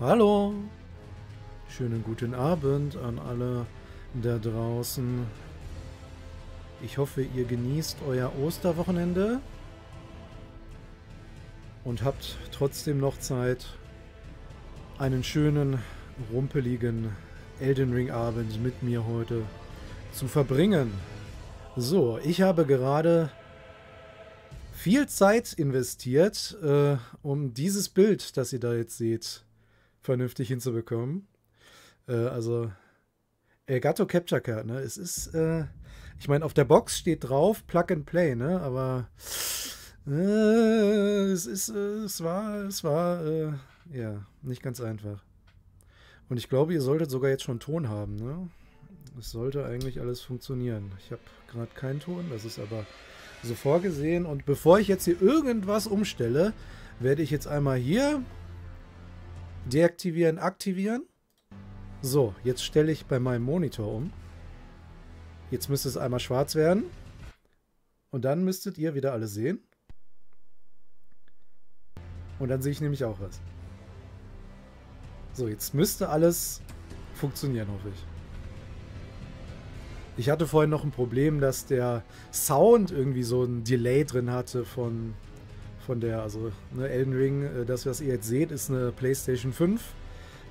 Hallo. Schönen guten Abend an alle da draußen. Ich hoffe, ihr genießt euer Osterwochenende und habt trotzdem noch Zeit, einen schönen, rumpeligen Elden Ring Abend mit mir heute zu verbringen. So, ich habe gerade viel Zeit investiert, äh, um dieses Bild, das ihr da jetzt seht, vernünftig hinzubekommen. Äh, also Elgato Capture Card, ne? Es ist, äh, ich meine, auf der Box steht drauf Plug and Play, ne? Aber äh, es ist, äh, es war, es war, äh, ja, nicht ganz einfach. Und ich glaube, ihr solltet sogar jetzt schon Ton haben, ne? Es sollte eigentlich alles funktionieren. Ich habe gerade keinen Ton, das ist aber so vorgesehen. Und bevor ich jetzt hier irgendwas umstelle, werde ich jetzt einmal hier deaktivieren, aktivieren. So, jetzt stelle ich bei meinem Monitor um. Jetzt müsste es einmal schwarz werden. Und dann müsstet ihr wieder alles sehen. Und dann sehe ich nämlich auch was. So, jetzt müsste alles funktionieren, hoffe ich. Ich hatte vorhin noch ein Problem, dass der Sound irgendwie so ein Delay drin hatte von, von der, also ne, Elden Ring, äh, das, was ihr jetzt seht, ist eine PlayStation 5,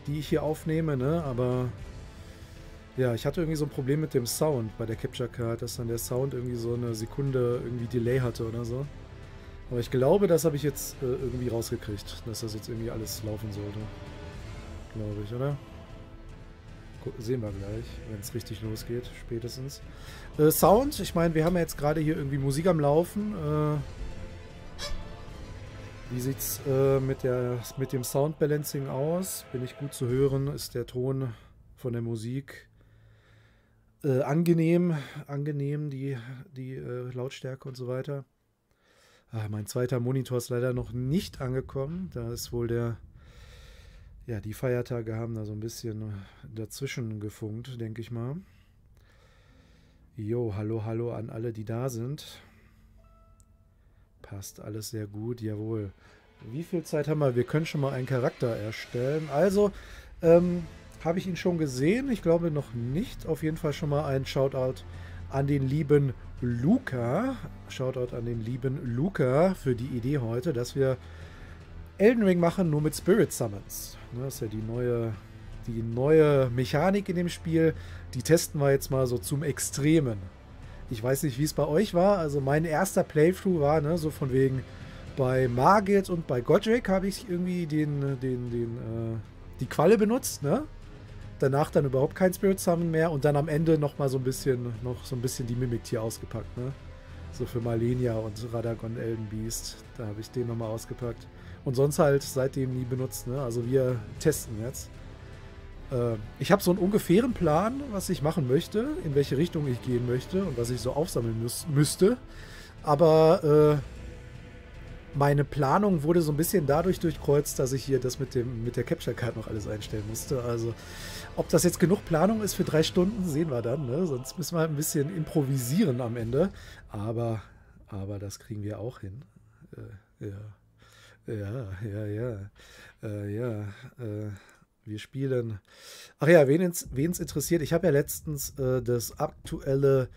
die ich hier aufnehme, ne? Aber ja, ich hatte irgendwie so ein Problem mit dem Sound bei der Capture Card, dass dann der Sound irgendwie so eine Sekunde irgendwie Delay hatte oder so. Aber ich glaube, das habe ich jetzt äh, irgendwie rausgekriegt, dass das jetzt irgendwie alles laufen sollte. Glaube ich, oder? Sehen wir gleich, wenn es richtig losgeht, spätestens. Äh, Sound, ich meine, wir haben ja jetzt gerade hier irgendwie Musik am Laufen. Äh, wie sieht's äh, mit, der, mit dem Soundbalancing aus? Bin ich gut zu hören? Ist der Ton von der Musik äh, angenehm? Angenehm, die, die äh, Lautstärke und so weiter? Ah, mein zweiter Monitor ist leider noch nicht angekommen. Da ist wohl der ja, die Feiertage haben da so ein bisschen äh, dazwischen gefunkt, denke ich mal. Jo, hallo, hallo an alle, die da sind. Passt alles sehr gut, jawohl. Wie viel Zeit haben wir? Wir können schon mal einen Charakter erstellen. Also, ähm, habe ich ihn schon gesehen? Ich glaube noch nicht. Auf jeden Fall schon mal ein Shoutout an den lieben Luca. Shoutout an den lieben Luca für die Idee heute, dass wir Elden Ring machen, nur mit Spirit Summons. Ne, das ist ja die neue, die neue Mechanik in dem Spiel. Die testen wir jetzt mal so zum Extremen. Ich weiß nicht, wie es bei euch war. Also mein erster Playthrough war ne, so von wegen bei Margit und bei Godric habe ich irgendwie den, den, den, äh, die Qualle benutzt, ne? Danach dann überhaupt kein Spirit Summon mehr und dann am Ende nochmal so ein bisschen, noch so ein bisschen die Mimik hier ausgepackt, ne? So für Malenia und Radagon Elden Beast. Da habe ich den nochmal ausgepackt. Und sonst halt seitdem nie benutzt. Ne? Also wir testen jetzt. Äh, ich habe so einen ungefähren Plan, was ich machen möchte, in welche Richtung ich gehen möchte und was ich so aufsammeln müß müsste. Aber äh, meine Planung wurde so ein bisschen dadurch durchkreuzt, dass ich hier das mit, dem, mit der Capture Card noch alles einstellen musste. Also ob das jetzt genug Planung ist für drei Stunden, sehen wir dann. Ne? Sonst müssen wir ein bisschen improvisieren am Ende. Aber, aber das kriegen wir auch hin. Äh, ja. Ja, ja, ja. Äh, ja, äh, wir spielen. Ach ja, wen es interessiert, ich habe ja letztens äh, das aktuelle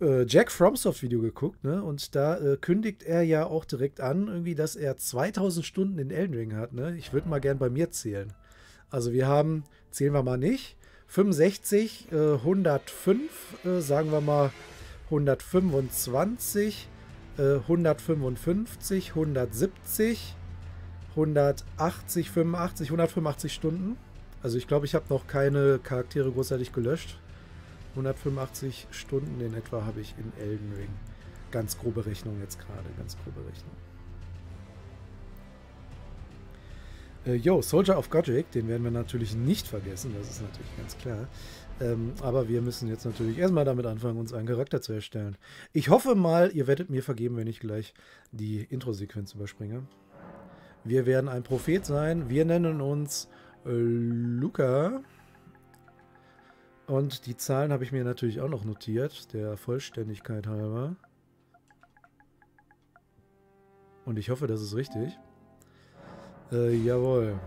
äh, Jack Fromsoft Video geguckt, ne? Und da äh, kündigt er ja auch direkt an, irgendwie, dass er 2000 Stunden in Elden Ring hat, ne? Ich würde mal gern bei mir zählen. Also wir haben, zählen wir mal nicht, 65, 105, äh, sagen wir mal 125, 155, 170, 180, 85, 185 Stunden. Also ich glaube, ich habe noch keine Charaktere großartig gelöscht. 185 Stunden in etwa habe ich in Elden Ring. Ganz grobe Rechnung jetzt gerade, ganz grobe Rechnung. Äh, yo, Soldier of Godric, den werden wir natürlich nicht vergessen, das ist natürlich ganz klar. Ähm, aber wir müssen jetzt natürlich erstmal damit anfangen, uns einen Charakter zu erstellen. Ich hoffe mal, ihr werdet mir vergeben, wenn ich gleich die Intro-Sequenz überspringe. Wir werden ein Prophet sein. Wir nennen uns äh, Luca. Und die Zahlen habe ich mir natürlich auch noch notiert, der Vollständigkeit halber. Und ich hoffe, das ist richtig. Äh, jawohl.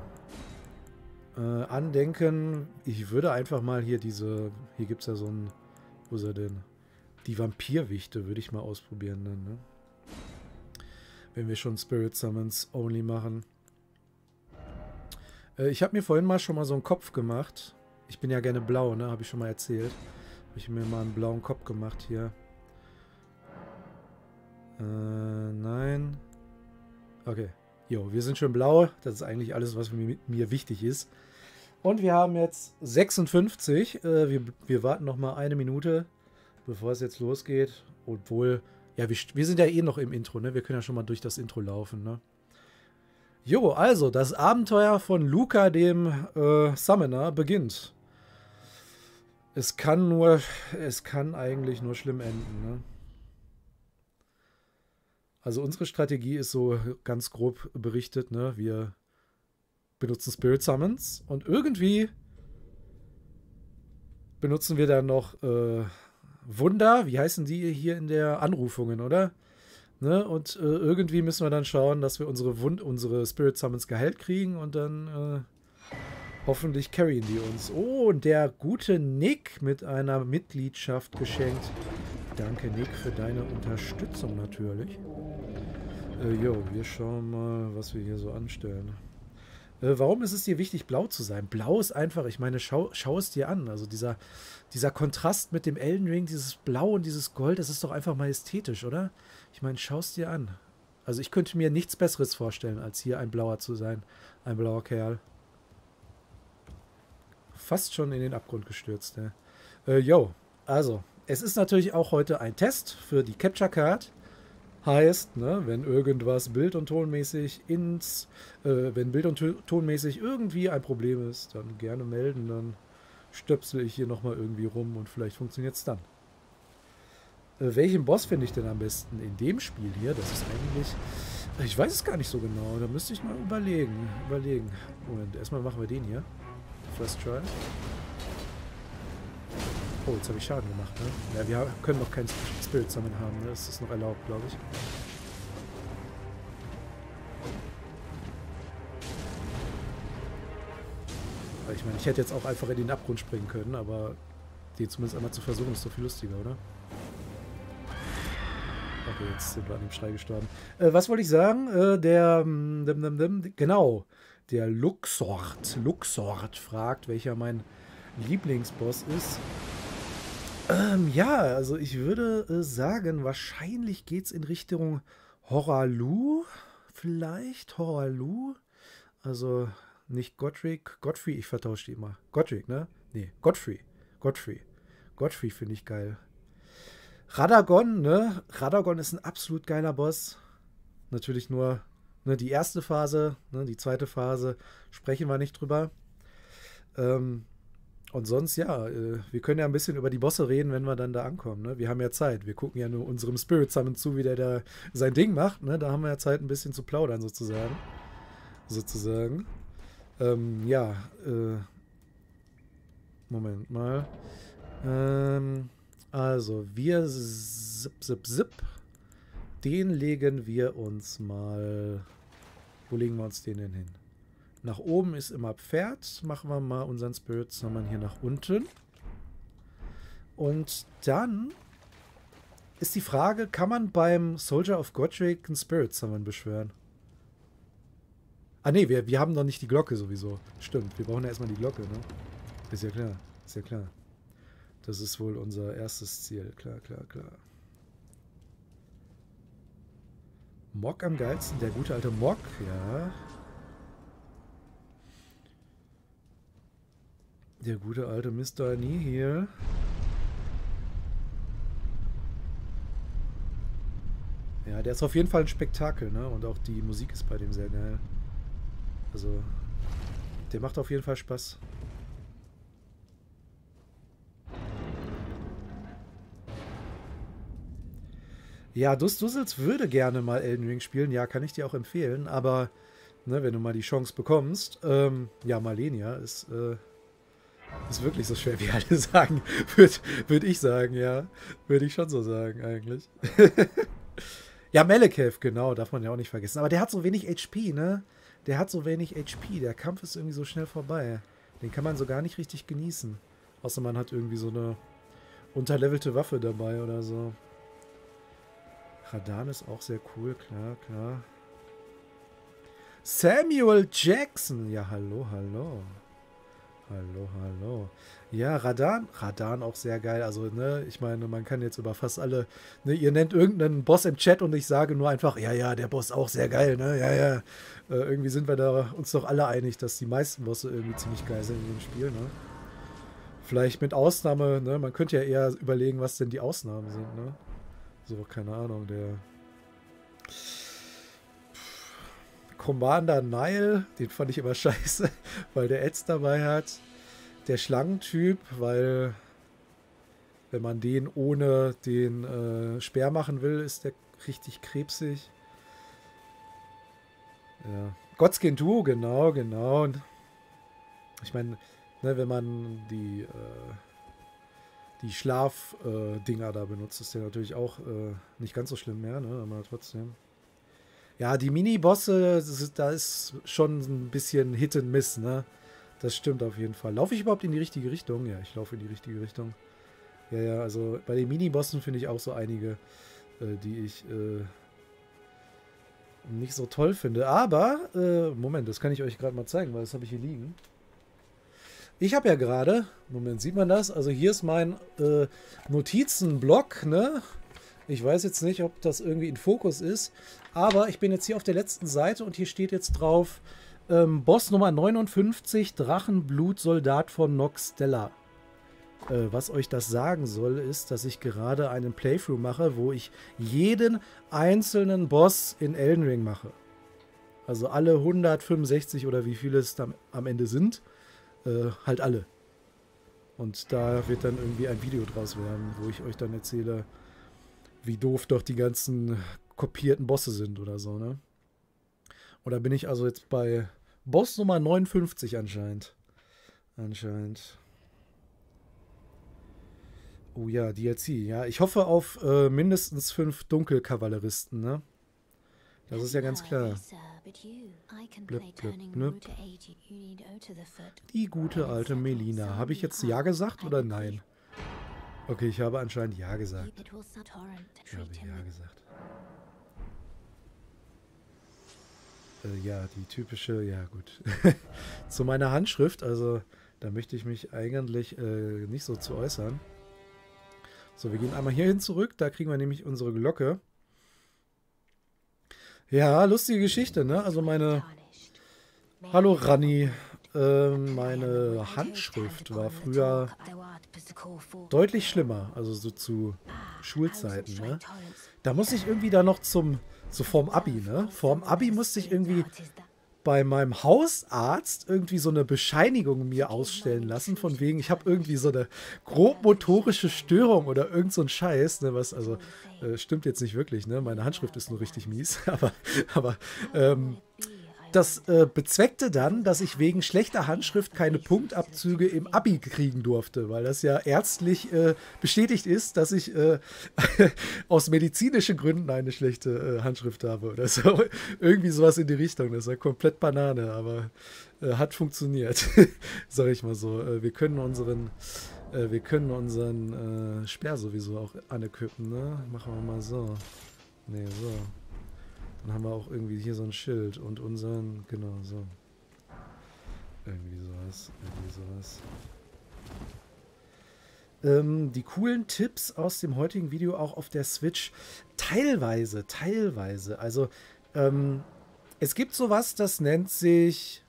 äh, Andenken. Ich würde einfach mal hier diese, hier gibt es ja so ein, wo ist er denn? Die Vampirwichte würde ich mal ausprobieren dann, ne? Wenn wir schon Spirit Summons Only machen. Äh, ich habe mir vorhin mal schon mal so einen Kopf gemacht. Ich bin ja gerne blau, ne? Habe ich schon mal erzählt. Habe ich mir mal einen blauen Kopf gemacht hier. Äh, nein. Okay. Jo, wir sind schon blau. Das ist eigentlich alles, was mir, mir wichtig ist. Und wir haben jetzt 56. Äh, wir, wir warten noch mal eine Minute, bevor es jetzt losgeht. Obwohl, ja, wir, wir sind ja eh noch im Intro, ne? Wir können ja schon mal durch das Intro laufen, ne? Jo, also, das Abenteuer von Luca, dem äh, Summoner, beginnt. Es kann nur, es kann eigentlich nur schlimm enden, ne? Also unsere Strategie ist so ganz grob berichtet, ne? Wir benutzen Spirit Summons und irgendwie benutzen wir dann noch äh, Wunder, wie heißen die hier in der Anrufungen, oder? Ne? Und äh, irgendwie müssen wir dann schauen, dass wir unsere Wund unsere Spirit Summons geheilt kriegen und dann äh, hoffentlich carryen die uns. Oh, und der gute Nick mit einer Mitgliedschaft geschenkt. Danke, Nick, für deine Unterstützung natürlich. Äh, jo, wir schauen mal, was wir hier so anstellen. Äh, warum ist es dir wichtig, blau zu sein? Blau ist einfach, ich meine, schau, schau es dir an. Also dieser, dieser Kontrast mit dem Elden Ring, dieses Blau und dieses Gold, das ist doch einfach majestätisch, oder? Ich meine, schau es dir an. Also ich könnte mir nichts Besseres vorstellen, als hier ein Blauer zu sein. Ein blauer Kerl. Fast schon in den Abgrund gestürzt, ne? Äh, yo, also, es ist natürlich auch heute ein Test für die Capture Card. Heißt, ne, wenn irgendwas bild- und tonmäßig ins, äh, wenn bild- und tonmäßig irgendwie ein Problem ist, dann gerne melden, dann stöpsel ich hier nochmal irgendwie rum und vielleicht funktioniert es dann. Äh, welchen Boss finde ich denn am besten in dem Spiel hier? Das ist eigentlich, ich weiß es gar nicht so genau, da müsste ich mal überlegen, überlegen. Moment, erstmal machen wir den hier. First Try. Oh, jetzt habe ich Schaden gemacht, ne? Ja, wir können noch keinen Spirit Summon haben, ne? Das ist noch erlaubt, glaube ich. ich meine, ich hätte jetzt auch einfach in den Abgrund springen können, aber den zumindest einmal zu versuchen, ist doch viel lustiger, oder? Okay, jetzt sind wir an dem Schrei gestorben. Äh, was wollte ich sagen? Äh, der, dim, dim, dim, genau, der Luxort, Luxort fragt, welcher mein Lieblingsboss ist. Ähm, ja, also ich würde äh, sagen, wahrscheinlich geht es in Richtung Horalu. Vielleicht Horalu. Also nicht Godric. Godfrey, ich vertausche die immer. Godric, ne? Nee, Godfrey. Godfrey. Godfrey finde ich geil. Radagon, ne? Radagon ist ein absolut geiler Boss. Natürlich nur ne, die erste Phase, ne, die zweite Phase sprechen wir nicht drüber. Ähm, und sonst, ja, äh, wir können ja ein bisschen über die Bosse reden, wenn wir dann da ankommen. Ne? Wir haben ja Zeit. Wir gucken ja nur unserem Spirit Summon zu, wie der da sein Ding macht. Ne? Da haben wir ja Zeit, ein bisschen zu plaudern, sozusagen. Sozusagen. Ähm, ja, äh, Moment mal. Ähm, also, wir zip, zip, zip. Den legen wir uns mal. Wo legen wir uns den denn hin? Nach oben ist immer Pferd. Machen wir mal unseren Spirit Summon hier nach unten. Und dann ist die Frage, kann man beim Soldier of Godric einen Spirit Summon beschwören? Ah ne, wir, wir haben noch nicht die Glocke sowieso. Stimmt, wir brauchen ja erstmal die Glocke, ne? Ist ja klar, ist ja klar. Das ist wohl unser erstes Ziel. Klar, klar, klar. Mock am geilsten, der gute alte Mock, ja. Der gute alte Mr. hier. Ja, der ist auf jeden Fall ein Spektakel, ne? Und auch die Musik ist bei dem sehr geil. Also, der macht auf jeden Fall Spaß. Ja, Dus Dussels würde gerne mal Elden Ring spielen. Ja, kann ich dir auch empfehlen. Aber, ne, wenn du mal die Chance bekommst, ähm, ja, Malenia ist, äh, ist wirklich so schwer, wie alle sagen. Würde würd ich sagen, ja. Würde ich schon so sagen, eigentlich. ja, Melekev, genau, darf man ja auch nicht vergessen. Aber der hat so wenig HP, ne? der hat so wenig HP. Der Kampf ist irgendwie so schnell vorbei. Den kann man so gar nicht richtig genießen. Außer man hat irgendwie so eine unterlevelte Waffe dabei oder so. Radan ist auch sehr cool, klar, klar. Samuel Jackson. Ja, hallo, hallo. Hallo, hallo. Ja, Radan, Radan auch sehr geil. Also, ne, ich meine, man kann jetzt über fast alle, ne, ihr nennt irgendeinen Boss im Chat und ich sage nur einfach, ja, ja, der Boss auch sehr geil, ne, ja, ja. Äh, irgendwie sind wir da uns doch alle einig, dass die meisten Bosse irgendwie ziemlich geil sind in dem Spiel, ne. Vielleicht mit Ausnahme, ne, man könnte ja eher überlegen, was denn die Ausnahmen sind, ne. So, keine Ahnung, der Commander Nile, den fand ich immer scheiße, weil der Ads dabei hat. Der Schlangentyp, weil wenn man den ohne den äh, Speer machen will, ist der richtig krebsig. Ja. Godskin Duo, genau, genau. Ich meine, ne, wenn man die, äh, die Schlafdinger äh, da benutzt, ist der natürlich auch äh, nicht ganz so schlimm mehr, ne? aber trotzdem. Ja, die Mini-Bosse, da ist schon ein bisschen Hit and Miss, ne? Das stimmt auf jeden Fall. Laufe ich überhaupt in die richtige Richtung? Ja, ich laufe in die richtige Richtung. Ja, ja, also bei den Mini-Bossen finde ich auch so einige, äh, die ich äh, nicht so toll finde. Aber, äh, Moment, das kann ich euch gerade mal zeigen, weil das habe ich hier liegen. Ich habe ja gerade, Moment, sieht man das? Also hier ist mein äh, Notizenblock, ne? Ich weiß jetzt nicht, ob das irgendwie in Fokus ist, aber ich bin jetzt hier auf der letzten Seite und hier steht jetzt drauf ähm, Boss Nummer 59, Drachenblutsoldat von Nox Stella. Äh, was euch das sagen soll, ist, dass ich gerade einen Playthrough mache, wo ich jeden einzelnen Boss in Elden Ring mache. Also alle 165 oder wie viele es dann am Ende sind, äh, halt alle. Und da wird dann irgendwie ein Video draus werden, wo ich euch dann erzähle, wie doof doch die ganzen kopierten Bosse sind oder so, ne? Oder bin ich also jetzt bei Boss Nummer 59 anscheinend? Anscheinend. Oh ja, DLC. Ja, ich hoffe auf äh, mindestens fünf Dunkelkavalleristen, ne? Das ist ja ganz klar. Blip, blip, blip. Die gute alte Melina. Habe ich jetzt Ja gesagt oder nein? Okay, ich habe anscheinend Ja gesagt. Ich habe Ja gesagt. Äh, ja, die typische, ja gut. zu meiner Handschrift, also da möchte ich mich eigentlich äh, nicht so zu äußern. So, wir gehen einmal hierhin zurück, da kriegen wir nämlich unsere Glocke. Ja, lustige Geschichte, ne? Also meine... Hallo Rani, meine Handschrift war früher deutlich schlimmer, also so zu Schulzeiten. Ne? Da muss ich irgendwie da noch zum, so vorm Abi, ne? Vorm Abi musste ich irgendwie bei meinem Hausarzt irgendwie so eine Bescheinigung mir ausstellen lassen, von wegen, ich habe irgendwie so eine grobmotorische Störung oder irgend so ein Scheiß, ne, was, also, äh, stimmt jetzt nicht wirklich, ne, meine Handschrift ist nur richtig mies, aber, aber, ähm, das äh, bezweckte dann, dass ich wegen schlechter Handschrift keine Punktabzüge im Abi kriegen durfte, weil das ja ärztlich äh, bestätigt ist, dass ich äh, aus medizinischen Gründen eine schlechte äh, Handschrift habe oder so. Irgendwie sowas in die Richtung. Das war komplett Banane, aber äh, hat funktioniert, sag ich mal so. Äh, wir können unseren wir können unseren Sperr sowieso auch anequippen, ne? Machen wir mal so. Ne, so. Dann haben wir auch irgendwie hier so ein Schild und unseren, genau so. Irgendwie sowas, irgendwie sowas. Ähm, die coolen Tipps aus dem heutigen Video auch auf der Switch. Teilweise, teilweise. Also, ähm, es gibt sowas, das nennt sich...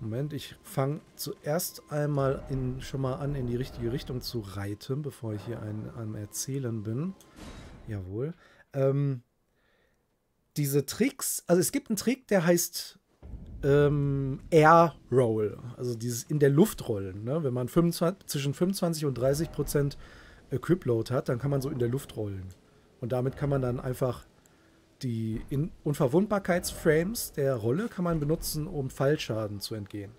Moment, ich fange zuerst einmal in, schon mal an, in die richtige Richtung zu reiten, bevor ich hier ein, am Erzählen bin. Jawohl. Ähm, diese Tricks, also es gibt einen Trick, der heißt ähm, Air Roll, also dieses in der Luft rollen. Ne? Wenn man 25, zwischen 25 und 30 Prozent Equip Load hat, dann kann man so in der Luft rollen. Und damit kann man dann einfach die in Unverwundbarkeitsframes der Rolle kann man benutzen, um Fallschaden zu entgehen.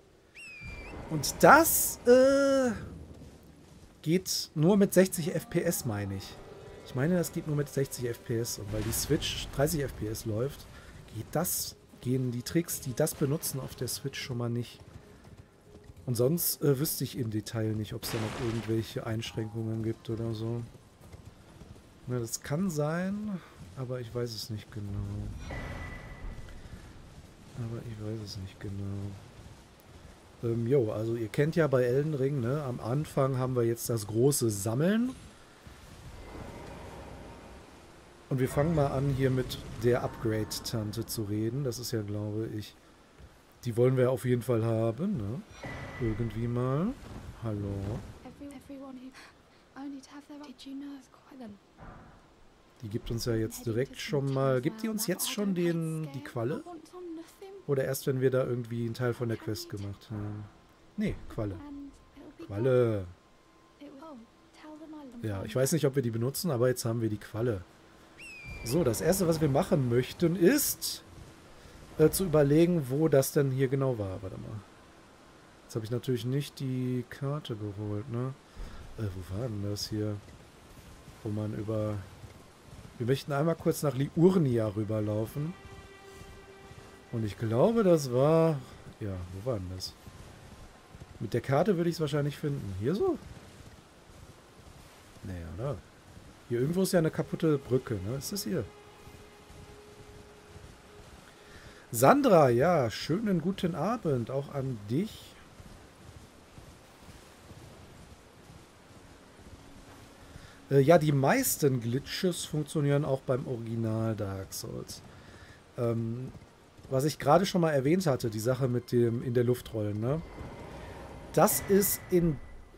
Und das äh, geht nur mit 60 FPS, meine ich. Ich meine, das geht nur mit 60 FPS und weil die Switch 30 FPS läuft, geht das, gehen die Tricks, die das benutzen auf der Switch schon mal nicht. Und sonst äh, wüsste ich im Detail nicht, ob es da noch irgendwelche Einschränkungen gibt oder so. Na, das kann sein, aber ich weiß es nicht genau. Aber ich weiß es nicht genau. Ähm, jo, also ihr kennt ja bei Elden Ring, ne? Am Anfang haben wir jetzt das große Sammeln. Und wir fangen mal an, hier mit der Upgrade-Tante zu reden. Das ist ja, glaube ich, die wollen wir auf jeden Fall haben, ne? Irgendwie mal. Hallo. Die gibt uns ja jetzt direkt schon mal... Gibt die uns jetzt schon den, die Qualle? Oder erst, wenn wir da irgendwie einen Teil von der Quest gemacht haben? Nee, Qualle. Qualle. Ja, ich weiß nicht, ob wir die benutzen, aber jetzt haben wir die Qualle. So, das erste, was wir machen möchten, ist äh, zu überlegen, wo das denn hier genau war. Warte mal. Jetzt habe ich natürlich nicht die Karte geholt, ne? Äh, wo war denn das hier? Wo man über... Wir möchten einmal kurz nach Liurnia rüberlaufen. Und ich glaube, das war... Ja, wo war denn das? Mit der Karte würde ich es wahrscheinlich finden. Hier so? Nee, oder? Hier irgendwo ist ja eine kaputte Brücke, ne? Ist das hier? Sandra, ja, schönen guten Abend auch an dich. Äh, ja, die meisten Glitches funktionieren auch beim Original Dark Souls. Ähm, was ich gerade schon mal erwähnt hatte, die Sache mit dem in der Luft rollen, ne? Das ist in,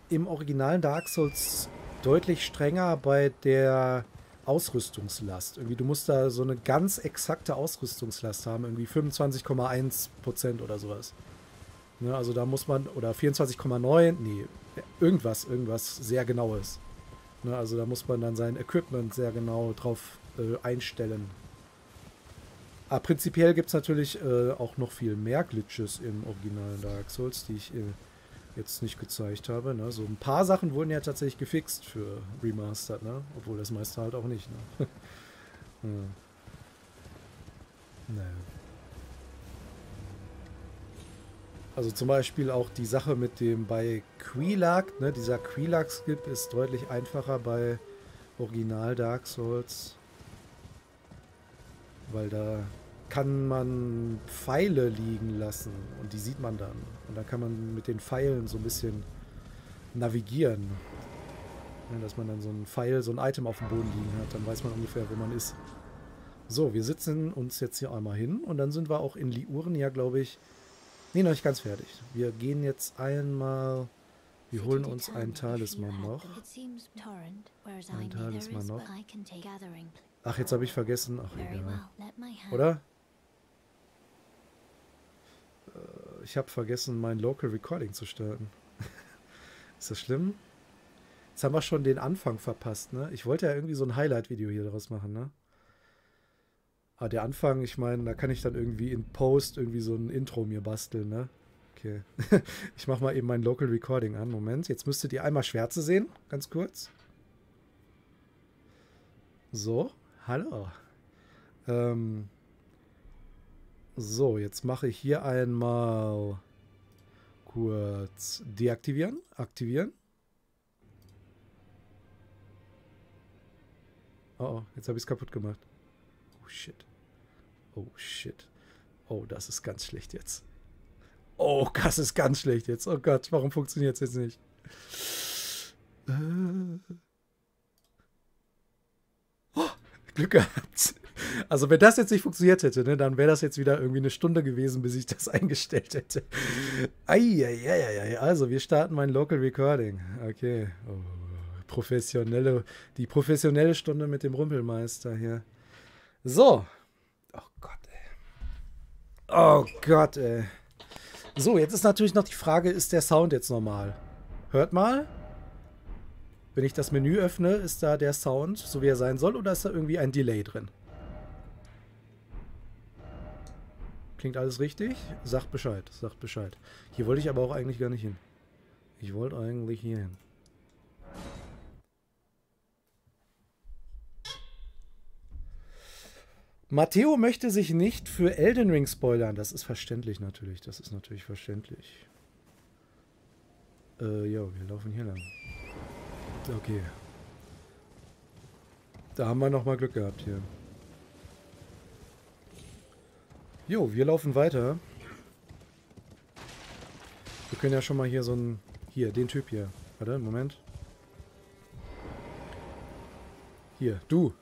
im originalen Dark Souls deutlich strenger bei der Ausrüstungslast. Irgendwie, du musst da so eine ganz exakte Ausrüstungslast haben, irgendwie 25,1% oder sowas. Ne, also da muss man, oder 24,9%, nee, irgendwas, irgendwas sehr genaues. Ne, also da muss man dann sein Equipment sehr genau drauf äh, einstellen. Aber prinzipiell gibt es natürlich äh, auch noch viel mehr Glitches im originalen Dark Souls, die ich äh, jetzt nicht gezeigt habe. Ne? So ein paar Sachen wurden ja tatsächlich gefixt für Remastered, ne? obwohl das meiste halt auch nicht. Ne? ja. Naja. Also zum Beispiel auch die Sache mit dem bei Quelaag, ne, dieser Quelaag-Skip ist deutlich einfacher bei Original Dark Souls. Weil da kann man Pfeile liegen lassen und die sieht man dann. Und dann kann man mit den Pfeilen so ein bisschen navigieren. Ja, dass man dann so ein Pfeil, so ein Item auf dem Boden liegen hat, dann weiß man ungefähr, wo man ist. So, wir sitzen uns jetzt hier einmal hin und dann sind wir auch in Liurnia, glaube ich. Nee, noch nicht ganz fertig. Wir gehen jetzt einmal. Wir holen uns einen Talisman noch. Ein Talisman noch. Ach, jetzt habe ich vergessen. Ach, egal. Oder? Äh, ich habe vergessen, mein Local Recording zu starten. Ist das schlimm? Jetzt haben wir schon den Anfang verpasst, ne? Ich wollte ja irgendwie so ein Highlight-Video hier daraus machen, ne? Aber der Anfang, ich meine, da kann ich dann irgendwie in Post irgendwie so ein Intro mir basteln, ne? Okay. ich mache mal eben mein Local Recording an. Moment, jetzt müsstet ihr einmal Schwärze sehen, ganz kurz. So, hallo. Ähm, so, jetzt mache ich hier einmal kurz deaktivieren, aktivieren. Oh, oh jetzt habe ich es kaputt gemacht. Oh shit. Oh shit. Oh, das ist ganz schlecht jetzt. Oh, das ist ganz schlecht jetzt. Oh Gott, warum funktioniert es jetzt nicht? Äh. Oh, Glück gehabt. Also wenn das jetzt nicht funktioniert hätte, ne, dann wäre das jetzt wieder irgendwie eine Stunde gewesen, bis ich das eingestellt hätte. Eieieiei. Also wir starten mein Local Recording. Okay. Oh, professionelle, die professionelle Stunde mit dem Rumpelmeister hier. So. Oh Gott, ey. Oh Gott, ey. So, jetzt ist natürlich noch die Frage, ist der Sound jetzt normal? Hört mal. Wenn ich das Menü öffne, ist da der Sound, so wie er sein soll, oder ist da irgendwie ein Delay drin? Klingt alles richtig? Sagt Bescheid, sagt Bescheid. Hier wollte ich aber auch eigentlich gar nicht hin. Ich wollte eigentlich hier hin. Matteo möchte sich nicht für Elden Ring spoilern. Das ist verständlich natürlich. Das ist natürlich verständlich. Äh, ja, wir laufen hier lang. Okay. Da haben wir nochmal Glück gehabt hier. Jo, wir laufen weiter. Wir können ja schon mal hier so ein... Hier, den Typ hier. Warte, Moment. Hier, du.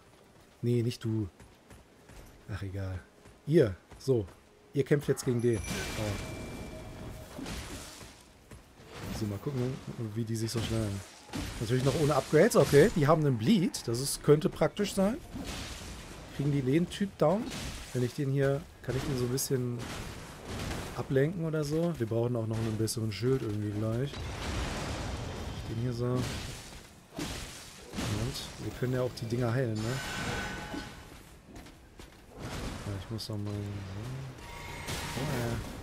Nee, nicht du. Ach, egal. Ihr, so. Ihr kämpft jetzt gegen den. Oh. So, mal gucken, wie die sich so schnallen. Natürlich noch ohne Upgrades, okay. Die haben einen Bleed, das ist, könnte praktisch sein. Kriegen die Lehn-Typ down? Wenn ich den hier, kann ich den so ein bisschen ablenken oder so? Wir brauchen auch noch einen besseren Schild irgendwie gleich. Den hier so. Und wir können ja auch die Dinger heilen, ne? Ich muss noch mal... Oh, ja.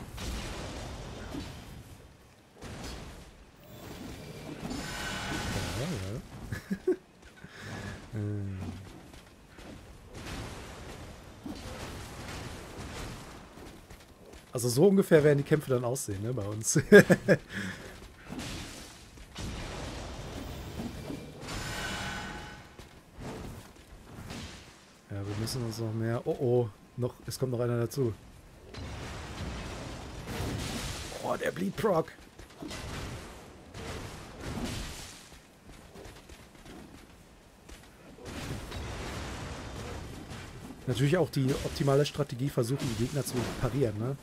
Also so ungefähr werden die Kämpfe dann aussehen, ne, bei uns. ja, wir müssen uns noch mehr... Oh oh, noch, es kommt noch einer dazu. Oh, der Bleed Proc. Natürlich auch die optimale Strategie versuchen, die Gegner zu parieren, ne?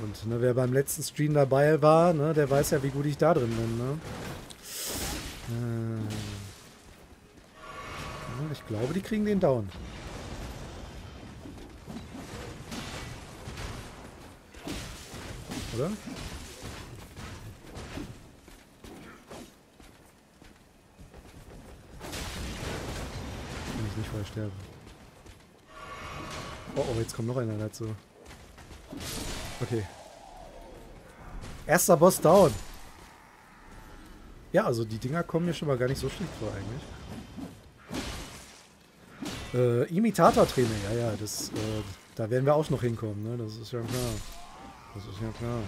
Und ne, wer beim letzten Stream dabei war, ne, der weiß ja, wie gut ich da drin bin, ne? Äh, ich glaube, die kriegen den down. Oder? Kann ich nicht vorher sterben. Oh, oh, jetzt kommt noch einer dazu. Okay. Erster Boss down. Ja, also die Dinger kommen mir schon mal gar nicht so schlecht vor eigentlich. Äh, Imitator-Training, ja, ja, das, äh, da werden wir auch noch hinkommen, ne? Das ist ja klar. Das ist ja klar.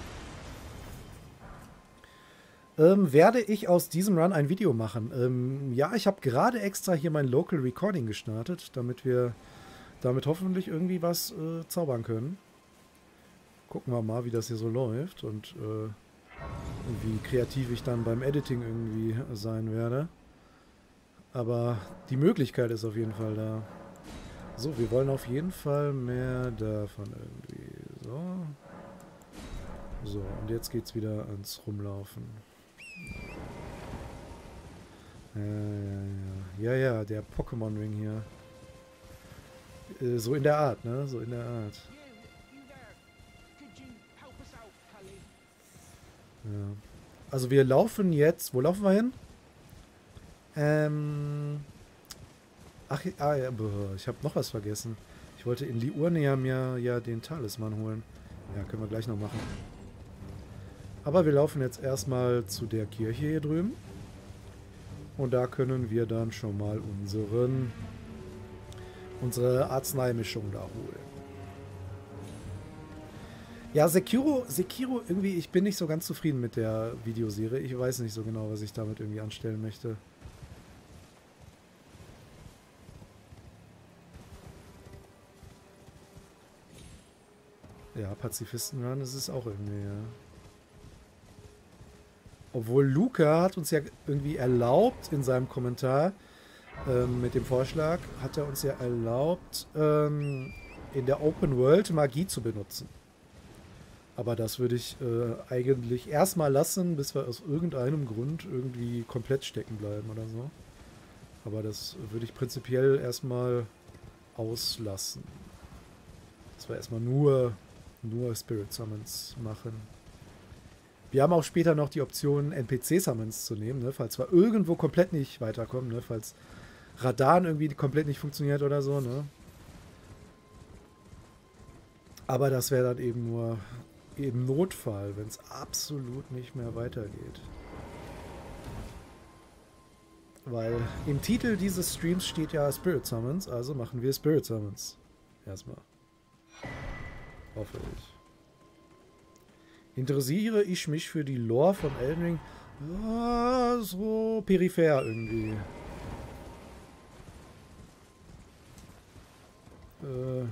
Ähm, werde ich aus diesem Run ein Video machen? Ähm, ja, ich habe gerade extra hier mein Local Recording gestartet, damit wir damit hoffentlich irgendwie was äh, zaubern können. Gucken wir mal, wie das hier so läuft und äh, wie kreativ ich dann beim Editing irgendwie sein werde. Aber die Möglichkeit ist auf jeden Fall da. So, wir wollen auf jeden Fall mehr davon irgendwie. So. So, und jetzt geht's wieder ans Rumlaufen. Ja, ja, ja. Ja, ja, der Pokémon-Ring hier. Äh, so in der Art, ne? So in der Art. Ja. Also wir laufen jetzt... Wo laufen wir hin? Ähm. Ach, ah, ja, ich habe noch was vergessen. Ich wollte in Liurnia mir ja den Talisman holen. Ja, können wir gleich noch machen. Aber wir laufen jetzt erstmal zu der Kirche hier drüben. Und da können wir dann schon mal unseren unsere Arzneimischung da holen. Ja, Sekiro, Sekiro, irgendwie, ich bin nicht so ganz zufrieden mit der Videoserie. Ich weiß nicht so genau, was ich damit irgendwie anstellen möchte. Ja, Pazifisten-Run ist es auch irgendwie, ja. Obwohl Luca hat uns ja irgendwie erlaubt in seinem Kommentar ähm, mit dem Vorschlag, hat er uns ja erlaubt, ähm, in der Open World Magie zu benutzen. Aber das würde ich äh, eigentlich erstmal lassen, bis wir aus irgendeinem Grund irgendwie komplett stecken bleiben oder so. Aber das würde ich prinzipiell erstmal auslassen. Das war erstmal nur nur Spirit Summons machen. Wir haben auch später noch die Option, NPC-Summons zu nehmen, ne, falls wir irgendwo komplett nicht weiterkommen, ne, falls Radan irgendwie komplett nicht funktioniert oder so. Ne. Aber das wäre dann eben nur im Notfall, wenn es absolut nicht mehr weitergeht. Weil im Titel dieses Streams steht ja Spirit Summons, also machen wir Spirit Summons. Erstmal. Hoffe ich. Interessiere ich mich für die Lore von Elden Ring? Ja, so peripher irgendwie. Äh,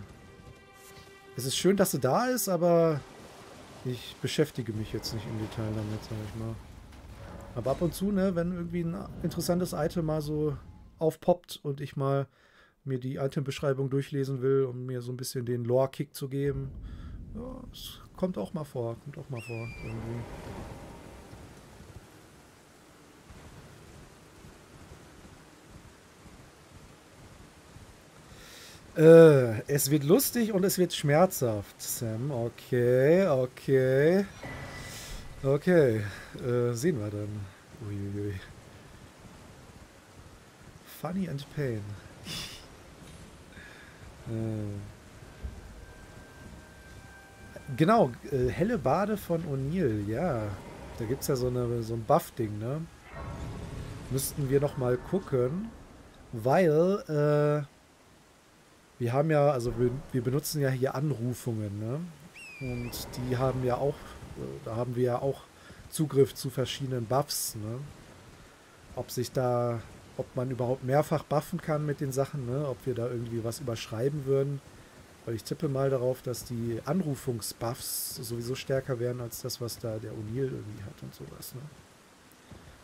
es ist schön, dass sie da ist, aber ich beschäftige mich jetzt nicht im Detail damit, sag ich mal. Aber ab und zu, ne, wenn irgendwie ein interessantes Item mal so aufpoppt und ich mal mir die Item-Beschreibung durchlesen will, um mir so ein bisschen den Lore-Kick zu geben, ja, es kommt auch mal vor, kommt auch mal vor, irgendwie. Äh, es wird lustig und es wird schmerzhaft, Sam. Okay, okay. Okay, äh, sehen wir dann. Uiuiui. Funny and Pain. äh. Genau, äh, helle Bade von O'Neill, ja. Da gibt es ja so, eine, so ein Buff-Ding, ne? Müssten wir noch mal gucken, weil äh, wir haben ja, also wir, wir benutzen ja hier Anrufungen, ne? Und die haben ja auch, äh, da haben wir ja auch Zugriff zu verschiedenen Buffs, ne? Ob sich da, ob man überhaupt mehrfach buffen kann mit den Sachen, ne? Ob wir da irgendwie was überschreiben würden. Weil ich tippe mal darauf, dass die Anrufungsbuffs sowieso stärker wären als das, was da der O'Neill irgendwie hat und sowas, ne?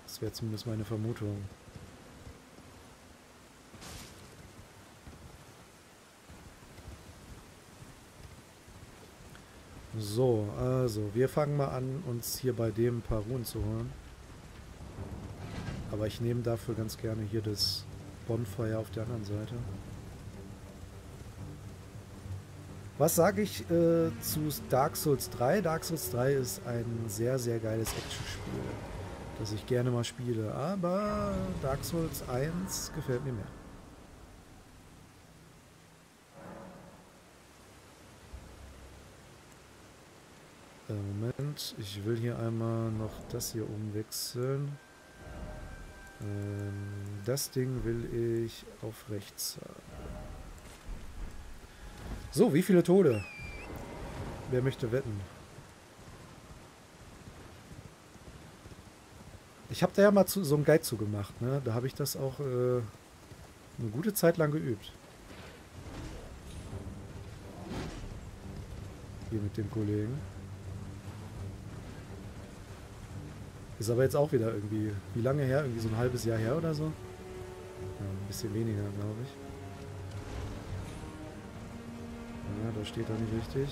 Das wäre zumindest meine Vermutung. So, also, wir fangen mal an, uns hier bei dem ein paar Ruhen zu holen. Aber ich nehme dafür ganz gerne hier das Bonfire auf der anderen Seite. Was sage ich äh, zu Dark Souls 3? Dark Souls 3 ist ein sehr, sehr geiles Actionspiel, das ich gerne mal spiele. Aber Dark Souls 1 gefällt mir mehr. Äh, Moment, ich will hier einmal noch das hier umwechseln. Ähm, das Ding will ich auf rechts haben. So, wie viele Tode? Wer möchte wetten? Ich habe da ja mal zu, so einen Guide zu gemacht. Ne? Da habe ich das auch äh, eine gute Zeit lang geübt. Hier mit dem Kollegen. Ist aber jetzt auch wieder irgendwie, wie lange her? Irgendwie so ein halbes Jahr her oder so? Ja, ein bisschen weniger, glaube ich. Ja, da steht er nicht richtig.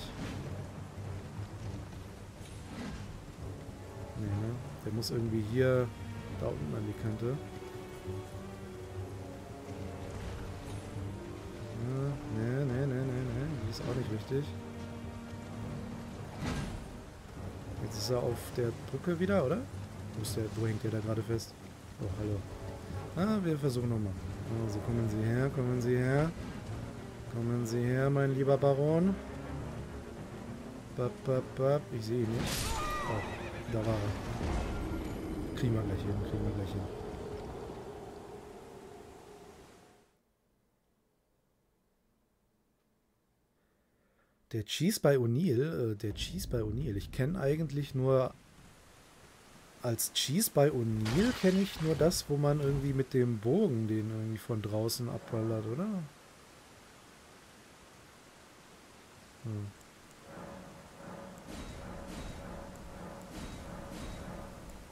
Nee, ne? Der muss irgendwie hier da unten an die Kante. Nee, nee, nee, nee, nee. Die ist auch nicht richtig. Jetzt ist er auf der Brücke wieder, oder? Wo, ist der, wo hängt der da gerade fest? Oh, hallo. Ah, wir versuchen nochmal. Also kommen Sie her, kommen Sie her. Kommen Sie her, mein lieber Baron. Bap, bap, bap. Ich sehe ihn nicht. Oh, da war er. Kriegen wir gleich hin, kriegen wir gleich hin. Der Cheese bei O'Neill, äh, der Cheese bei O'Neill, ich kenne eigentlich nur als Cheese bei O'Neill kenne ich nur das, wo man irgendwie mit dem Bogen den irgendwie von draußen abballert, oder? Hm.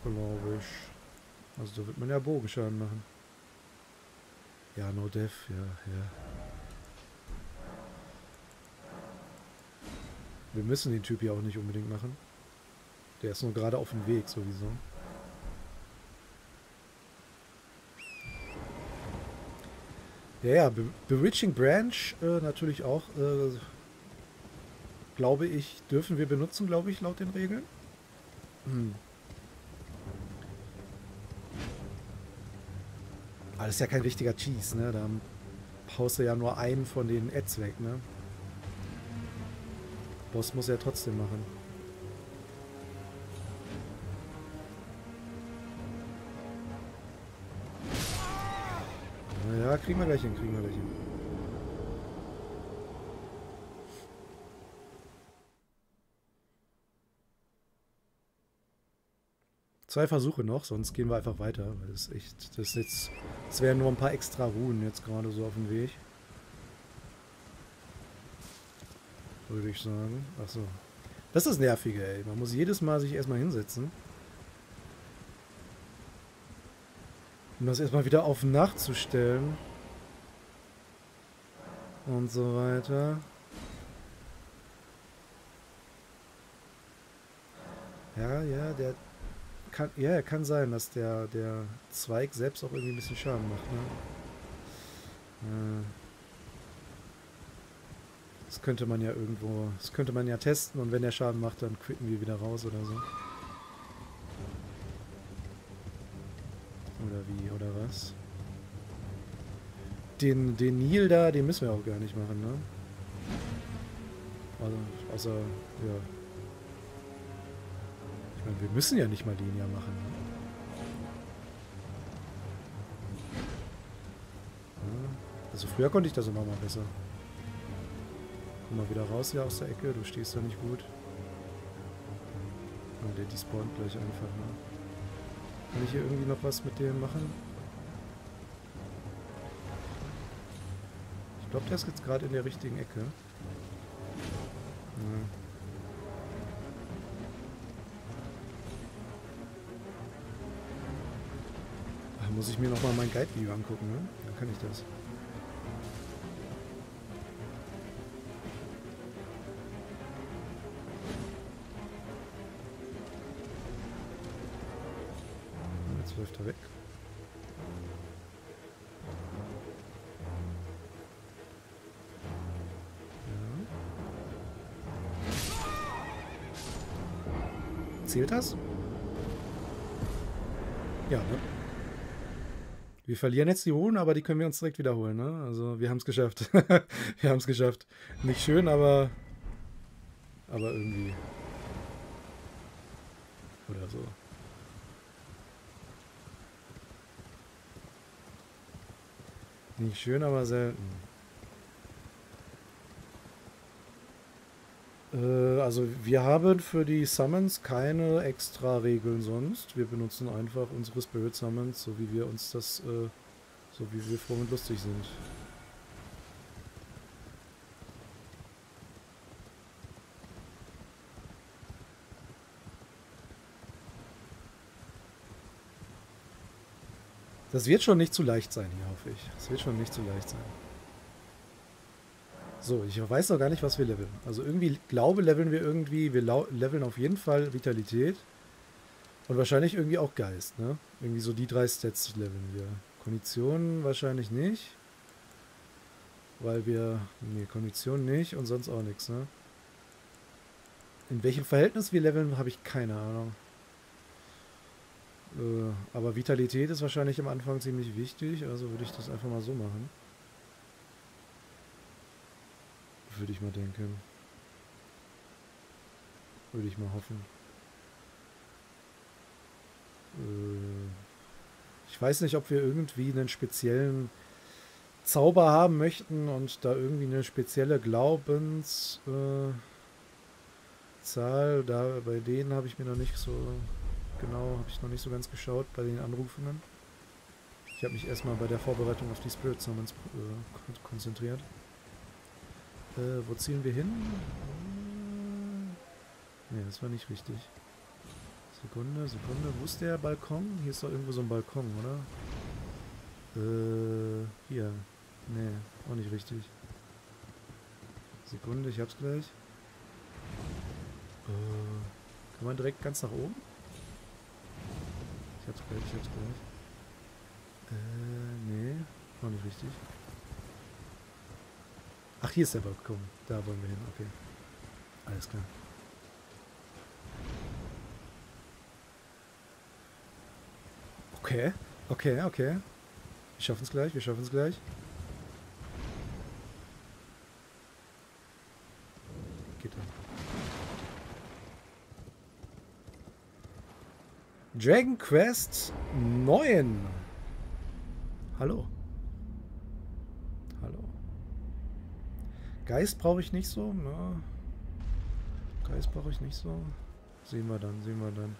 Glaube ich. Also da wird man ja Bogenschaden machen. Ja, no death, ja, ja. Wir müssen den Typ hier auch nicht unbedingt machen. Der ist nur gerade auf dem Weg sowieso. Ja, ja, Be Bewitching Branch äh, natürlich auch, äh, glaube ich, dürfen wir benutzen, glaube ich, laut den Regeln. Hm. Aber das ist ja kein richtiger Cheese, ne? Da haust du ja nur einen von den Ads weg, ne? Boss muss er trotzdem machen. Ja, kriegen wir gleich hin, kriegen wir gleich hin. Zwei Versuche noch, sonst gehen wir einfach weiter. Das ist echt, das ist jetzt, das wären nur ein paar extra Ruhen jetzt gerade so auf dem Weg. Würde ich sagen. Achso. Das ist Nervige, ey. Man muss jedes Mal sich erstmal hinsetzen. Um das erstmal wieder auf Nacht zu stellen. Und so weiter. Ja, ja, der kann, ja, kann sein, dass der, der Zweig selbst auch irgendwie ein bisschen Schaden macht, ne? Das könnte man ja irgendwo, das könnte man ja testen und wenn der Schaden macht, dann quitten wir wieder raus oder so. Oder wie, oder was? Den, den Nil da, den müssen wir auch gar nicht machen, ne? Also, außer, ja. Wir müssen ja nicht mal ja machen. Ne? Also früher konnte ich das immer mal besser. Komm mal wieder raus hier aus der Ecke, du stehst da nicht gut. Oh, der despawnt gleich einfach, ne? Kann ich hier irgendwie noch was mit dem machen? Ich glaube, der ist jetzt gerade in der richtigen Ecke. Ja. Muss ich mir nochmal mein Guide View angucken, ne? Dann kann ich das. Jetzt läuft er weg. Zählt das? Ja, ne? Wir verlieren jetzt die Hohen, aber die können wir uns direkt wiederholen. Ne? Also wir haben es geschafft. wir haben es geschafft. Nicht schön, aber aber irgendwie. Oder so. Nicht schön, aber selten. Also wir haben für die Summons keine extra Regeln sonst. Wir benutzen einfach unsere Spirit Summons, so wie wir uns das, äh, so wie wir froh und lustig sind. Das wird schon nicht zu leicht sein hier, hoffe ich. Das wird schon nicht zu leicht sein. So, ich weiß noch gar nicht, was wir leveln. Also irgendwie, glaube, leveln wir irgendwie, wir leveln auf jeden Fall Vitalität. Und wahrscheinlich irgendwie auch Geist, ne? Irgendwie so die drei Stats leveln wir. Kondition wahrscheinlich nicht. Weil wir, nee, Kondition nicht und sonst auch nichts, ne? In welchem Verhältnis wir leveln, habe ich keine Ahnung. Äh, aber Vitalität ist wahrscheinlich am Anfang ziemlich wichtig, also würde ich das einfach mal so machen. Würde ich mal denken. Würde ich mal hoffen. Äh, ich weiß nicht, ob wir irgendwie einen speziellen Zauber haben möchten und da irgendwie eine spezielle Glaubenszahl. Da bei denen habe ich mir noch nicht so genau, habe ich noch nicht so ganz geschaut bei den Anrufungen. Ich habe mich erstmal bei der Vorbereitung auf die Spirit Summons äh, konzentriert. Äh, wo zielen wir hin? Ne, das war nicht richtig. Sekunde, Sekunde. Wo ist der Balkon? Hier ist doch irgendwo so ein Balkon, oder? Äh, hier. Ne, auch nicht richtig. Sekunde, ich hab's gleich. Äh, kann man direkt ganz nach oben? Ich hab's gleich, ich hab's gleich. Äh, nee, auch nicht richtig. Ach, hier ist der Balkon. Da wollen wir hin. Okay. Alles klar. Okay. Okay, okay. Wir schaffen es gleich. Wir schaffen es gleich. Geht dann. Dragon Quest 9. Hallo. Geist brauche ich nicht so. Ne? Geist brauche ich nicht so. Sehen wir dann, sehen wir dann.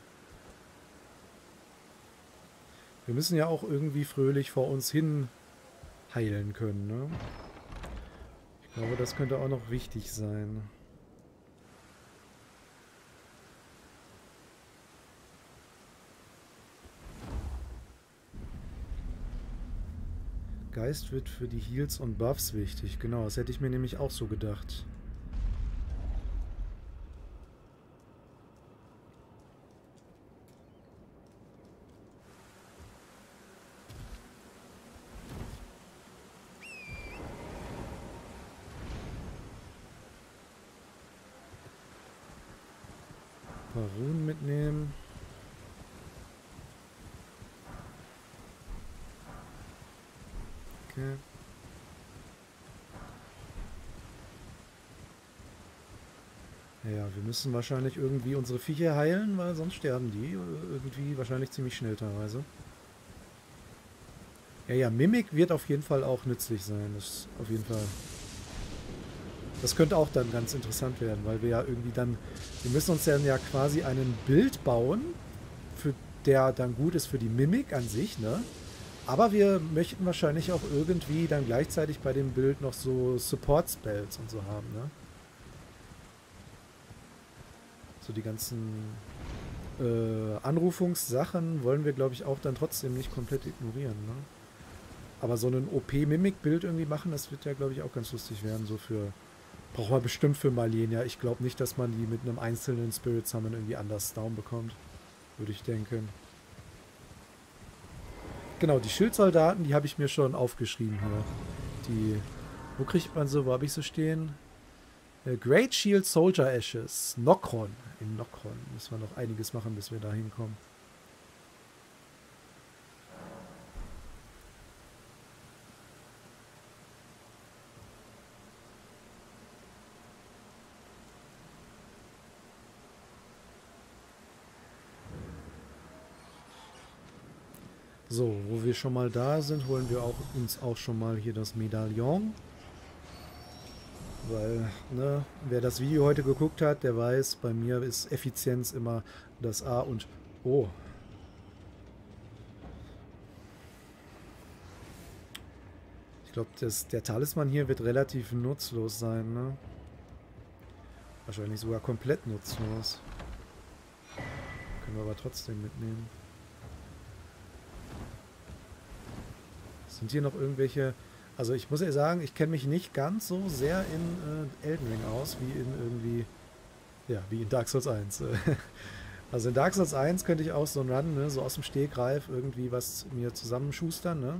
Wir müssen ja auch irgendwie fröhlich vor uns hin heilen können, ne? Ich glaube, das könnte auch noch wichtig sein. Geist wird für die Heals und Buffs wichtig. Genau, das hätte ich mir nämlich auch so gedacht. Runen mitnehmen. Okay. Ja, wir müssen wahrscheinlich irgendwie unsere Viecher heilen, weil sonst sterben die irgendwie wahrscheinlich ziemlich schnell teilweise. Ja, ja, Mimik wird auf jeden Fall auch nützlich sein. Das ist auf jeden Fall das könnte auch dann ganz interessant werden, weil wir ja irgendwie dann, wir müssen uns dann ja quasi einen Bild bauen, für der dann gut ist für die Mimik an sich, ne? Aber wir möchten wahrscheinlich auch irgendwie dann gleichzeitig bei dem Bild noch so Support-Spells und so haben, ne? So die ganzen äh, Anrufungssachen wollen wir, glaube ich, auch dann trotzdem nicht komplett ignorieren, ne? Aber so ein OP-Mimik-Bild irgendwie machen, das wird ja, glaube ich, auch ganz lustig werden, so für Braucht man bestimmt für Malenia. Ich glaube nicht, dass man die mit einem einzelnen Spirit Summon irgendwie anders down bekommt. Würde ich denken. Genau, die Schildsoldaten, die habe ich mir schon aufgeschrieben hier. Die, wo kriegt man so, wo habe ich so stehen? Äh, Great Shield Soldier Ashes. Nokron. In Nokron müssen wir noch einiges machen, bis wir da hinkommen. So, wo wir schon mal da sind, holen wir auch, uns auch schon mal hier das Medaillon. Weil, ne, wer das Video heute geguckt hat, der weiß, bei mir ist Effizienz immer das A und O. Ich glaube, der Talisman hier wird relativ nutzlos sein, ne? Wahrscheinlich sogar komplett nutzlos. Können wir aber trotzdem mitnehmen. Sind hier noch irgendwelche... Also ich muss ja sagen, ich kenne mich nicht ganz so sehr in äh, Elden Ring aus, wie in irgendwie... Ja, wie in Dark Souls 1. also in Dark Souls 1 könnte ich auch so einen Run, ne, so aus dem Stegreif irgendwie was mir zusammenschustern, ne?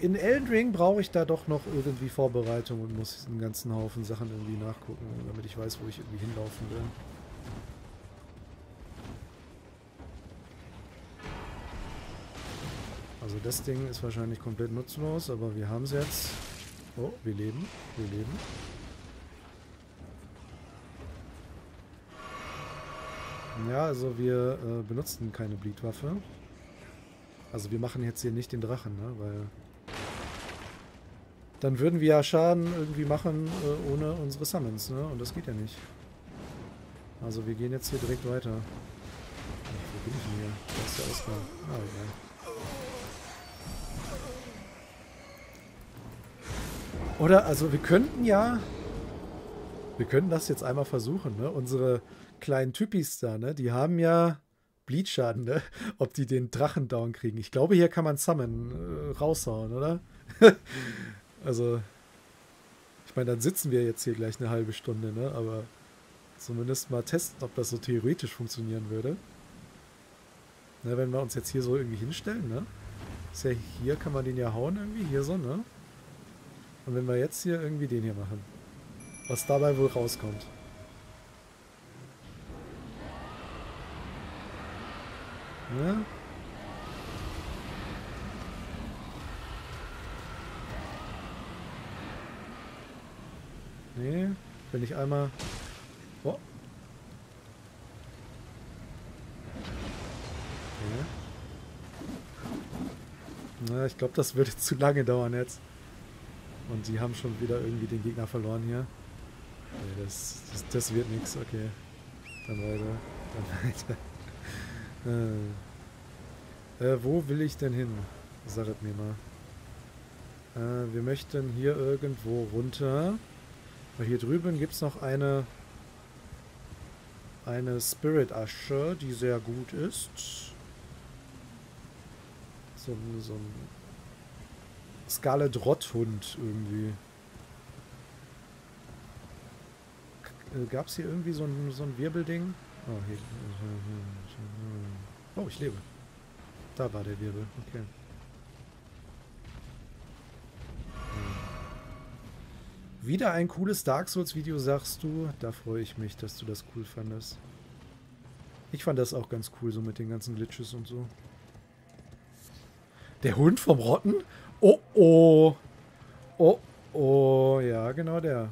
In Elden Ring brauche ich da doch noch irgendwie Vorbereitung und muss einen ganzen Haufen Sachen irgendwie nachgucken, damit ich weiß, wo ich irgendwie hinlaufen will. Also das Ding ist wahrscheinlich komplett nutzlos, aber wir haben es jetzt. Oh, wir leben. Wir leben. Ja, also wir äh, benutzen keine Bleedwaffe. Also wir machen jetzt hier nicht den Drachen, ne? Weil dann würden wir ja Schaden irgendwie machen äh, ohne unsere Summons, ne? Und das geht ja nicht. Also wir gehen jetzt hier direkt weiter. Ach, wo bin ich denn hier? Da ist der Ausgang. Ah, egal. Oder, also wir könnten ja, wir könnten das jetzt einmal versuchen, ne? Unsere kleinen Typis da, ne? Die haben ja Bleedschaden, ne? Ob die den Drachen down kriegen. Ich glaube, hier kann man Summon äh, raushauen, oder? also, ich meine, dann sitzen wir jetzt hier gleich eine halbe Stunde, ne? Aber zumindest mal testen, ob das so theoretisch funktionieren würde. Ne, wenn wir uns jetzt hier so irgendwie hinstellen, ne? Ist ja hier, kann man den ja hauen irgendwie, hier so, ne? Und wenn wir jetzt hier irgendwie den hier machen, was dabei wohl rauskommt. Ne? Nee, wenn ich einmal... Oh. Okay. Na, ich glaube, das würde zu lange dauern jetzt. Und sie haben schon wieder irgendwie den Gegner verloren hier. Nee, das, das, das wird nichts, okay. Dann weiter. Dann weiter. Äh. Äh, wo will ich denn hin? Saget mir mal. Äh, wir möchten hier irgendwo runter. Weil hier drüben gibt es noch eine eine Spirit Asche, die sehr gut ist. So, so ein Scarlet Rotthund irgendwie. Äh, Gab es hier irgendwie so ein, so ein Wirbelding? Oh, hier. oh, ich lebe. Da war der Wirbel. Okay. Wieder ein cooles Dark Souls Video, sagst du. Da freue ich mich, dass du das cool fandest. Ich fand das auch ganz cool, so mit den ganzen Glitches und so. Der Hund vom Rotten? Oh, oh. Oh, oh. Ja, genau der.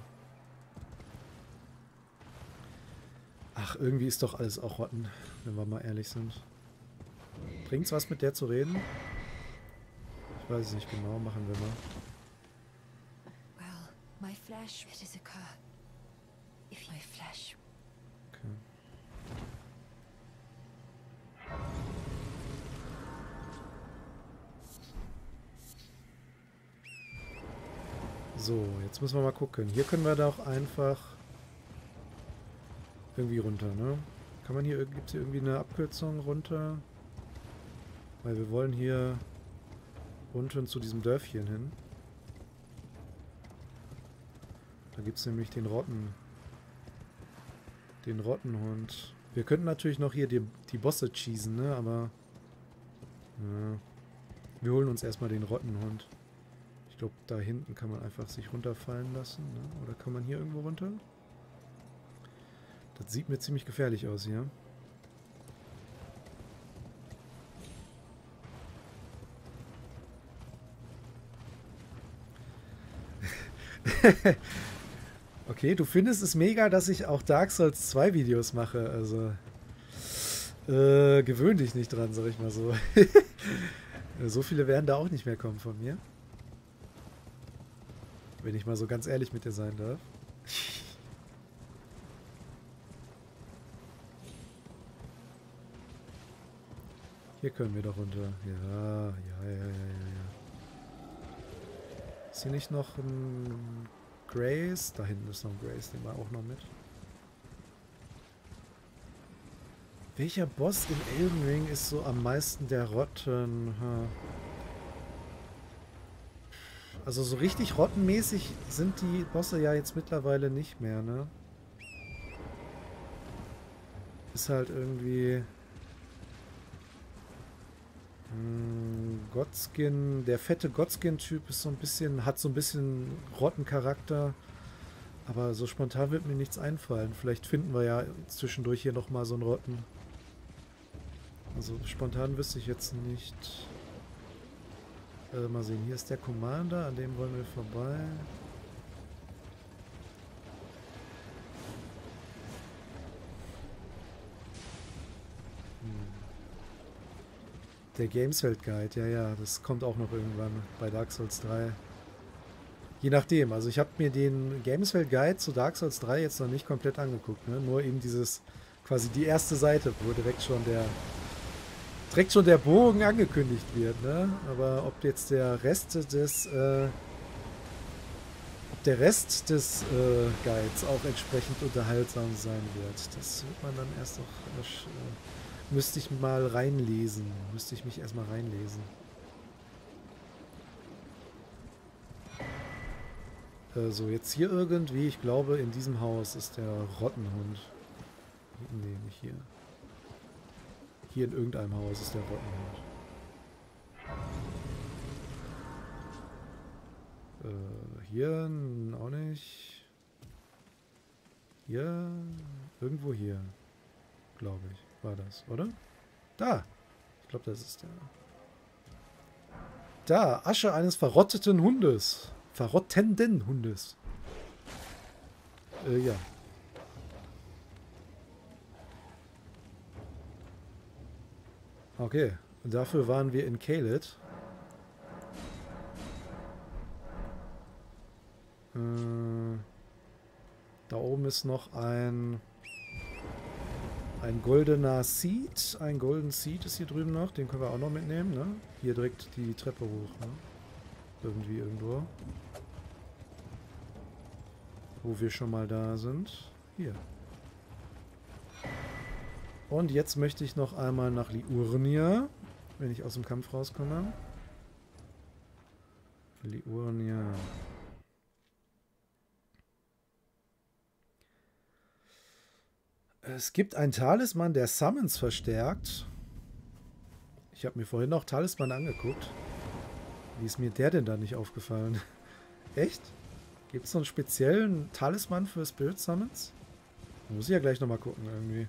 Ach, irgendwie ist doch alles auch Rotten, wenn wir mal ehrlich sind. Bringt's was mit der zu reden? Ich weiß es nicht genau, machen wir mal. My flesh, it is occur. If my flesh. So, jetzt müssen wir mal gucken. Hier können wir doch einfach irgendwie runter, ne? Kann man hier, gibt es hier irgendwie eine Abkürzung runter? Weil wir wollen hier unten zu diesem Dörfchen hin. Da gibt es nämlich den Rotten. Den Rottenhund. Wir könnten natürlich noch hier die, die Bosse cheesen, ne? Aber... Ja. Wir holen uns erstmal den Rottenhund. Ich glaube, da hinten kann man einfach sich runterfallen lassen. Ne? Oder kann man hier irgendwo runter? Das sieht mir ziemlich gefährlich aus hier. Okay, du findest es mega, dass ich auch Dark Souls 2 Videos mache. Also äh, gewöhn dich nicht dran, sag ich mal so. so viele werden da auch nicht mehr kommen von mir. Wenn ich mal so ganz ehrlich mit dir sein darf. Hier können wir doch runter. Ja, ja, ja, ja, ja. Ist hier nicht noch ein Grace. Da hinten ist noch ein Grace, nehmen wir auch noch mit. Welcher Boss in Elden Ring ist so am meisten der Rotten? Also so richtig rottenmäßig sind die Bosse ja jetzt mittlerweile nicht mehr, ne? Ist halt irgendwie... Hm, Godskin, der fette Godskin-Typ ist so ein bisschen, hat so ein bisschen Rottencharakter. Aber so spontan wird mir nichts einfallen. Vielleicht finden wir ja zwischendurch hier nochmal so einen Rotten. Also spontan wüsste ich jetzt nicht. Äh, mal sehen, hier ist der Commander, an dem wollen wir vorbei. Der Gamesfeld Guide, ja, ja, das kommt auch noch irgendwann bei Dark Souls 3. Je nachdem, also ich habe mir den Gamesfeld Guide zu Dark Souls 3 jetzt noch nicht komplett angeguckt, ne? nur eben dieses, quasi die erste Seite, wo direkt schon der, direkt schon der Bogen angekündigt wird, ne? aber ob jetzt der Rest des, äh, ob der Rest des äh, Guides auch entsprechend unterhaltsam sein wird, das wird man dann erst noch äh, Müsste ich mal reinlesen. Müsste ich mich erstmal reinlesen. Äh, so, jetzt hier irgendwie, ich glaube in diesem Haus ist der Rottenhund. Nee, nicht hier. Hier in irgendeinem Haus ist der Rottenhund. Äh, hier auch nicht. Hier, irgendwo hier, glaube ich war das, oder? Da. Ich glaube, das ist der. Da, Asche eines verrotteten Hundes. Verrottenden Hundes. Äh, ja. Okay, dafür waren wir in Kaled. Äh, da oben ist noch ein ein goldener Seed. Ein golden Seed ist hier drüben noch. Den können wir auch noch mitnehmen, ne? Hier direkt die Treppe hoch, ne? Irgendwie irgendwo. Wo wir schon mal da sind. Hier. Und jetzt möchte ich noch einmal nach Liurnia, wenn ich aus dem Kampf rauskomme. Liurnia. Es gibt einen Talisman, der Summons verstärkt. Ich habe mir vorhin noch Talisman angeguckt. Wie ist mir der denn da nicht aufgefallen? Echt? Gibt es so einen speziellen Talisman für Spirit Summons? Muss ich ja gleich nochmal gucken irgendwie.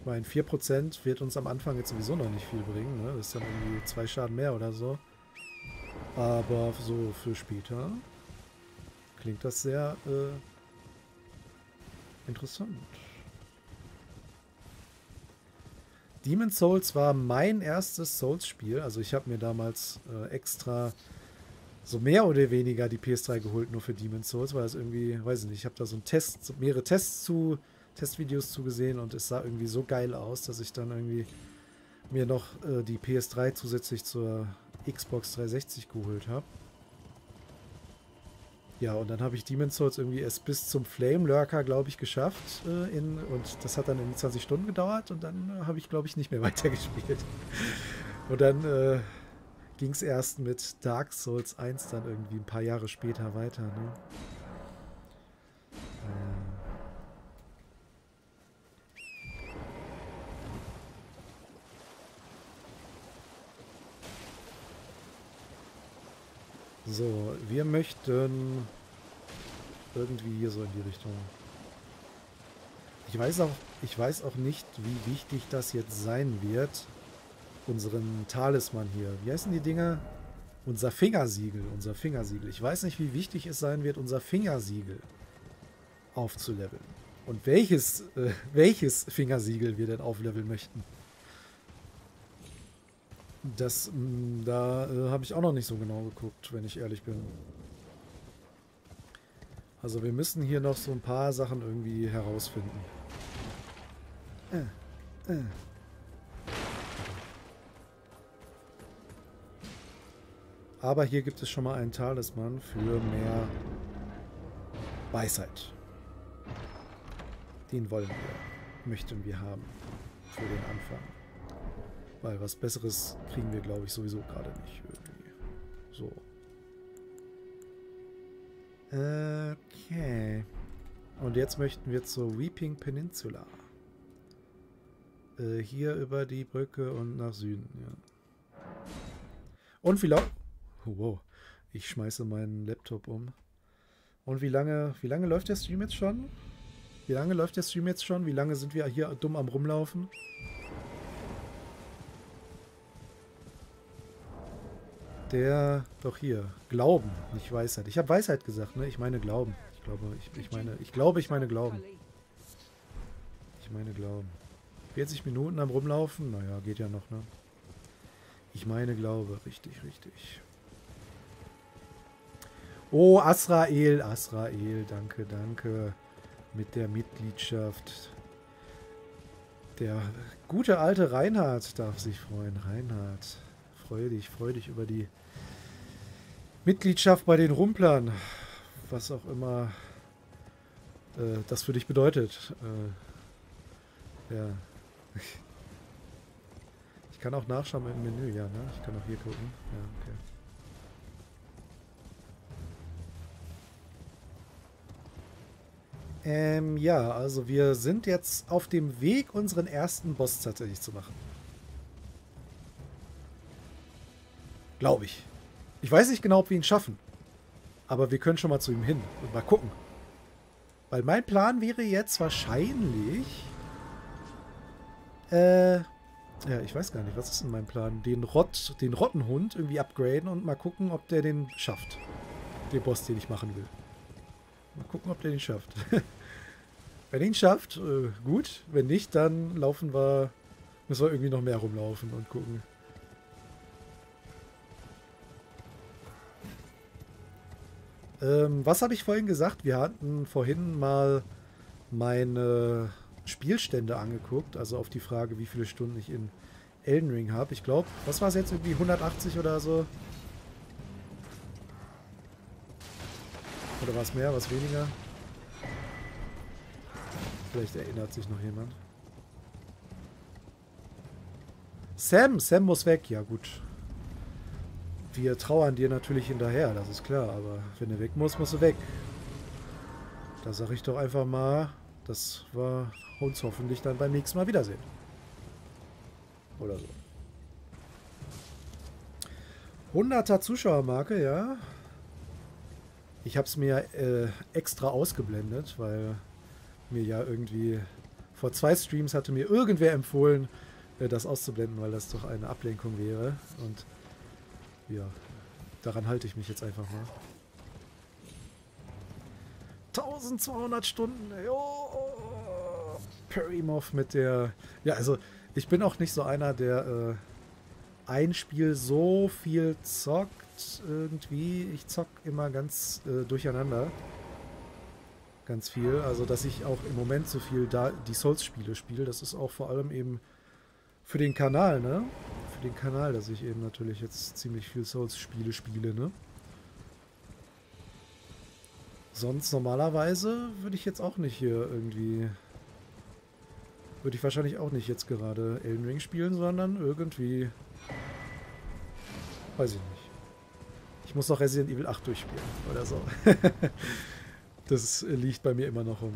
Ich meine, 4% wird uns am Anfang jetzt sowieso noch nicht viel bringen. Ne? Das ist dann irgendwie zwei Schaden mehr oder so. Aber so für später klingt das sehr äh, interessant. Demon Souls war mein erstes Souls-Spiel. Also ich habe mir damals äh, extra so mehr oder weniger die PS3 geholt, nur für Demon Souls, weil es irgendwie, weiß ich nicht, ich habe da so ein Test, mehrere Tests zu, Testvideos zugesehen und es sah irgendwie so geil aus, dass ich dann irgendwie mir noch äh, die PS3 zusätzlich zur Xbox 360 geholt habe. Ja, und dann habe ich Demon's Souls irgendwie erst bis zum Flame Lurker, glaube ich, geschafft. Äh, in, und das hat dann in 20 Stunden gedauert und dann äh, habe ich, glaube ich, nicht mehr weitergespielt. Und dann äh, ging es erst mit Dark Souls 1 dann irgendwie ein paar Jahre später weiter. Ne? So, wir möchten irgendwie hier so in die Richtung. Ich weiß auch, ich weiß auch nicht, wie wichtig das jetzt sein wird, unseren Talisman hier. Wie heißen die Dinger? Unser Fingersiegel, unser Fingersiegel. Ich weiß nicht, wie wichtig es sein wird, unser Fingersiegel aufzuleveln. Und welches, äh, welches Fingersiegel wir denn aufleveln möchten. Das, mm, da äh, habe ich auch noch nicht so genau geguckt, wenn ich ehrlich bin. Also wir müssen hier noch so ein paar Sachen irgendwie herausfinden. Äh, äh. Aber hier gibt es schon mal einen Talisman für mehr Weisheit. Den wollen wir, möchten wir haben für den Anfang. Weil was Besseres kriegen wir, glaube ich, sowieso gerade nicht irgendwie. So. Okay. Und jetzt möchten wir zur Weeping Peninsula. Äh, hier über die Brücke und nach Süden, ja. Und wie lange... Wow. Ich schmeiße meinen Laptop um. Und wie lange, wie lange läuft der Stream jetzt schon? Wie lange läuft der Stream jetzt schon? Wie lange sind wir hier dumm am rumlaufen? Der, doch hier, Glauben, nicht Weisheit. Ich habe Weisheit gesagt, ne? Ich meine Glauben. Ich glaube, ich, ich meine, ich glaube, ich meine Glauben. Ich meine Glauben. 40 Minuten am Rumlaufen? Naja, geht ja noch, ne? Ich meine Glaube, richtig, richtig. Oh, Asrael, Asrael, danke, danke. Mit der Mitgliedschaft. Der gute alte Reinhard darf sich freuen. Reinhard, freu dich, freu dich über die Mitgliedschaft bei den Rumplern, was auch immer äh, das für dich bedeutet. Äh, ja. Ich kann auch nachschauen im Menü, ja, ne? Ich kann auch hier gucken. Ja, okay. Ähm, ja, also wir sind jetzt auf dem Weg, unseren ersten Boss tatsächlich zu machen. Glaube ich. Ich weiß nicht genau, ob wir ihn schaffen. Aber wir können schon mal zu ihm hin und mal gucken. Weil mein Plan wäre jetzt wahrscheinlich... Äh... Ja, ich weiß gar nicht, was ist denn mein Plan? Den, Rott, den Rottenhund irgendwie upgraden und mal gucken, ob der den schafft. Den Boss, den ich machen will. Mal gucken, ob der den schafft. Wenn er ihn schafft, äh, gut. Wenn nicht, dann laufen wir... Müssen wir irgendwie noch mehr rumlaufen und gucken. Ähm, was habe ich vorhin gesagt? Wir hatten vorhin mal meine Spielstände angeguckt, also auf die Frage, wie viele Stunden ich in Elden Ring habe. Ich glaube, was war es jetzt irgendwie 180 oder so? Oder was mehr, was weniger? Vielleicht erinnert sich noch jemand. Sam, Sam muss weg. Ja gut. Wir trauern dir natürlich hinterher, das ist klar. Aber wenn er weg muss, muss er weg. Da sage ich doch einfach mal, dass wir uns hoffentlich dann beim nächsten Mal wiedersehen. Oder so. 100er Zuschauermarke, ja. Ich habe es mir äh, extra ausgeblendet, weil mir ja irgendwie vor zwei Streams hatte mir irgendwer empfohlen, äh, das auszublenden, weil das doch eine Ablenkung wäre. Und ja, daran halte ich mich jetzt einfach mal. 1200 Stunden, ey. Oh, Perimov mit der... Ja, also ich bin auch nicht so einer, der äh, ein Spiel so viel zockt irgendwie. Ich zock immer ganz äh, durcheinander. Ganz viel. Also, dass ich auch im Moment so viel da die Souls-Spiele spiele. Das ist auch vor allem eben für den Kanal, ne? Für den Kanal, dass ich eben natürlich jetzt ziemlich viel Souls-Spiele spiele, ne? Sonst normalerweise würde ich jetzt auch nicht hier irgendwie... Würde ich wahrscheinlich auch nicht jetzt gerade Elden Ring spielen, sondern irgendwie... Weiß ich nicht. Ich muss noch Resident Evil 8 durchspielen oder so. das liegt bei mir immer noch rum.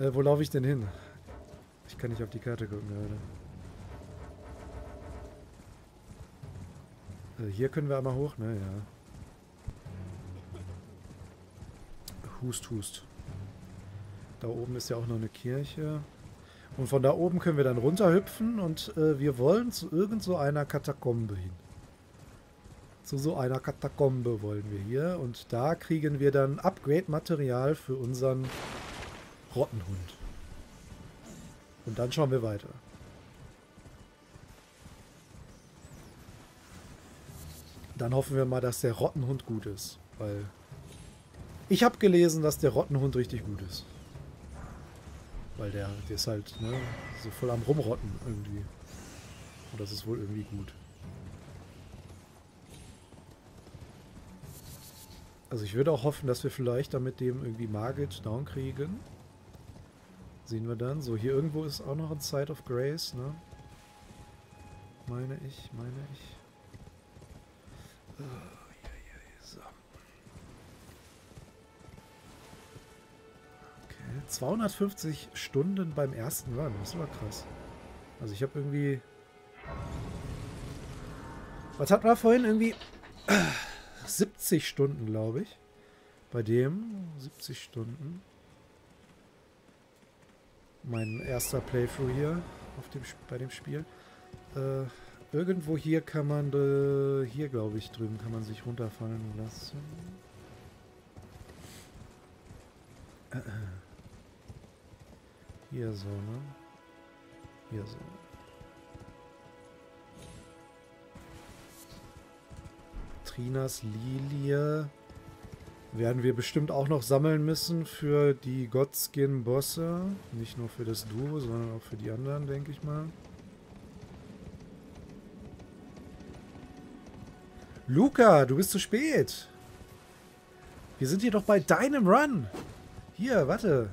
Äh, wo laufe ich denn hin? Ich kann nicht auf die Karte gucken gerade. Äh, hier können wir einmal hoch, ne? Ja. Hust, hust. Da oben ist ja auch noch eine Kirche. Und von da oben können wir dann runterhüpfen und äh, wir wollen zu irgend so einer Katakombe hin. Zu so einer Katakombe wollen wir hier. Und da kriegen wir dann Upgrade-Material für unseren Rottenhund. Und dann schauen wir weiter. Dann hoffen wir mal, dass der Rottenhund gut ist. Weil ich habe gelesen, dass der Rottenhund richtig gut ist. Weil der, der ist halt ne, so voll am Rumrotten irgendwie. Und das ist wohl irgendwie gut. Also ich würde auch hoffen, dass wir vielleicht damit dem irgendwie Margit down kriegen. Sehen wir dann. So, hier irgendwo ist auch noch ein Side of Grace, ne? Meine ich, meine ich. Uh. 250 Stunden beim ersten Run. Das aber krass. Also ich habe irgendwie... Was hat man vorhin? Irgendwie 70 Stunden, glaube ich. Bei dem 70 Stunden. Mein erster Playthrough hier auf dem, bei dem Spiel. Äh, irgendwo hier kann man, äh, hier glaube ich drüben, kann man sich runterfallen lassen. Äh, äh. Hier so, ne? Hier so. Trinas Lilie werden wir bestimmt auch noch sammeln müssen für die Godskin-Bosse. Nicht nur für das Duo, sondern auch für die anderen, denke ich mal. Luca, du bist zu spät. Wir sind hier doch bei deinem Run. Hier, warte.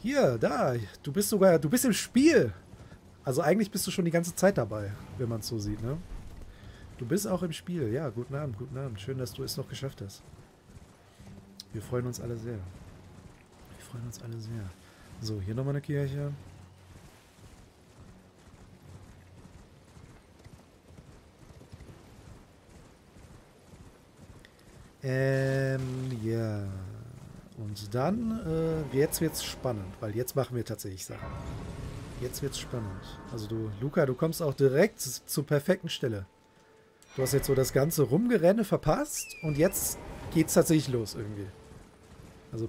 Hier, da. Du bist sogar, du bist im Spiel. Also eigentlich bist du schon die ganze Zeit dabei, wenn man es so sieht, ne? Du bist auch im Spiel. Ja, guten Abend, guten Abend. Schön, dass du es noch geschafft hast. Wir freuen uns alle sehr. Wir freuen uns alle sehr. So, hier nochmal eine Kirche. Ähm, ja. Und dann, äh, jetzt wird's spannend, weil jetzt machen wir tatsächlich Sachen. Jetzt wird's spannend. Also du, Luca, du kommst auch direkt zur perfekten Stelle. Du hast jetzt so das ganze Rumgerenne verpasst und jetzt geht's tatsächlich los irgendwie. Also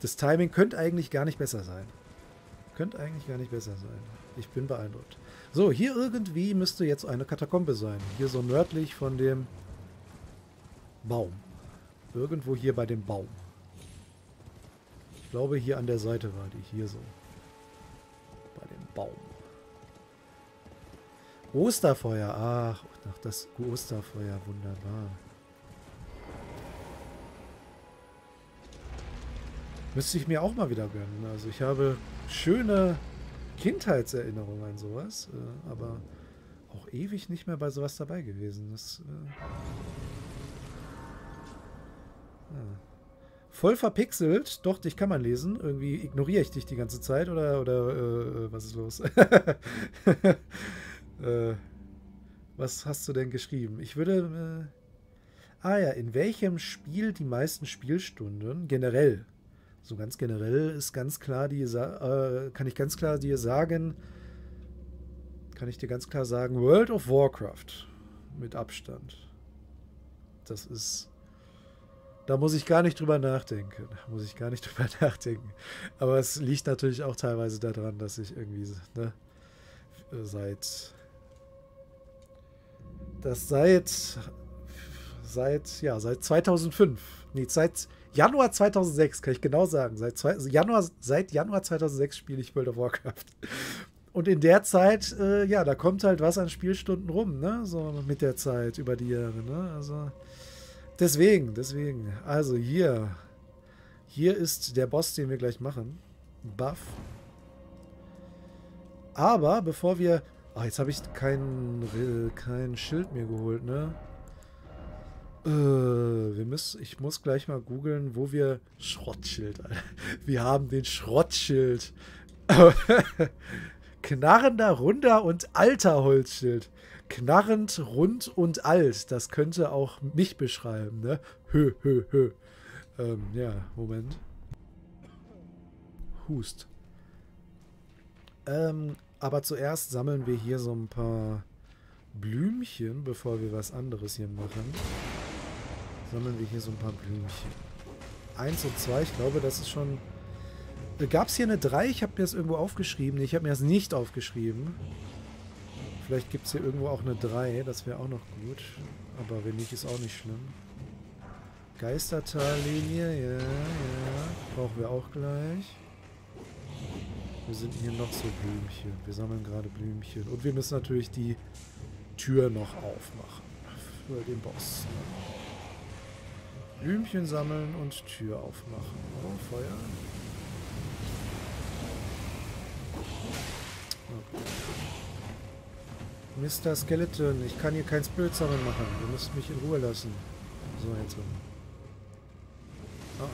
das Timing könnte eigentlich gar nicht besser sein. Könnte eigentlich gar nicht besser sein. Ich bin beeindruckt. So, hier irgendwie müsste jetzt eine Katakombe sein. Hier so nördlich von dem Baum. Irgendwo hier bei dem Baum. Ich glaube, hier an der Seite war die. Hier so. Bei dem Baum. Osterfeuer. Ach, ach das Osterfeuer. Wunderbar. Müsste ich mir auch mal wieder gönnen. Also ich habe schöne Kindheitserinnerungen an sowas, äh, aber auch ewig nicht mehr bei sowas dabei gewesen. Das, äh. Voll verpixelt, doch, dich kann man lesen. Irgendwie ignoriere ich dich die ganze Zeit oder, oder äh, was ist los? äh, was hast du denn geschrieben? Ich würde. Äh, ah ja, in welchem Spiel die meisten Spielstunden generell so ganz generell ist ganz klar, die, äh, kann ich ganz klar dir sagen, kann ich dir ganz klar sagen, World of Warcraft mit Abstand. Das ist, da muss ich gar nicht drüber nachdenken. Da muss ich gar nicht drüber nachdenken. Aber es liegt natürlich auch teilweise daran, dass ich irgendwie ne, seit, das seit, seit, ja, seit 2005, nee, seit Januar 2006, kann ich genau sagen. Seit, zwei, Januar, seit Januar 2006 spiele ich World of Warcraft. Und in der Zeit, äh, ja, da kommt halt was an Spielstunden rum, ne? So mit der Zeit, über die Jahre, ne? Also, deswegen, deswegen. Also hier, hier ist der Boss, den wir gleich machen. Buff. Aber bevor wir... Ach, jetzt habe ich kein, kein Schild mehr geholt, ne? Äh, wir müssen, ich muss gleich mal googeln, wo wir Schrottschild. Wir haben den Schrottschild. Knarrender, runder und alter Holzschild. Knarrend, rund und alt. Das könnte auch mich beschreiben, ne? Hö, hö, hö. Ähm, ja, Moment. Hust. Ähm, aber zuerst sammeln wir hier so ein paar Blümchen, bevor wir was anderes hier machen sammeln wir hier so ein paar Blümchen. Eins und zwei, ich glaube, das ist schon... Äh, Gab es hier eine 3? Ich habe mir das irgendwo aufgeschrieben. Nee, ich habe mir das nicht aufgeschrieben. Vielleicht gibt es hier irgendwo auch eine 3. Das wäre auch noch gut. Aber wenn nicht, ist auch nicht schlimm. Geistertallinie, ja, ja. Brauchen wir auch gleich. Wir sind hier noch so Blümchen. Wir sammeln gerade Blümchen. Und wir müssen natürlich die Tür noch aufmachen. Für den Boss. Blümchen sammeln und Tür aufmachen. Oh, Feuer. Mr. Skeleton, ich kann hier kein Spirit sammeln machen. Ihr müsst mich in Ruhe lassen. So, jetzt. Ah.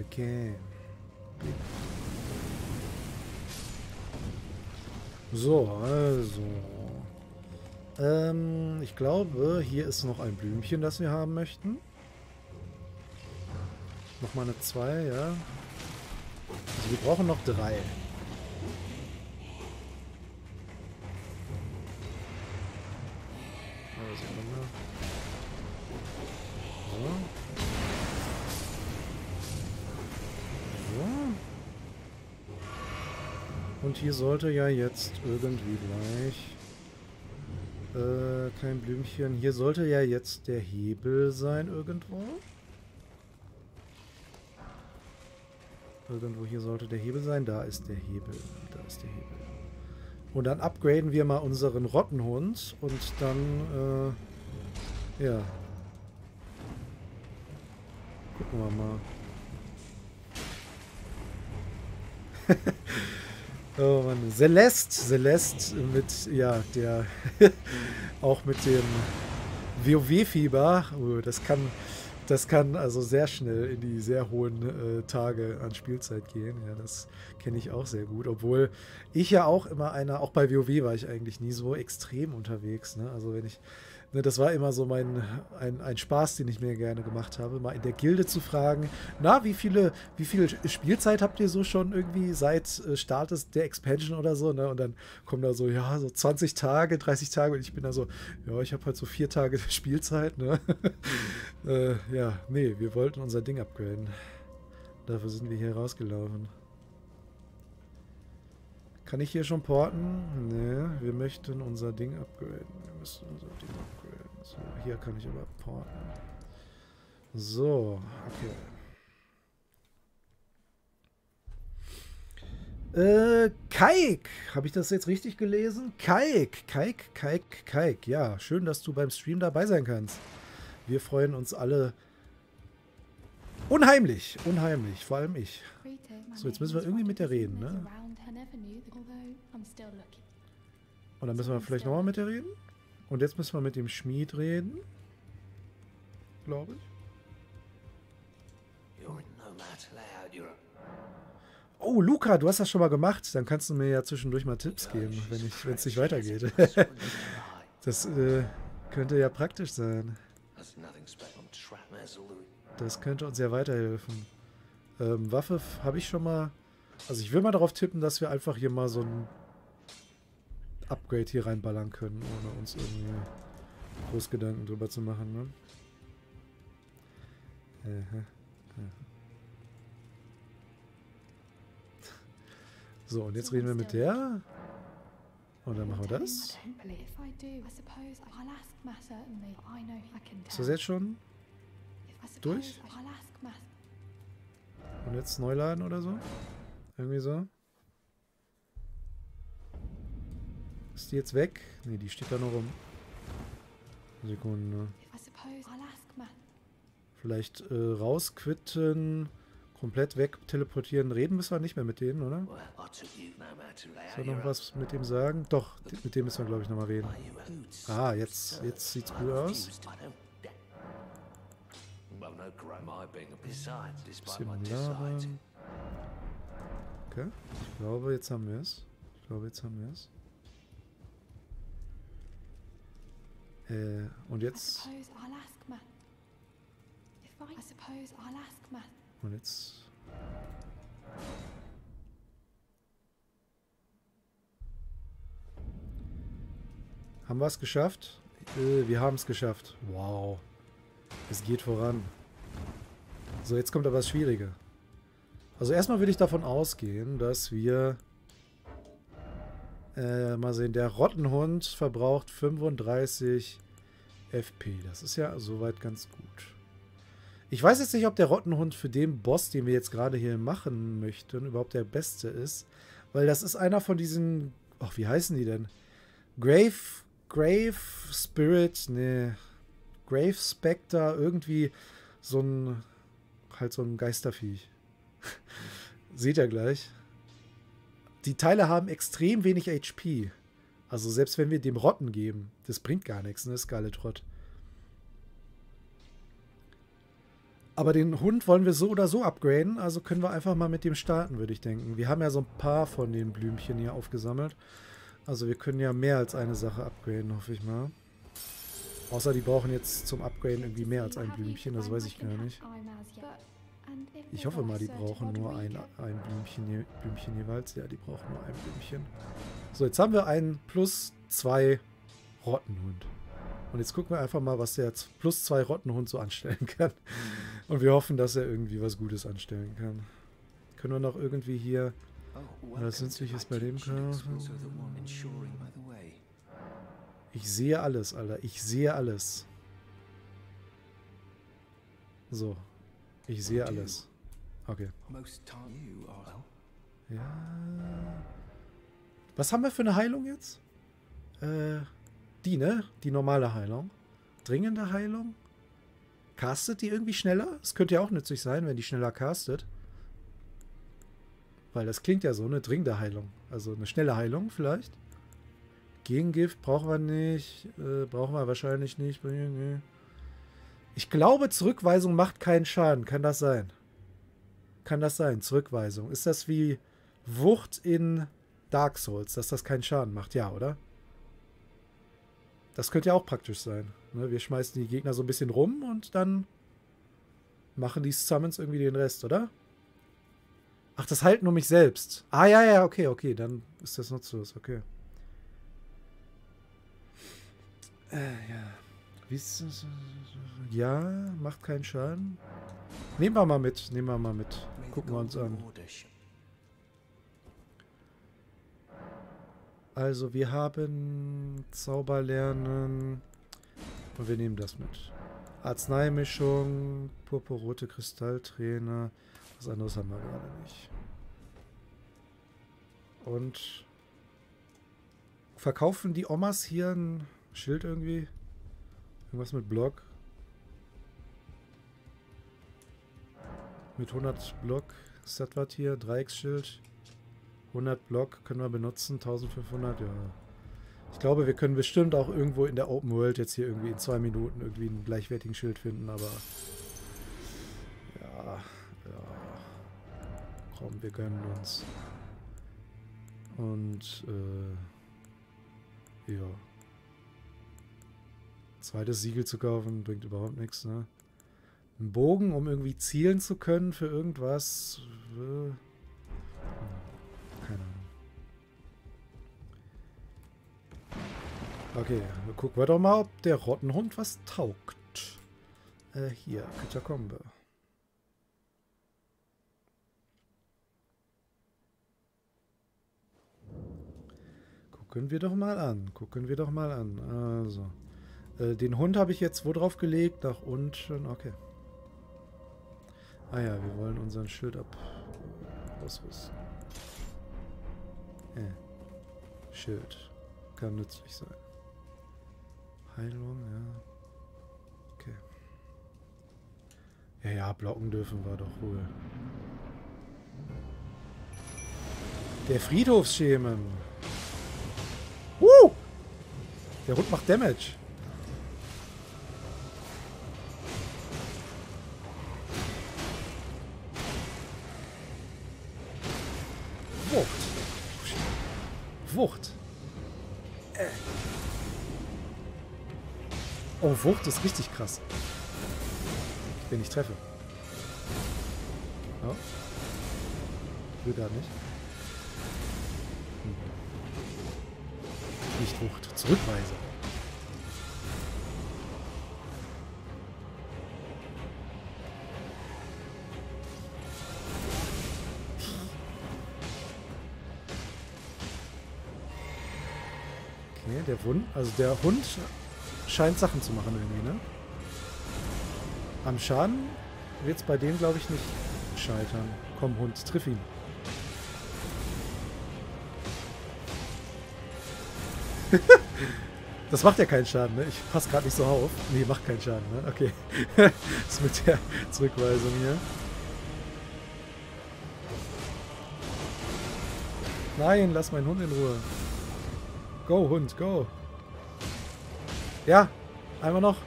Okay. So, also. Ähm, ich glaube, hier ist noch ein Blümchen, das wir haben möchten. Nochmal eine 2, ja. Also wir brauchen noch drei. Und hier sollte ja jetzt irgendwie gleich... Äh, kein Blümchen. Hier sollte ja jetzt der Hebel sein irgendwo. Irgendwo hier sollte der Hebel sein. Da ist der Hebel. Da ist der Hebel. Und dann upgraden wir mal unseren Rottenhund. Und dann, äh, ja. Gucken wir mal. Oh Mann, Celeste, Celeste mit, ja, der, auch mit dem WoW-Fieber, oh, das kann, das kann also sehr schnell in die sehr hohen äh, Tage an Spielzeit gehen. Ja, das kenne ich auch sehr gut. Obwohl ich ja auch immer einer, auch bei WoW war ich eigentlich nie so extrem unterwegs. Ne? Also wenn ich Ne, das war immer so mein ein, ein Spaß, den ich mir gerne gemacht habe, mal in der Gilde zu fragen, na, wie viele, wie viel Spielzeit habt ihr so schon irgendwie seit äh, Start des, der Expansion oder so, ne? Und dann kommen da so, ja, so 20 Tage, 30 Tage und ich bin da so, ja, ich habe halt so vier Tage Spielzeit, ne? äh, ja, nee, wir wollten unser Ding upgraden. Dafür sind wir hier rausgelaufen. Kann ich hier schon porten? Ne, wir möchten unser Ding upgraden. Wir müssen unser Ding upgraden. So, hier kann ich aber porten. So, okay. Äh, Kaik. Habe ich das jetzt richtig gelesen? Kaik, Kaik, Kaik, Kaik. Ja, schön, dass du beim Stream dabei sein kannst. Wir freuen uns alle unheimlich, unheimlich, vor allem ich. So, jetzt müssen wir irgendwie mit der reden, ne? Und dann müssen wir vielleicht nochmal mit der reden. Und jetzt müssen wir mit dem Schmied reden. Glaube ich. Oh, Luca, du hast das schon mal gemacht. Dann kannst du mir ja zwischendurch mal Tipps geben, wenn es nicht weitergeht. das äh, könnte ja praktisch sein. Das könnte uns ja weiterhelfen. Ähm, Waffe habe ich schon mal... Also ich will mal darauf tippen, dass wir einfach hier mal so ein Upgrade hier reinballern können, ohne uns irgendwie groß Gedanken drüber zu machen, ne? So, und jetzt reden wir mit der. Und dann machen wir das. Ist das jetzt schon durch? Und jetzt neu laden oder so? Irgendwie so? Ist die jetzt weg? Ne, die steht da noch rum. Sekunde. Vielleicht äh, rausquitten, komplett weg teleportieren. Reden müssen wir nicht mehr mit denen, oder? Soll noch was mit dem sagen? Doch, mit dem müssen wir, glaube ich, nochmal reden. Ah, jetzt, jetzt sieht's gut aus. Bisschen labern. Okay, ich glaube, jetzt haben wir es. Ich glaube, jetzt haben wir es. Äh, und jetzt... Und jetzt... Haben wir es geschafft? Äh, wir haben es geschafft. Wow. Es geht voran. So, jetzt kommt aber das Schwierige. Also erstmal will ich davon ausgehen, dass wir... Äh, mal sehen, der Rottenhund verbraucht 35 FP. Das ist ja soweit ganz gut. Ich weiß jetzt nicht, ob der Rottenhund für den Boss, den wir jetzt gerade hier machen möchten, überhaupt der beste ist. Weil das ist einer von diesen... Ach, wie heißen die denn? Grave... Grave Spirit... Ne... Grave Spectre, irgendwie so ein, halt so ein Geisterviech. Seht ihr gleich. Die Teile haben extrem wenig HP. Also selbst wenn wir dem Rotten geben, das bringt gar nichts, ne, Scarlet Rot. Aber den Hund wollen wir so oder so upgraden, also können wir einfach mal mit dem starten, würde ich denken. Wir haben ja so ein paar von den Blümchen hier aufgesammelt. Also wir können ja mehr als eine Sache upgraden, hoffe ich mal. Außer die brauchen jetzt zum Upgraden irgendwie mehr als ein Blümchen, das weiß ich gar nicht. Ich hoffe mal, die brauchen nur ein, ein Blümchen, Blümchen jeweils. Ja, die brauchen nur ein Blümchen. So, jetzt haben wir einen plus zwei Rottenhund. Und jetzt gucken wir einfach mal, was der plus zwei Rottenhund so anstellen kann. Und wir hoffen, dass er irgendwie was Gutes anstellen kann. Können wir noch irgendwie hier was Nützliches bei dem kaufen? Ich sehe alles, Alter. Ich sehe alles. So. Ich sehe alles. Okay. Ja. Was haben wir für eine Heilung jetzt? Äh, die, ne? Die normale Heilung. Dringende Heilung? Castet die irgendwie schneller? Das könnte ja auch nützlich sein, wenn die schneller castet. Weil das klingt ja so, eine dringende Heilung. Also eine schnelle Heilung vielleicht. Gegengift brauchen wir nicht. Äh, brauchen wir wahrscheinlich nicht. Ich glaube, Zurückweisung macht keinen Schaden. Kann das sein? Kann das sein? Zurückweisung. Ist das wie Wucht in Dark Souls, dass das keinen Schaden macht? Ja, oder? Das könnte ja auch praktisch sein. Ne? Wir schmeißen die Gegner so ein bisschen rum und dann machen die Summons irgendwie den Rest, oder? Ach, das heilt nur mich selbst. Ah, ja, ja, okay, okay. Dann ist das nutzlos, okay. Äh, ja. Wie ist das? Ja, macht keinen Schaden. Nehmen wir mal mit. Nehmen wir mal mit. Gucken wir uns an. Also wir haben Zauberlernen und wir nehmen das mit. Arzneimischung, purpurrote Kristallträne. Was anderes haben wir gerade nicht. Und verkaufen die Omas hier ein Schild irgendwie? Irgendwas mit Block? Mit 100 Block ist das was hier? Dreiecksschild. 100 Block können wir benutzen. 1500, ja. Ich glaube, wir können bestimmt auch irgendwo in der Open World jetzt hier irgendwie in zwei Minuten irgendwie einen gleichwertigen Schild finden, aber... Ja, ja. Komm, wir gönnen uns. Und, äh... Ja. Zweites Siegel zu kaufen, bringt überhaupt nichts, ne? Ein Bogen, um irgendwie zielen zu können für irgendwas. Äh, keine Ahnung. Okay, gucken wir doch mal, ob der Rottenhund was taugt. Äh, hier, Katakombe. Gucken wir doch mal an. Gucken wir doch mal an. Also. Äh, den Hund habe ich jetzt wo drauf gelegt? Nach unten. Okay. Ah ja, wir wollen unseren Schild ab ausrüsten. Äh. Schild. Kann nützlich sein. Heilung, ja. Okay. Ja, ja, blocken dürfen wir doch wohl. Der Friedhofsschemen. Uh! Der Hund macht Damage. Wucht ist richtig krass. Wenn ich treffe. Ja. Will gar nicht. Hm. Nicht Wucht. Zurückweise. der Wund, also der Hund scheint Sachen zu machen irgendwie, ne? Am Schaden wird es bei dem, glaube ich, nicht scheitern. Komm, Hund, triff ihn. das macht ja keinen Schaden, ne? Ich passe gerade nicht so auf. Nee, macht keinen Schaden, ne? Okay. das mit der Zurückweisung hier. Nein, lass meinen Hund in Ruhe. Go, Hund, go. Ja, einmal noch.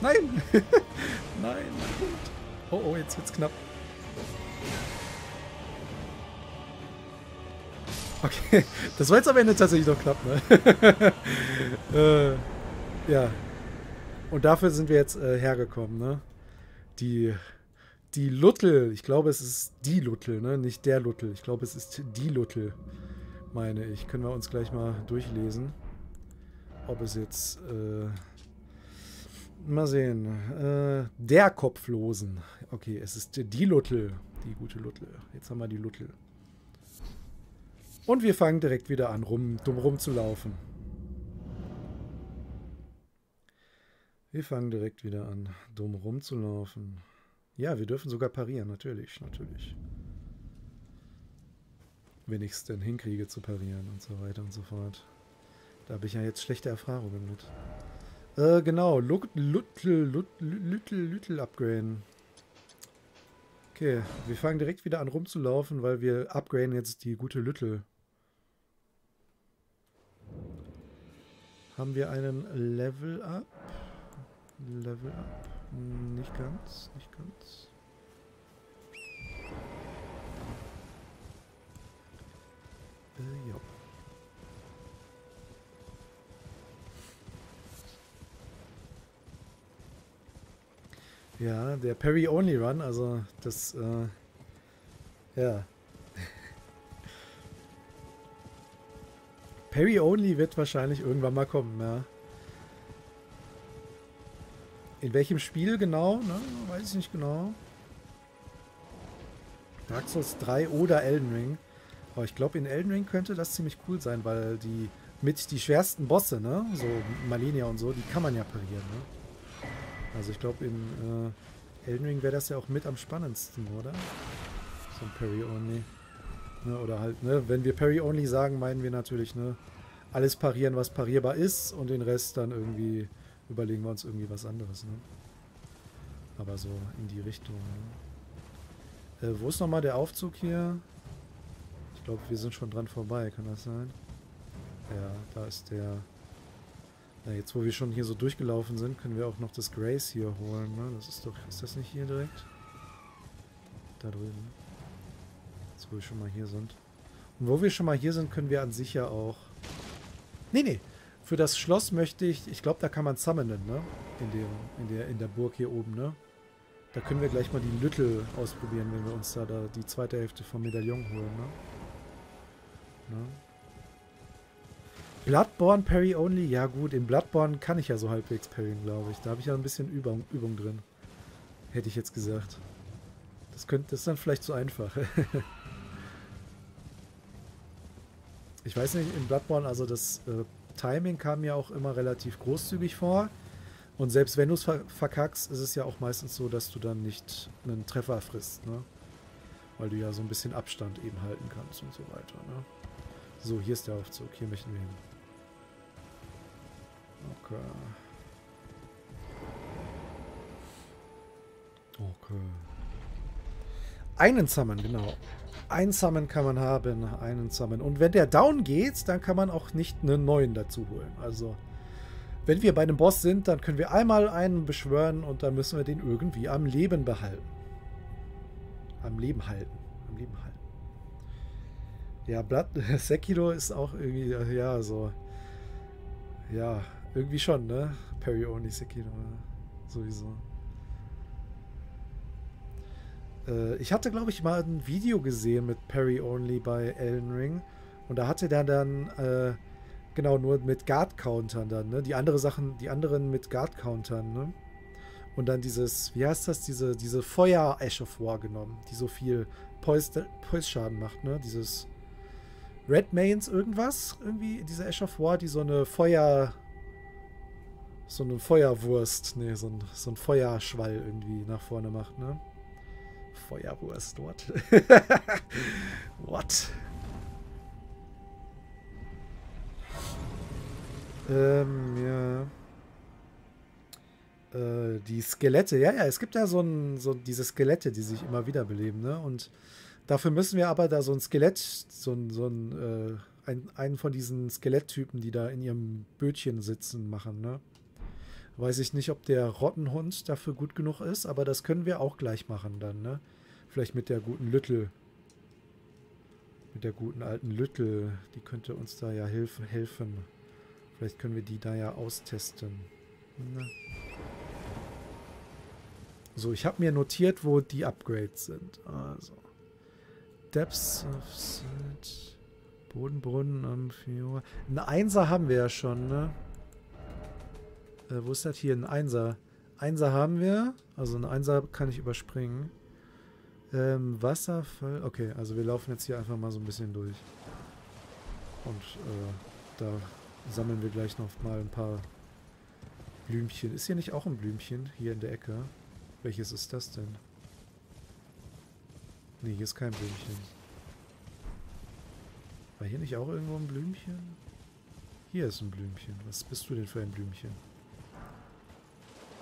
Nein! Nein. Oh, oh, jetzt wird's knapp. Okay, das war jetzt am Ende tatsächlich noch knapp, ne? äh, ja. Und dafür sind wir jetzt äh, hergekommen, ne? Die die Luttel, ich glaube, es ist die Luttel, ne? nicht der Luttel. Ich glaube, es ist die Luttel, meine ich. Können wir uns gleich mal durchlesen. Ob es jetzt... Äh, mal sehen. Äh, der Kopflosen. Okay, es ist die Luttel. Die gute Luttel. Jetzt haben wir die Luttel. Und wir fangen direkt wieder an, rum, dumm rumzulaufen. Wir fangen direkt wieder an, dumm rumzulaufen. Ja, wir dürfen sogar parieren, natürlich, natürlich. Wenn ich es denn hinkriege zu parieren und so weiter und so fort. Da habe ich ja jetzt schlechte Erfahrungen mit. Äh, genau, Lüttel, Lüttel, Lüttel upgraden. Okay, wir fangen direkt wieder an rumzulaufen, weil wir upgraden jetzt die gute Lüttel. Haben wir einen Level Up? Level Up. Nicht ganz, nicht ganz. Äh, ja. Ja, der Perry Only Run, also das, äh, ja. Perry Only wird wahrscheinlich irgendwann mal kommen, ja. In welchem Spiel genau? Ne? Weiß ich nicht genau. Dark Souls 3 oder Elden Ring. Aber ich glaube, in Elden Ring könnte das ziemlich cool sein, weil die mit die schwersten Bosse, ne? So Malenia und so, die kann man ja parieren, ne? Also ich glaube, in äh, Elden Ring wäre das ja auch mit am spannendsten, oder? So ein Parry-Only. Ne? Oder halt, ne? Wenn wir Parry-Only sagen, meinen wir natürlich, ne? Alles parieren, was parierbar ist und den Rest dann irgendwie überlegen wir uns irgendwie was anderes, ne? Aber so in die Richtung, ne? Äh, wo ist nochmal der Aufzug hier? Ich glaube, wir sind schon dran vorbei, kann das sein? Ja, da ist der... Ja, jetzt wo wir schon hier so durchgelaufen sind, können wir auch noch das Grace hier holen, ne? Das ist doch... Ist das nicht hier direkt? Da drüben. Jetzt wo wir schon mal hier sind. Und wo wir schon mal hier sind, können wir an sich ja auch... Nee, nee. Für das Schloss möchte ich... Ich glaube, da kann man summonen, ne? In, dem, in, der, in der Burg hier oben, ne? Da können wir gleich mal die Lüttel ausprobieren, wenn wir uns da, da die zweite Hälfte vom Medaillon holen, ne? Ne? Bloodborne Parry Only? Ja gut, in Bloodborne kann ich ja so halbwegs parryen, glaube ich. Da habe ich ja ein bisschen Übung, Übung drin. Hätte ich jetzt gesagt. Das, könnte, das ist dann vielleicht zu einfach. ich weiß nicht, in Bloodborne, also das äh, Timing kam mir auch immer relativ großzügig vor. Und selbst wenn du es ver verkackst, ist es ja auch meistens so, dass du dann nicht einen Treffer frisst, ne? Weil du ja so ein bisschen Abstand eben halten kannst und so weiter, ne? So, hier ist der Aufzug. Hier möchten wir hin. Okay. Okay. Einen Summon, genau. Ein Summon kann man haben, einen Summon. Und wenn der down geht, dann kann man auch nicht einen neuen dazu holen. Also, wenn wir bei einem Boss sind, dann können wir einmal einen beschwören und dann müssen wir den irgendwie am Leben behalten. Am Leben halten. Am Leben halten. Ja, Blood Sekiro ist auch irgendwie, ja, so. Ja, irgendwie schon, ne? Parry Only Sekiro. Sowieso. Äh, ich hatte, glaube ich, mal ein Video gesehen mit Parry Only bei Elden Ring. Und da hatte der dann, äh, genau, nur mit Guard-Countern dann, ne? Die andere Sachen, die anderen mit Guard-Countern, ne? Und dann dieses, wie heißt das, diese, diese Feuer-Ash of War genommen, die so viel Poise-Schaden macht, ne? Dieses Red Mains irgendwas, irgendwie, diese Ash of War, die so eine Feuer. So eine Feuerwurst, ne, so ein, so ein Feuerschwall irgendwie nach vorne macht, ne? Feuerwurst, what? what? Ähm, ja. Äh, die Skelette, ja, ja, es gibt ja so, ein, so diese Skelette, die sich immer wieder beleben, ne? Und Dafür müssen wir aber da so ein Skelett, so ein, so ein, äh, ein, einen von diesen Skeletttypen, die da in ihrem Bötchen sitzen, machen, ne? Weiß ich nicht, ob der Rottenhund dafür gut genug ist, aber das können wir auch gleich machen dann, ne? Vielleicht mit der guten Lüttel. Mit der guten alten Lüttel. Die könnte uns da ja hilf helfen. Vielleicht können wir die da ja austesten. Ne? So, ich habe mir notiert, wo die Upgrades sind. Also. Depths of Silt. Bodenbrunnen, Amphiora. Ein Einser haben wir ja schon, ne? Äh, wo ist das hier? Ein Einser. Einser haben wir. Also ein Einser kann ich überspringen. Ähm, Wasserfall. Okay, also wir laufen jetzt hier einfach mal so ein bisschen durch. Und äh, da sammeln wir gleich noch mal ein paar Blümchen. Ist hier nicht auch ein Blümchen? Hier in der Ecke. Welches ist das denn? Ne, hier ist kein Blümchen. War hier nicht auch irgendwo ein Blümchen? Hier ist ein Blümchen. Was bist du denn für ein Blümchen?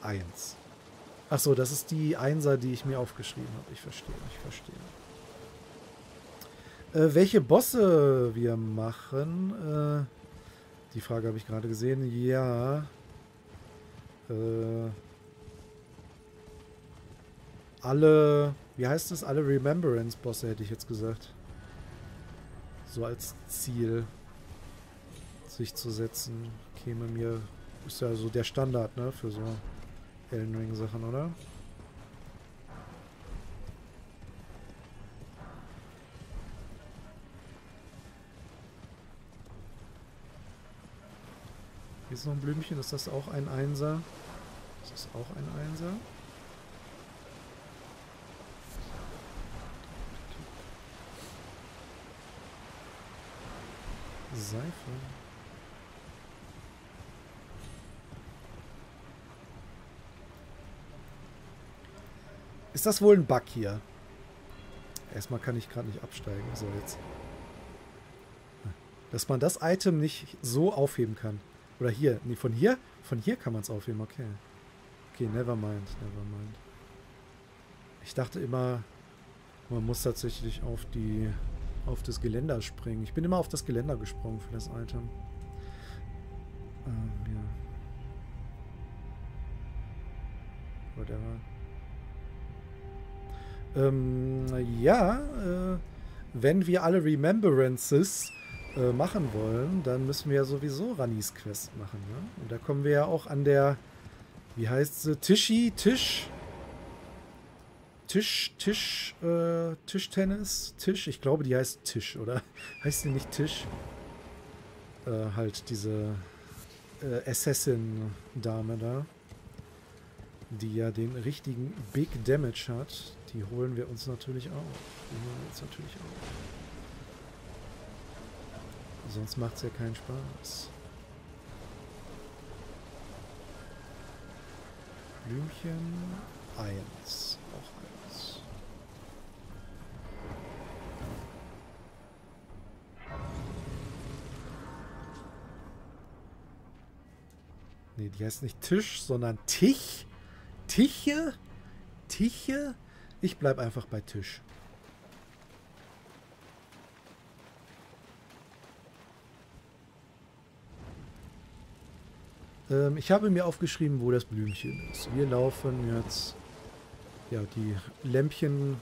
Eins. Achso, das ist die Einser, die ich mir aufgeschrieben habe. Ich verstehe, ich verstehe. Äh, welche Bosse wir machen? Äh, die Frage habe ich gerade gesehen. Ja. Äh, alle wie heißt es? Alle Remembrance-Bosse hätte ich jetzt gesagt. So als Ziel sich zu setzen, käme mir. Ist ja so der Standard, ne? Für so Elden Ring-Sachen, oder? Hier ist noch ein Blümchen. Ist das auch ein Einser? Das ist auch ein Einser. Seife. Ist das wohl ein Bug hier? Erstmal kann ich gerade nicht absteigen. So, jetzt. Dass man das Item nicht so aufheben kann. Oder hier. Nee, von hier? Von hier kann man es aufheben. Okay. Okay, never mind. Never mind. Ich dachte immer, man muss tatsächlich auf die auf das Geländer springen. Ich bin immer auf das Geländer gesprungen für das Item. Ähm, ja. Whatever. Ähm, ja, äh, wenn wir alle Remembrances äh, machen wollen, dann müssen wir ja sowieso Ranis Quest machen. Ne? Und da kommen wir ja auch an der, wie heißt sie, Tischi, Tisch, Tisch, Tisch, äh, Tischtennis, Tisch, ich glaube, die heißt Tisch, oder? Heißt die nicht Tisch? Äh, halt diese äh, Assassin-Dame da, die ja den richtigen Big Damage hat. Die holen wir uns natürlich auch. Die holen wir uns natürlich auch. Sonst macht es ja keinen Spaß. Blümchen 1. Auch Nee, die heißt nicht Tisch, sondern Tich. Tiche? Tiche? Ich bleib einfach bei Tisch. Ähm, ich habe mir aufgeschrieben, wo das Blümchen ist. Wir laufen jetzt... Ja, die Lämpchen...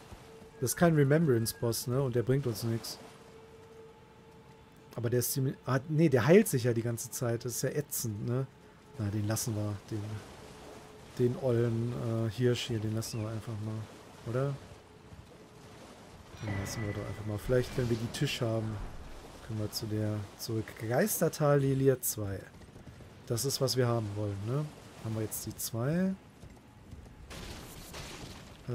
Das ist kein Remembrance-Boss, ne? Und der bringt uns nichts. Aber der ist ziemlich... Ah, nee, der heilt sich ja die ganze Zeit. Das ist ja ätzend, ne? Na, den lassen wir. Den, den ollen äh, Hirsch hier, den lassen wir einfach mal. Oder? Den lassen wir doch einfach mal. Vielleicht, wenn wir die Tisch haben, können wir zu der zurück. Geistertal Lilia 2. Das ist, was wir haben wollen, ne? Haben wir jetzt die 2. Äh,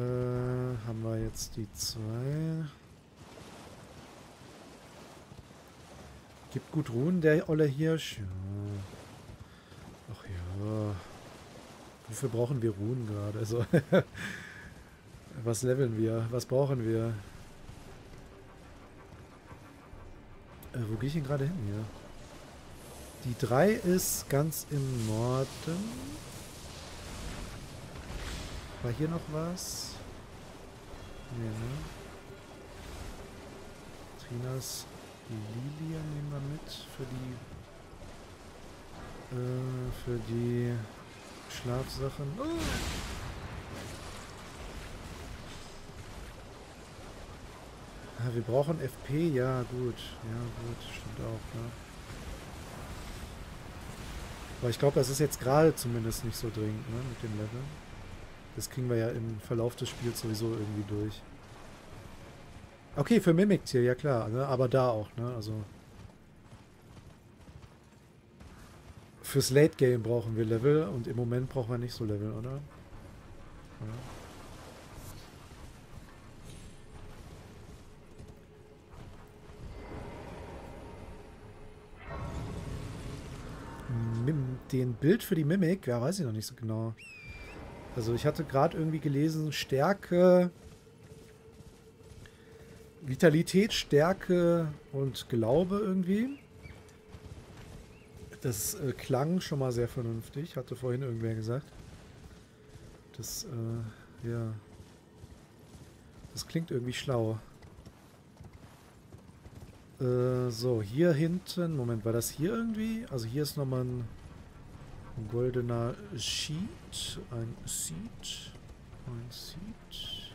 haben wir jetzt die 2. Gibt gut Ruhen, der olle Hirsch. Ja. Ach ja. Wofür brauchen wir Ruhen gerade? Also, was leveln wir? Was brauchen wir? Äh, wo gehe ich denn gerade hin hier? Die 3 ist ganz im Norden. War hier noch was? Nee, ne? Trinas Lilie nehmen wir mit für die äh, für die Schlafsachen. Oh. Ah, wir brauchen FP, ja gut. Ja gut, stimmt auch, ne? Aber ich glaube, das ist jetzt gerade zumindest nicht so dringend, ne, mit dem Level. Das kriegen wir ja im Verlauf des Spiels sowieso irgendwie durch. Okay, für Mimic hier, ja klar, ne? aber da auch, ne? Also Fürs Late Game brauchen wir Level und im Moment brauchen wir nicht so Level, oder? Ja. den Bild für die Mimik, ja, weiß ich noch nicht so genau. Also ich hatte gerade irgendwie gelesen, Stärke, Vitalität, Stärke und Glaube irgendwie. Das äh, klang schon mal sehr vernünftig, hatte vorhin irgendwer gesagt. Das, äh, ja. Das klingt irgendwie schlau. Äh, so, hier hinten. Moment, war das hier irgendwie? Also hier ist nochmal ein, ein goldener Sheet. Ein Seed. Ein Seed.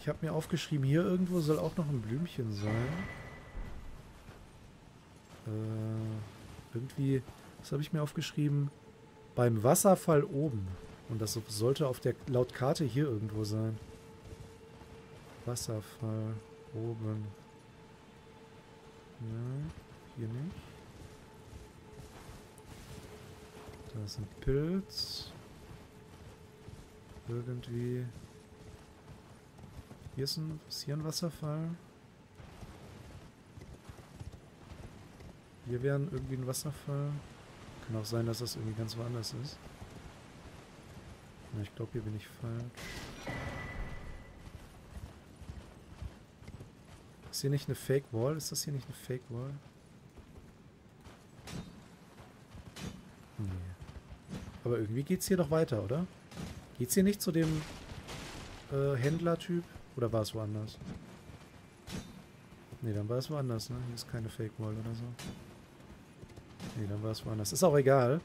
Ich habe mir aufgeschrieben, hier irgendwo soll auch noch ein Blümchen sein. Äh, irgendwie, was habe ich mir aufgeschrieben? Beim Wasserfall oben. Und das sollte auf der laut Karte hier irgendwo sein. Wasserfall oben. Ja, hier nicht. Da ist ein Pilz. Irgendwie. Hier ist, ein, ist hier ein Wasserfall. Hier wäre irgendwie ein Wasserfall. Kann auch sein, dass das irgendwie ganz woanders ist. Na, ich glaube, hier bin ich falsch. Ist hier nicht eine Fake Wall? Ist das hier nicht eine Fake Wall? Nee. Aber irgendwie geht's hier doch weiter, oder? Geht's hier nicht zu dem äh, Händler-Typ? Oder war es woanders? Nee, dann war es woanders, ne? Hier ist keine Fake Wall oder so. Nee, dann war es woanders. Ist auch egal.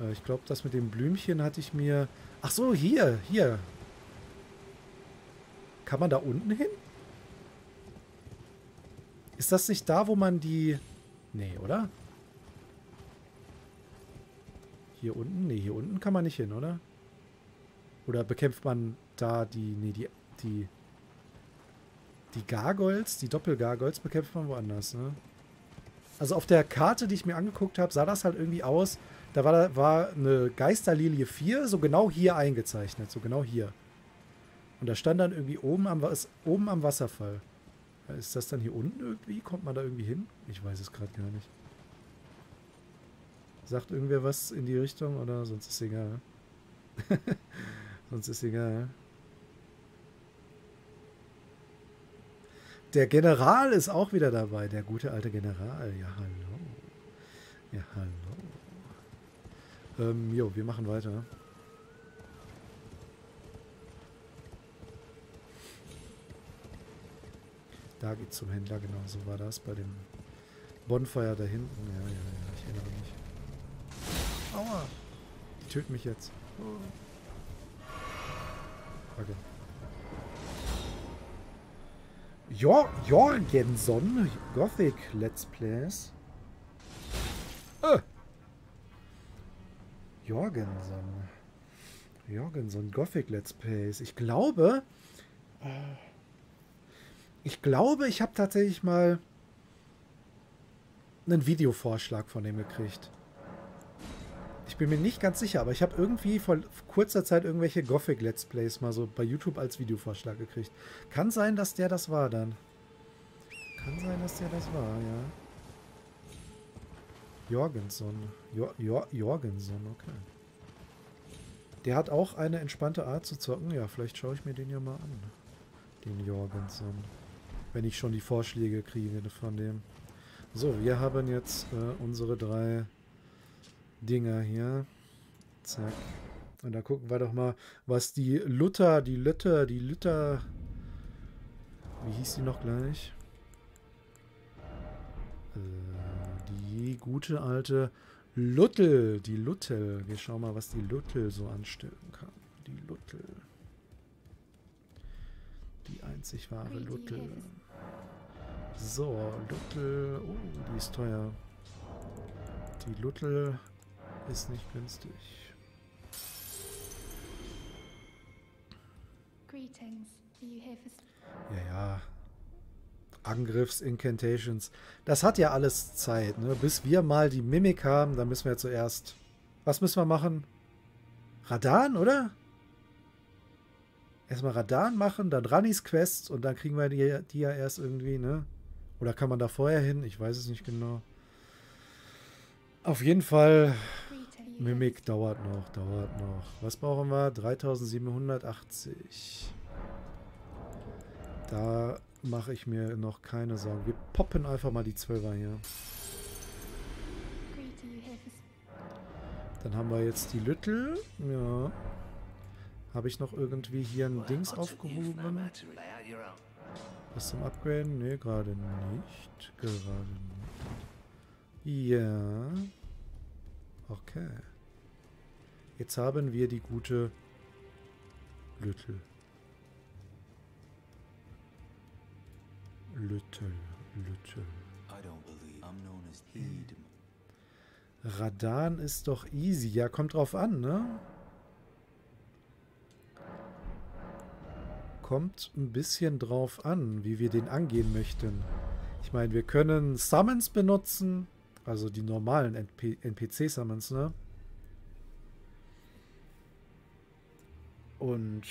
Äh, ich glaube, das mit dem Blümchen hatte ich mir... Ach so, hier, hier. Kann man da unten hin? Ist das nicht da, wo man die... Nee, oder? Hier unten? Nee, hier unten kann man nicht hin, oder? Oder bekämpft man da die... Nee, die... Die... Die Gargoyles, die Doppelgargoyles bekämpft man woanders, ne? Also auf der Karte, die ich mir angeguckt habe, sah das halt irgendwie aus. Da war, war eine Geisterlilie 4, so genau hier eingezeichnet. So genau hier. Und da stand dann irgendwie oben am, oben am Wasserfall. Ist das dann hier unten irgendwie? Kommt man da irgendwie hin? Ich weiß es gerade gar nicht. Sagt irgendwer was in die Richtung oder sonst ist egal. sonst ist egal. Der General ist auch wieder dabei, der gute alte General. Ja, hallo. Ja, hallo. Ähm, jo, wir machen weiter. Da geht's zum Händler, genau, so war das bei dem Bonfire da hinten. Ja, ja, ja, ich erinnere mich. Aua! Die töten mich jetzt. Okay. Jor Jorgenson, Gothic Let's Plays. Äh. Jorgenson. Jorgenson, Gothic Let's Plays. Ich glaube, äh, ich glaube, ich habe tatsächlich mal einen Videovorschlag von dem gekriegt. Ich bin mir nicht ganz sicher, aber ich habe irgendwie vor kurzer Zeit irgendwelche Gothic Let's Plays mal so bei YouTube als Videovorschlag gekriegt. Kann sein, dass der das war dann. Kann sein, dass der das war, ja. Jorgenson. Jo jo Jorgenson, okay. Der hat auch eine entspannte Art zu zocken. Ja, vielleicht schaue ich mir den ja mal an. Den Jorgenson. Wenn ich schon die Vorschläge kriege von dem. So, wir haben jetzt äh, unsere drei Dinger hier. Zack. Und da gucken wir doch mal, was die Luther, die Luther, die Luther... Wie hieß die noch gleich? Äh, die gute alte Luttel. Die Luttel. Wir schauen mal, was die Luttel so anstellen kann. Die Luttel. Die einzig wahre Luttel. So, Luttel. Oh, die ist teuer. Die Luttel ist nicht günstig. Ja, ja. Angriffs-Incantations. Das hat ja alles Zeit, ne? Bis wir mal die Mimik haben, dann müssen wir zuerst... Was müssen wir machen? Radan, oder? Erstmal Radan machen, dann Rannis Quest und dann kriegen wir die, die ja erst irgendwie, ne? Oder kann man da vorher hin? Ich weiß es nicht genau. Auf jeden Fall Mimik dauert noch, dauert noch. Was brauchen wir? 3780. Da mache ich mir noch keine Sorgen. Wir poppen einfach mal die 12er hier. Dann haben wir jetzt die Lüttel. Ja. Habe ich noch irgendwie hier ein Dings aufgehoben? Was zum Upgraden? Ne, gerade nicht. Gerade nicht. Ja. Okay. Jetzt haben wir die gute Lüttel. Lüttel, Lüttel. Radan ist doch easy. Ja, kommt drauf an, ne? Kommt ein bisschen drauf an, wie wir den angehen möchten. Ich meine, wir können Summons benutzen, also die normalen NPC-Summons, ne? Und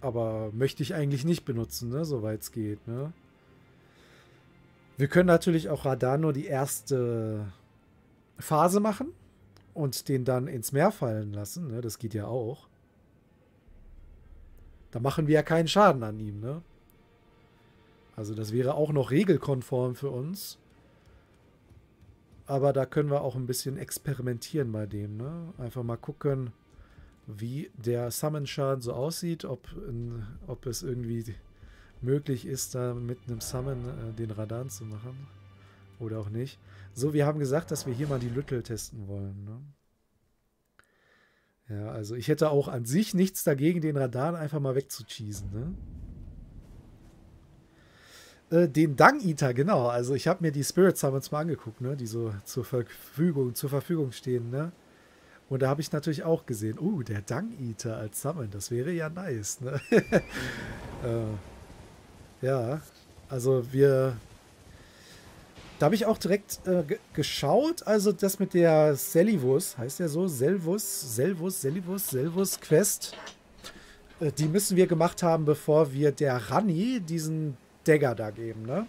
aber möchte ich eigentlich nicht benutzen, ne? Soweit es geht, ne? Wir können natürlich auch Radar nur die erste Phase machen und den dann ins Meer fallen lassen, ne? Das geht ja auch. Da machen wir ja keinen Schaden an ihm, ne? Also das wäre auch noch regelkonform für uns. Aber da können wir auch ein bisschen experimentieren bei dem, ne? Einfach mal gucken, wie der Summon-Schaden so aussieht, ob, ob es irgendwie möglich ist, da mit einem Summon äh, den Radan zu machen. Oder auch nicht. So, wir haben gesagt, dass wir hier mal die Lüttel testen wollen. Ne? Ja, also ich hätte auch an sich nichts dagegen, den Radan einfach mal wegzucheesen. Ne? Äh, den Dung Eater, genau. Also ich habe mir die Spirit Summons mal angeguckt, ne? die so zur Verfügung, zur Verfügung stehen. Ne? Und da habe ich natürlich auch gesehen, oh, uh, der Dung Eater als Summon, das wäre ja nice. Ne? äh, ja, also wir. Da habe ich auch direkt äh, geschaut, also das mit der Selvus, heißt der so? Selvus, Selvus, Selvus, Selvus Quest. Äh, die müssen wir gemacht haben, bevor wir der Rani diesen Dagger da geben, ne?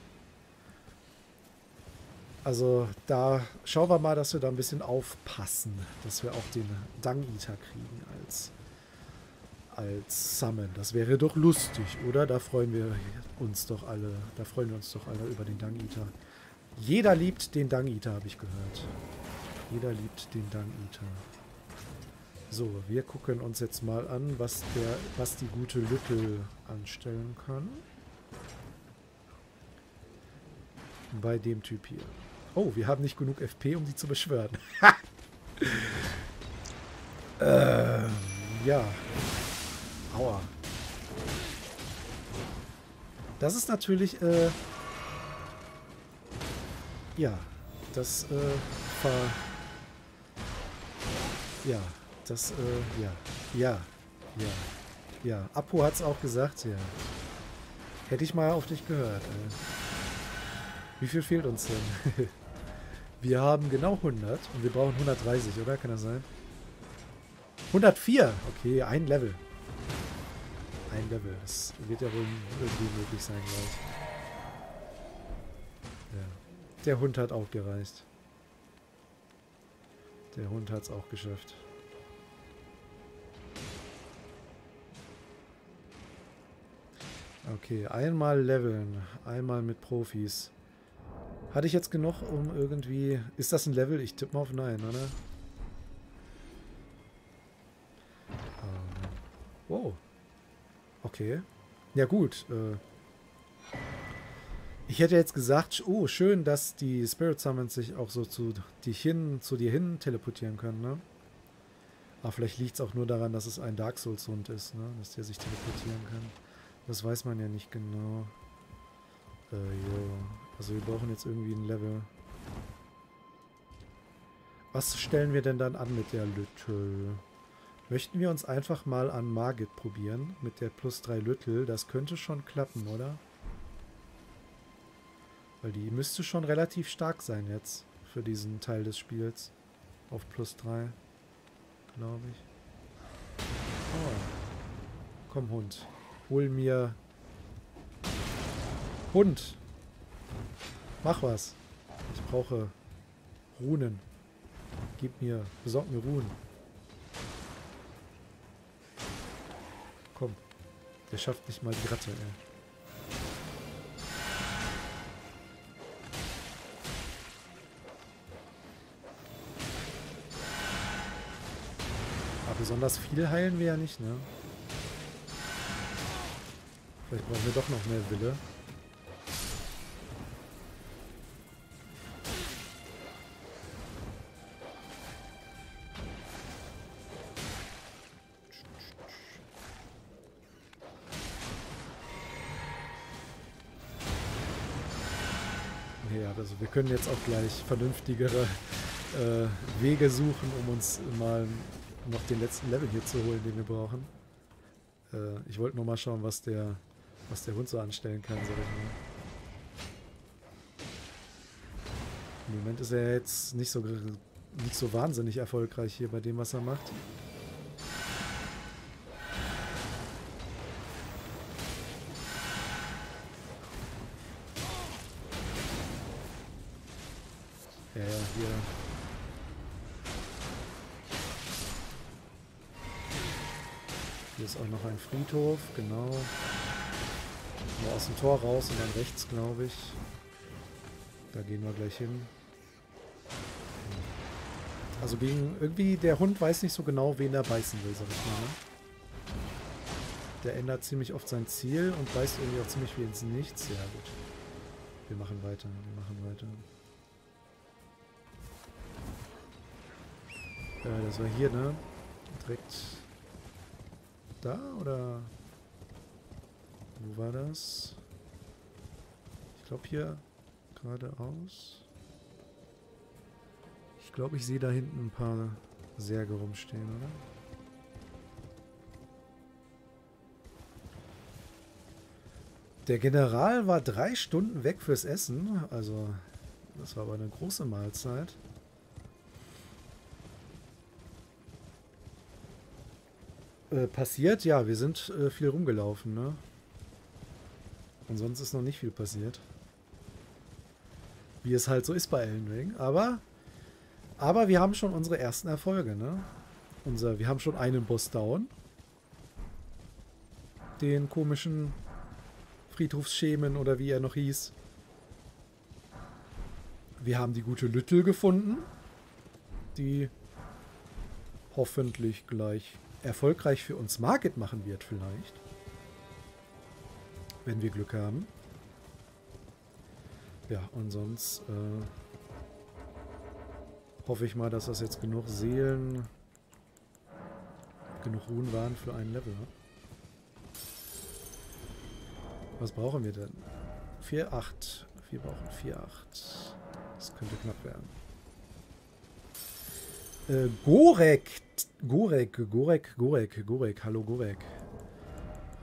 Also da schauen wir mal, dass wir da ein bisschen aufpassen, dass wir auch den Dung Eater kriegen als, als Summon. Das wäre doch lustig, oder? Da freuen wir uns doch alle. Da freuen wir uns doch alle über den Dung Eater. Jeder liebt den Dung Eater, habe ich gehört. Jeder liebt den Dung Eater. So, wir gucken uns jetzt mal an, was, der, was die gute Lüttel anstellen kann. Bei dem Typ hier. Oh, wir haben nicht genug FP, um die zu beschwören. ähm, ja. Aua. Das ist natürlich, äh, ja, das, äh, ver, ja, das, äh, ja, ja, ja, ja. Apo hat's auch gesagt, ja. Hätte ich mal auf dich gehört. Äh. Wie viel fehlt uns denn? Wir haben genau 100 und wir brauchen 130, oder? Kann das sein? 104! Okay, ein Level. Ein Level. Das wird ja wohl irgendwie möglich sein gleich. Ja. Der Hund hat auch gereist. Der Hund hat es auch geschafft. Okay, einmal leveln. Einmal mit Profis. Hatte ich jetzt genug, um irgendwie... Ist das ein Level? Ich tippe mal auf Nein, oder? Ähm, wow. Okay. Ja gut. Äh, ich hätte jetzt gesagt, oh, schön, dass die Spirit Summons sich auch so zu, die hin, zu dir hin teleportieren können, ne? Aber vielleicht liegt es auch nur daran, dass es ein Dark Souls Hund ist, ne? Dass der sich teleportieren kann. Das weiß man ja nicht genau. Äh, jo. Also wir brauchen jetzt irgendwie ein Level. Was stellen wir denn dann an mit der Lüttel? Möchten wir uns einfach mal an Margit probieren mit der plus 3 Lüttel? Das könnte schon klappen, oder? Weil die müsste schon relativ stark sein jetzt für diesen Teil des Spiels. Auf plus 3, glaube ich. Oh. Komm, Hund. Hol mir... Hund! Mach was. Ich brauche Runen. Gib mir, besorg mir Runen. Komm. Der schafft nicht mal die Ratte, ey. Aber besonders viel heilen wir ja nicht, ne? Vielleicht brauchen wir doch noch mehr Wille. Also wir können jetzt auch gleich vernünftigere äh, Wege suchen, um uns mal noch den letzten Level hier zu holen, den wir brauchen. Äh, ich wollte nur mal schauen, was der, was der Hund so anstellen kann, sag ich mal. Im Moment ist er jetzt nicht so, nicht so wahnsinnig erfolgreich hier bei dem, was er macht. Hier. Hier ist auch noch ein Friedhof, genau. Nur aus dem Tor raus und dann rechts, glaube ich. Da gehen wir gleich hin. Also gegen irgendwie, der Hund weiß nicht so genau, wen er beißen will, sag ich mal. Ne? Der ändert ziemlich oft sein Ziel und beißt irgendwie auch ziemlich viel ins Nichts. Ja gut. Wir machen weiter, wir machen weiter. Äh, das war hier, ne? Direkt da oder wo war das? Ich glaube hier geradeaus. Ich glaube, ich sehe da hinten ein paar Särge rumstehen, oder? Der General war drei Stunden weg fürs Essen. Also, das war aber eine große Mahlzeit. Äh, passiert? Ja, wir sind äh, viel rumgelaufen, ne? Und sonst ist noch nicht viel passiert. Wie es halt so ist bei Elden Ring. Aber, aber wir haben schon unsere ersten Erfolge, ne? Unser, wir haben schon einen Boss down. Den komischen Friedhofsschemen oder wie er noch hieß. Wir haben die gute Lüttel gefunden. Die hoffentlich gleich erfolgreich für uns Market machen wird vielleicht. Wenn wir Glück haben. Ja, und sonst äh, hoffe ich mal, dass das jetzt genug Seelen, genug Ruhen waren für ein Level. Was brauchen wir denn? 4,8. Wir brauchen 4,8. Das könnte knapp werden. Äh, Gorek. Gorek, Gorek, Gorek, Gorek. Hallo Gorek.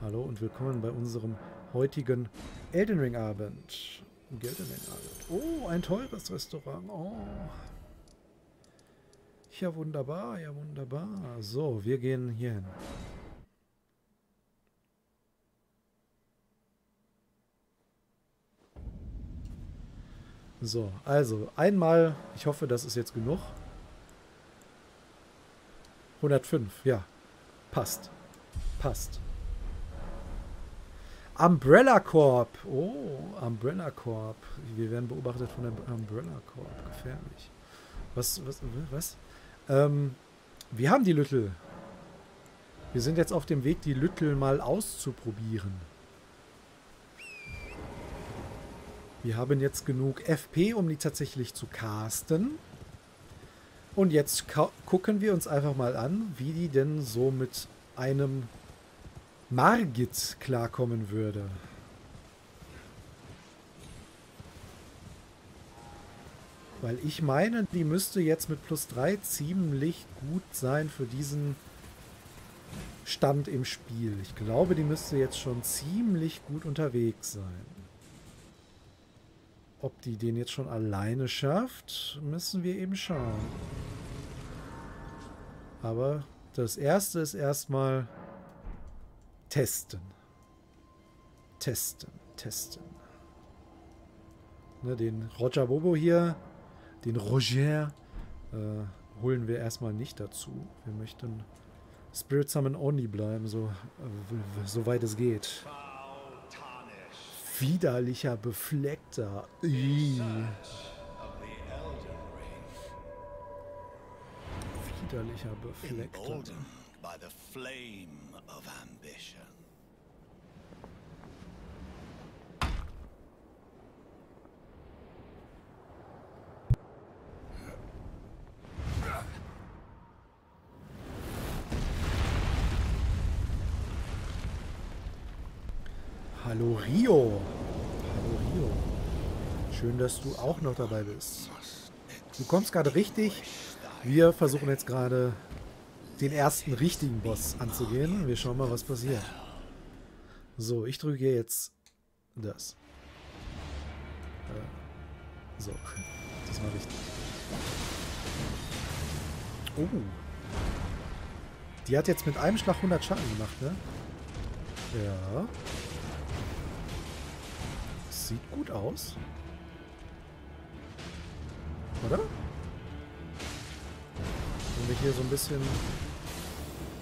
Hallo und willkommen bei unserem heutigen Elden Ring Abend. Elden Ring Abend. Oh, ein teures Restaurant. Oh. Ja, wunderbar, ja, wunderbar. So, wir gehen hier hin. So, also einmal, ich hoffe, das ist jetzt genug. 105, ja. Passt. Passt. Umbrella Corp. Oh, Umbrella Corp. Wir werden beobachtet von der Umbrella Corp. Gefährlich. Was, was, was? Ähm, wir haben die Lüttel. Wir sind jetzt auf dem Weg, die Lüttel mal auszuprobieren. Wir haben jetzt genug FP, um die tatsächlich zu casten. Und jetzt gucken wir uns einfach mal an, wie die denn so mit einem Margit klarkommen würde. Weil ich meine, die müsste jetzt mit plus 3 ziemlich gut sein für diesen Stand im Spiel. Ich glaube, die müsste jetzt schon ziemlich gut unterwegs sein. Ob die den jetzt schon alleine schafft, müssen wir eben schauen. Aber das erste ist erstmal testen. Testen, testen. Ne, den Roger Bobo hier, den Roger, äh, holen wir erstmal nicht dazu. Wir möchten Spirit Summon Only bleiben, so, äh, so weit es geht widerlicher, befleckter. Widerlicher, befleckter. by the flame of ambition. Hallo Rio. Hallo Rio. Schön, dass du auch noch dabei bist. Du kommst gerade richtig. Wir versuchen jetzt gerade den ersten richtigen Boss anzugehen. Wir schauen mal, was passiert. So, ich drücke jetzt das. Äh, so, das war richtig. Oh. Die hat jetzt mit einem Schlag 100 Schaden gemacht, ne? Ja sieht gut aus. Oder? Wenn wir hier so ein bisschen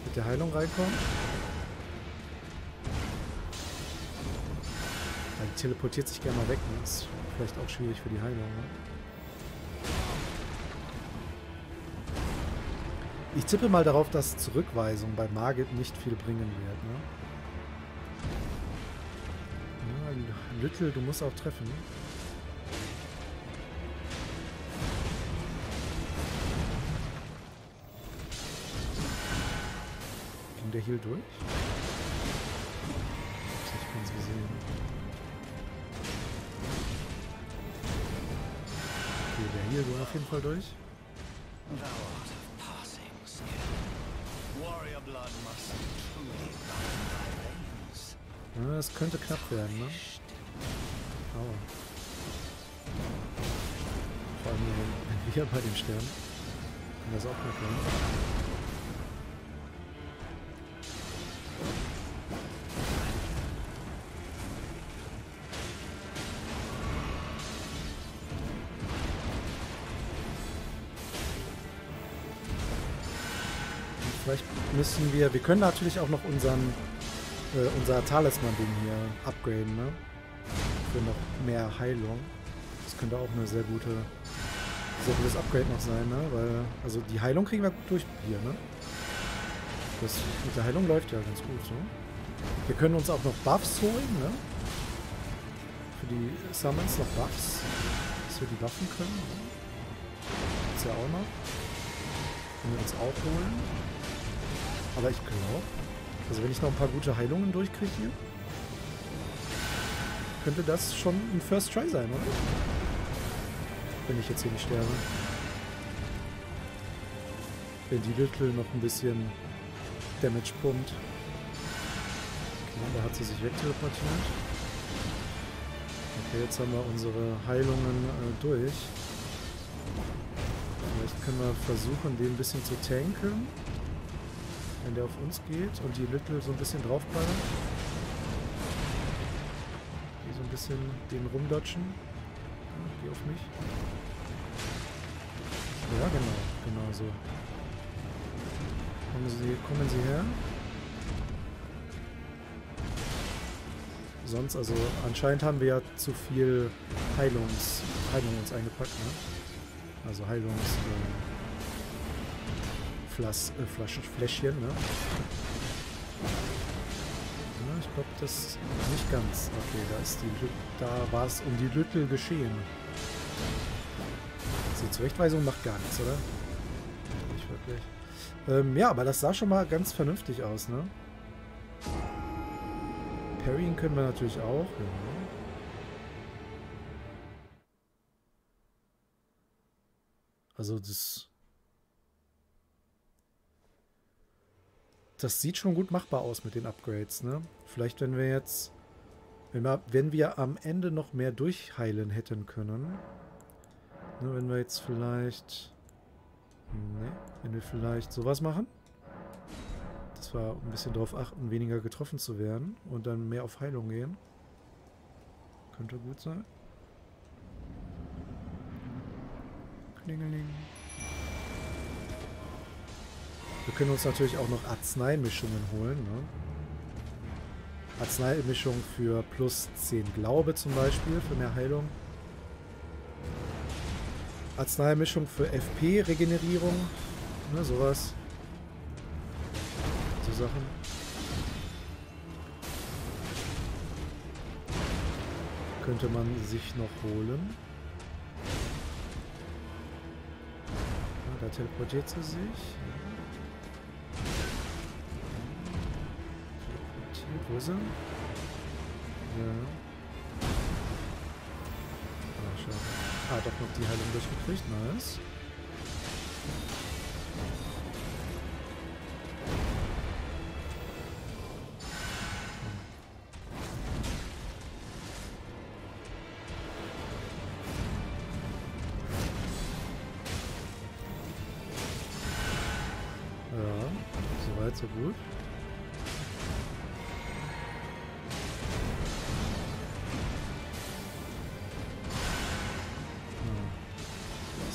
mit der Heilung reinkommen. Weil die teleportiert sich gerne mal weg. Ne? Ist vielleicht auch schwierig für die Heilung. Ne? Ich tippe mal darauf, dass Zurückweisung bei Margit nicht viel bringen wird. Ne? Lüttel, du musst auch treffen. Heal durch? Ich hab's nicht ganz gesehen. Okay, der Heal war auf jeden Fall durch. Ja, das könnte knapp werden, ne? Aua. Vor allem, wenn wir bei dem sterben. Kann das auch knapp werden. Müssen wir, wir können natürlich auch noch unseren, äh, unser Talisman-Ding hier upgraden, ne? Für noch mehr Heilung. Das könnte auch eine sehr gute, sehr gutes Upgrade noch sein, ne? Weil, also die Heilung kriegen wir gut durch hier, ne? Das mit der Heilung läuft ja ganz gut, so. Wir können uns auch noch Buffs holen, ne? Für die Summons noch Buffs. Dass wir die Waffen können. Ne? Ist ja auch noch. Können wir uns auch holen. Aber ich glaube, also wenn ich noch ein paar gute Heilungen durchkriege hier, könnte das schon ein First Try sein, oder? Wenn ich jetzt hier nicht sterbe. Wenn die Little noch ein bisschen Damage pumpt. Okay, da hat sie sich wegteleportiert. Okay, jetzt haben wir unsere Heilungen äh, durch. Vielleicht können wir versuchen, den ein bisschen zu tanken. Wenn der auf uns geht und die Little so ein bisschen draufballern. Die so ein bisschen den. Ja, geh auf mich. Ja, genau. Genau so. Kommen Sie, kommen Sie her. Sonst, also anscheinend haben wir ja zu viel Heilungs, Heilung uns eingepackt, ne? Also Heilungs... Äh, Flas äh, Flaschen, Fläschchen, ne? Ja, ich glaube, das nicht ganz. Okay, da ist die da war es um die Lüttel geschehen. Die Zurechtweisung macht gar nichts, oder? Nicht wirklich. Ähm, ja, aber das sah schon mal ganz vernünftig aus, ne? Parrying können wir natürlich auch. Ja. Also das das sieht schon gut machbar aus mit den Upgrades, ne? Vielleicht, wenn wir jetzt, wenn wir, wenn wir am Ende noch mehr durchheilen hätten können. Ne, wenn wir jetzt vielleicht, ne, wenn wir vielleicht sowas machen. Dass wir ein bisschen darauf achten, weniger getroffen zu werden und dann mehr auf Heilung gehen. Könnte gut sein. Klingeling. Wir können uns natürlich auch noch Arzneimischungen holen. Ne? Arzneimischung für plus 10 Glaube zum Beispiel, für mehr Heilung. Arzneimischung für FP-Regenerierung. Ne, sowas. So Sachen. Könnte man sich noch holen. Ja, da teleportiert sie sich. Wo ist er? Ja. Ah, schade. Ah, doch noch die Heilung durchgekriegt. Nice. Ja, soweit, so gut.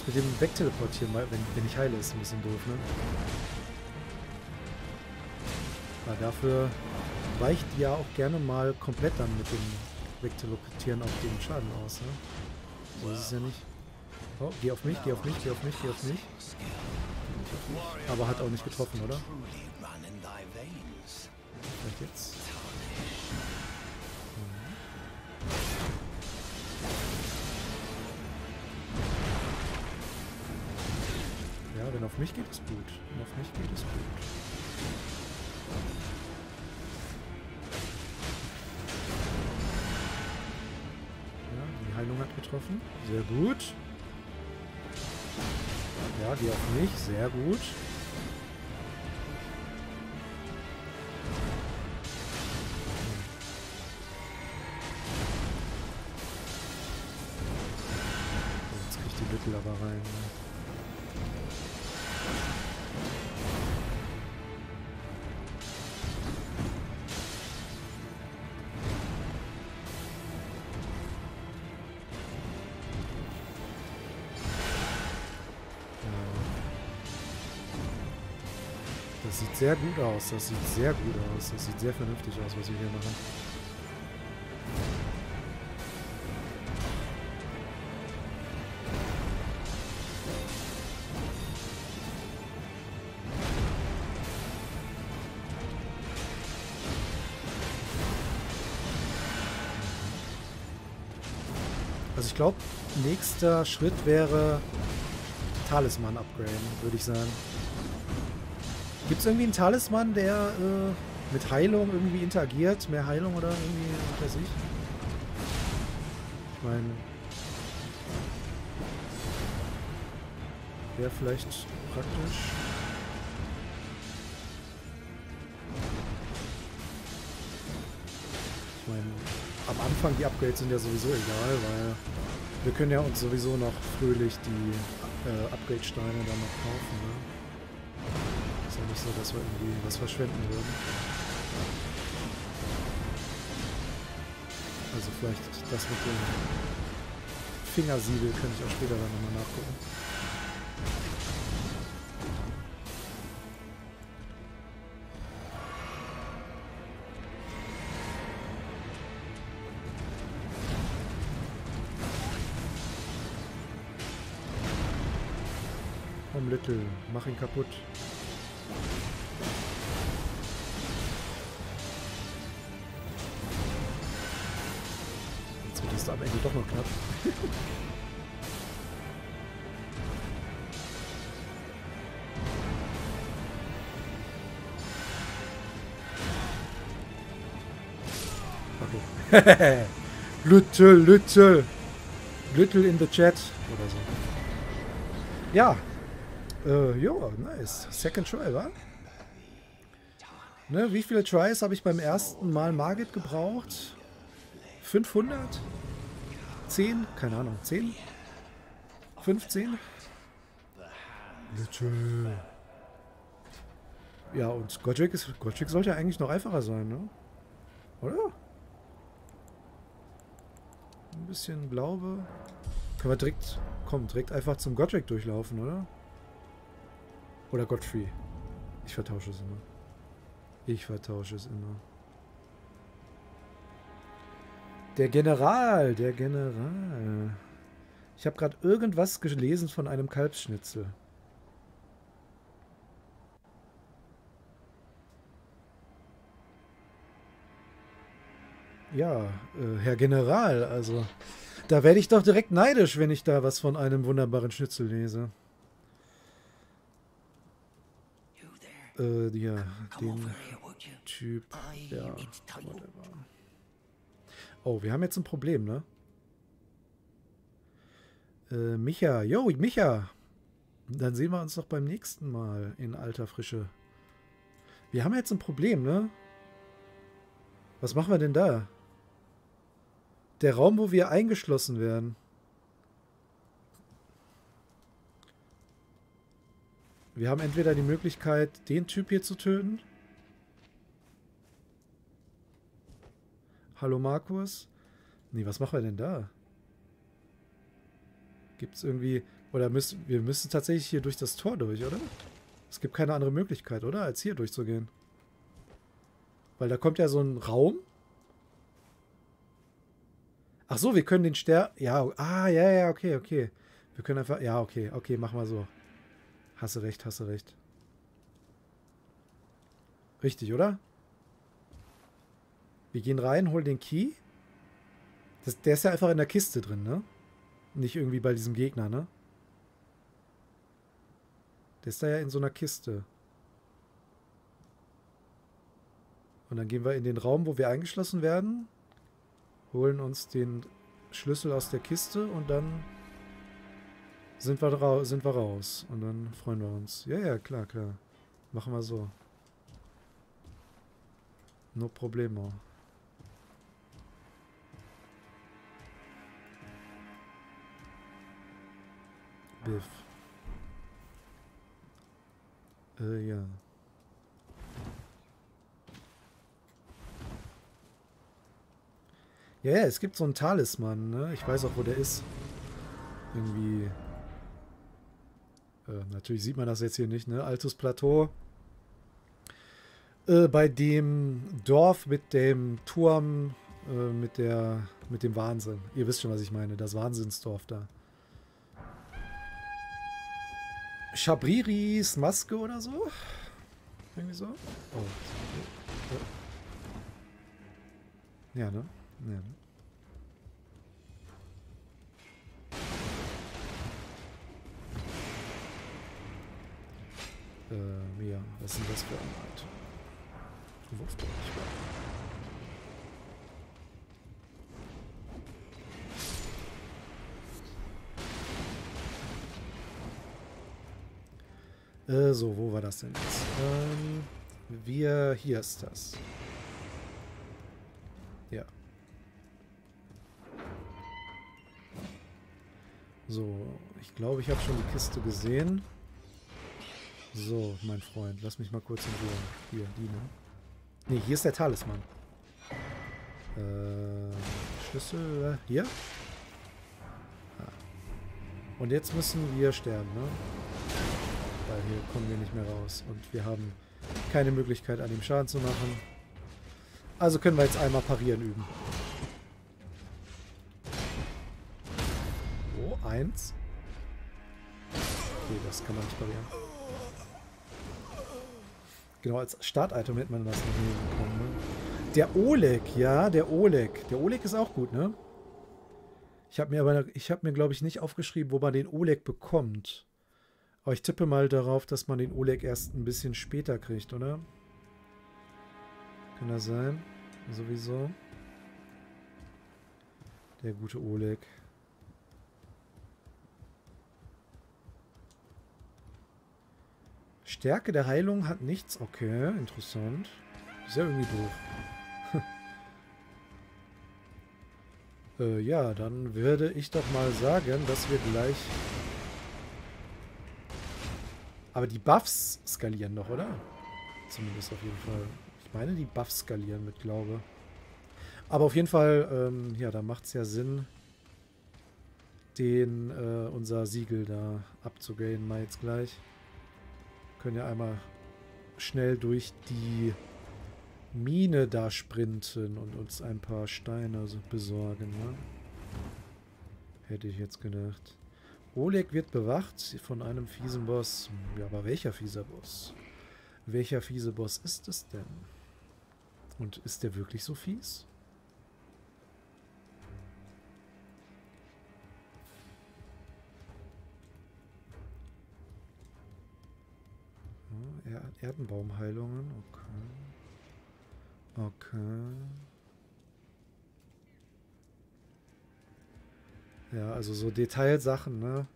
Mit dem Wegteleportieren, wenn, wenn ich heile, ist ein bisschen doof, ne? Aber dafür weicht ja auch gerne mal komplett dann mit dem Wegteleportieren auf den Schaden aus, ne? So ist es ja nicht. Oh, geh auf mich, geh auf mich, geh auf mich, geh auf mich. Aber hat auch nicht getroffen, oder? Vielleicht jetzt. Auf mich geht, ist gut. Wenn auf mich geht, ist gut. Ja, die Heilung hat getroffen. Sehr gut. Ja, geh auf mich. Sehr gut. Sehr gut aus. Das sieht sehr gut aus. Das sieht sehr vernünftig aus, was wir hier machen. Also ich glaube, nächster Schritt wäre Talisman upgraden, würde ich sagen. Gibt es irgendwie einen Talisman, der äh, mit Heilung irgendwie interagiert? Mehr Heilung oder irgendwie, was weiß ich? Ich meine... Wäre vielleicht praktisch. Ich meine, am Anfang die Upgrades sind ja sowieso egal, weil wir können ja uns sowieso noch fröhlich die äh, Upgrade-Steine dann noch kaufen, ne? Nicht so, dass wir irgendwie was verschwenden würden. Also vielleicht das mit dem Fingersiegel könnte ich auch später dann nochmal nachgucken. Little, mach ihn kaputt. Little, little. Little in the chat. Oder so. Ja. Äh, jo, nice. Second try, wa? Ne, wie viele Tries habe ich beim ersten Mal Margit gebraucht? 500? 10? Keine Ahnung. 10? 15? Little. Ja, und Godric, ist, Godric sollte eigentlich noch einfacher sein, ne? Oder? Bisschen Glaube. Können wir direkt, komm, direkt einfach zum Godric durchlaufen, oder? Oder Godfrey. Ich vertausche es immer. Ich vertausche es immer. Der General, der General. Ich habe gerade irgendwas gelesen von einem Kalbsschnitzel. Ja, äh, Herr General, also da werde ich doch direkt neidisch, wenn ich da was von einem wunderbaren Schnitzel lese. Äh, ja, den? Typ. Ja, whatever. Oh, wir haben jetzt ein Problem, ne? Äh, Micha. Yo, Micha. Dann sehen wir uns doch beim nächsten Mal in alter Frische. Wir haben jetzt ein Problem, ne? Was machen wir denn da? Der Raum, wo wir eingeschlossen werden. Wir haben entweder die Möglichkeit, den Typ hier zu töten. Hallo Markus? Nee, was machen wir denn da? Gibt es irgendwie... Oder müssen wir müssen tatsächlich hier durch das Tor durch, oder? Es gibt keine andere Möglichkeit, oder? Als hier durchzugehen. Weil da kommt ja so ein Raum. Ach so, wir können den Stern... Ja, ah, ja, ja, okay, okay. Wir können einfach... Ja, okay, okay, mach mal so. Hasse recht, hasse recht. Richtig, oder? Wir gehen rein, holen den Key. Das, der ist ja einfach in der Kiste drin, ne? Nicht irgendwie bei diesem Gegner, ne? Der ist da ja in so einer Kiste. Und dann gehen wir in den Raum, wo wir eingeschlossen werden, holen uns den Schlüssel aus der Kiste und dann sind wir, sind wir raus. Und dann freuen wir uns. Ja, ja, klar, klar. Machen wir so. No problemo. Biff. Äh, ja. Ja, ja, es gibt so einen Talisman, ne? Ich weiß auch, wo der ist. Irgendwie. Äh, natürlich sieht man das jetzt hier nicht, ne? Altes Plateau. Äh, bei dem Dorf mit dem Turm, äh, mit der, mit dem Wahnsinn. Ihr wisst schon, was ich meine. Das Wahnsinnsdorf da. Shabriris Maske oder so? Irgendwie so? Oh. Ja, ne? Ja. Ne? Äh, ja, was sind das für Einheit? Wurf doch nicht Äh, so, wo war das denn jetzt? Ähm, wir, hier ist das. Ja. So, ich glaube, ich habe schon die Kiste gesehen. So, mein Freund, lass mich mal kurz in Ruhe. Hier, die, ne? Ne, hier ist der Talisman. Äh, Schlüssel, äh, hier? Ah. Und jetzt müssen wir sterben, ne? Weil hier kommen wir nicht mehr raus. Und wir haben keine Möglichkeit, an ihm Schaden zu machen. Also können wir jetzt einmal parieren üben. Oh, eins. Okay, das kann man nicht parieren. Genau, als Startitem hätte man das nehmen können. Ne? Der Oleg, ja, der Oleg. Der Oleg ist auch gut, ne? Ich habe mir aber, ich habe mir, glaube ich, nicht aufgeschrieben, wo man den Oleg bekommt. Aber ich tippe mal darauf, dass man den Oleg erst ein bisschen später kriegt, oder? Kann das sein? Sowieso. Der gute Oleg. Stärke der Heilung hat nichts. Okay, interessant. Ist ja irgendwie doof. äh, ja, dann würde ich doch mal sagen, dass wir gleich aber die Buffs skalieren noch, oder? Zumindest auf jeden Fall. Ich meine, die Buffs skalieren mit, glaube. Aber auf jeden Fall, ähm, ja, da macht es ja Sinn, den, äh, unser Siegel da abzugainen, mal jetzt gleich. Können ja einmal schnell durch die Mine da sprinten und uns ein paar Steine besorgen, ne? Hätte ich jetzt gedacht. Oleg wird bewacht von einem fiesen Boss. Ja, aber welcher fieser Boss? Welcher fiese Boss ist es denn? Und ist der wirklich so fies? Ja, Erdenbaumheilungen, okay. Okay. Ja, also so Detailsachen, ne?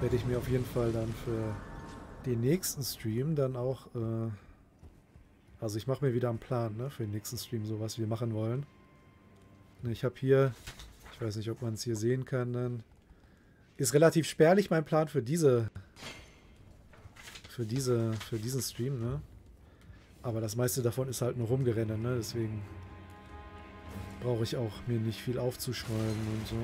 Werde ich mir auf jeden Fall dann für den nächsten Stream dann auch, äh, also ich mache mir wieder einen Plan, ne, für den nächsten Stream, so was wir machen wollen. Ne, ich habe hier, ich weiß nicht, ob man es hier sehen kann, dann ist relativ spärlich mein Plan für diese, für diese, für diesen Stream, ne? Aber das meiste davon ist halt nur rumgerennen, ne? Deswegen brauche ich auch mir nicht viel aufzuschreiben und so.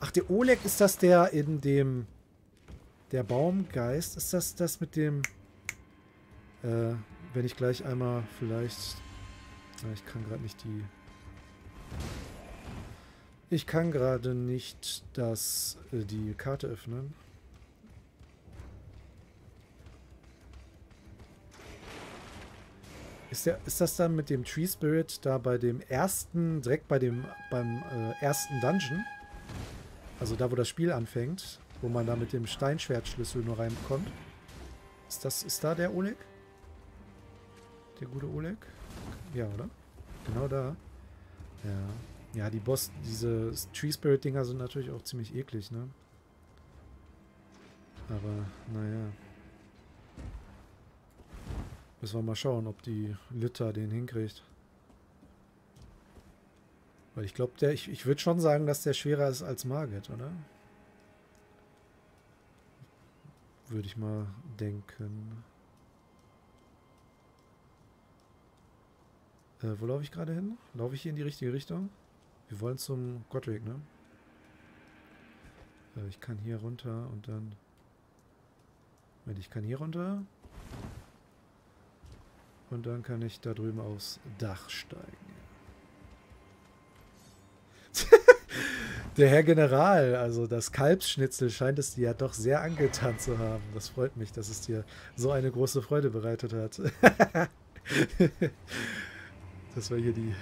Ach, der Oleg ist das der in dem... Der Baumgeist? Ist das das mit dem... Äh, wenn ich gleich einmal vielleicht... Ja, ich kann gerade nicht die... Ich kann gerade nicht das, äh, die Karte öffnen. Ist, der, ist das dann mit dem Tree Spirit da bei dem ersten, direkt bei dem, beim äh, ersten Dungeon? Also da, wo das Spiel anfängt, wo man da mit dem Steinschwertschlüssel nur reinkommt. Ist das, ist da der Oleg? Der gute Oleg? Ja, oder? Genau da. Ja. Ja, die Boss, diese Tree Spirit Dinger sind natürlich auch ziemlich eklig, ne? Aber, naja. Müssen wir mal schauen, ob die Lütter den hinkriegt. Weil ich glaube, der, ich, ich würde schon sagen, dass der schwerer ist als Margit, oder? Würde ich mal denken. Äh, wo laufe ich gerade hin? Laufe ich hier in die richtige Richtung? Wir wollen zum Godric, ne? Äh, ich kann hier runter und dann... Moment, ich kann hier runter. Und dann kann ich da drüben aufs Dach steigen. Der Herr General, also das Kalbsschnitzel scheint es dir ja doch sehr angetan zu haben. Das freut mich, dass es dir so eine große Freude bereitet hat. dass wir hier die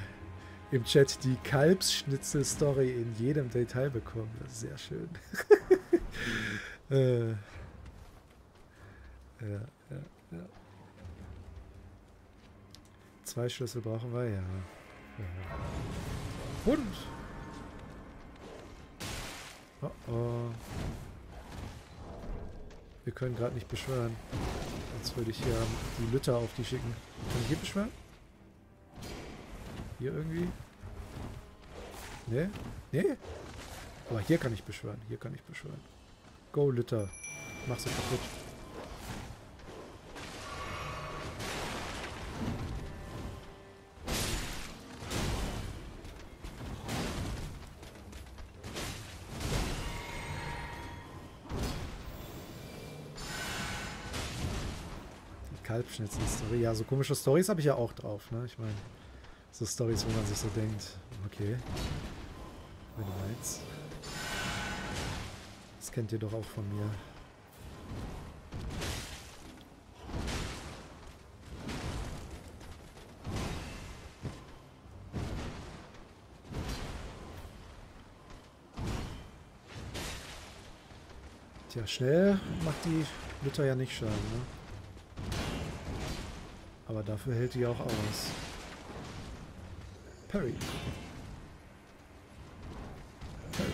im Chat die Kalbsschnitzel-Story in jedem Detail bekommen. Das ist sehr schön. äh, ja. Zwei Schlüssel brauchen wir, ja. ja. Hund! Oh oh. Wir können gerade nicht beschwören. Sonst würde ich hier die Lütter auf die schicken. Kann ich hier beschwören? Hier irgendwie? Ne? Ne? Aber hier kann ich beschwören. Hier kann ich beschwören. Go, Lütter. Mach sie kaputt. Kalbschnitzel-Story. Ja, so komische Stories habe ich ja auch drauf, ne? Ich meine, so Stories, wo man sich so denkt, okay, wenn du meinst. Das kennt ihr doch auch von mir. Tja, schnell macht die Lütter ja nicht Schaden, ne? Aber dafür hält die auch aus. Perry. Perry.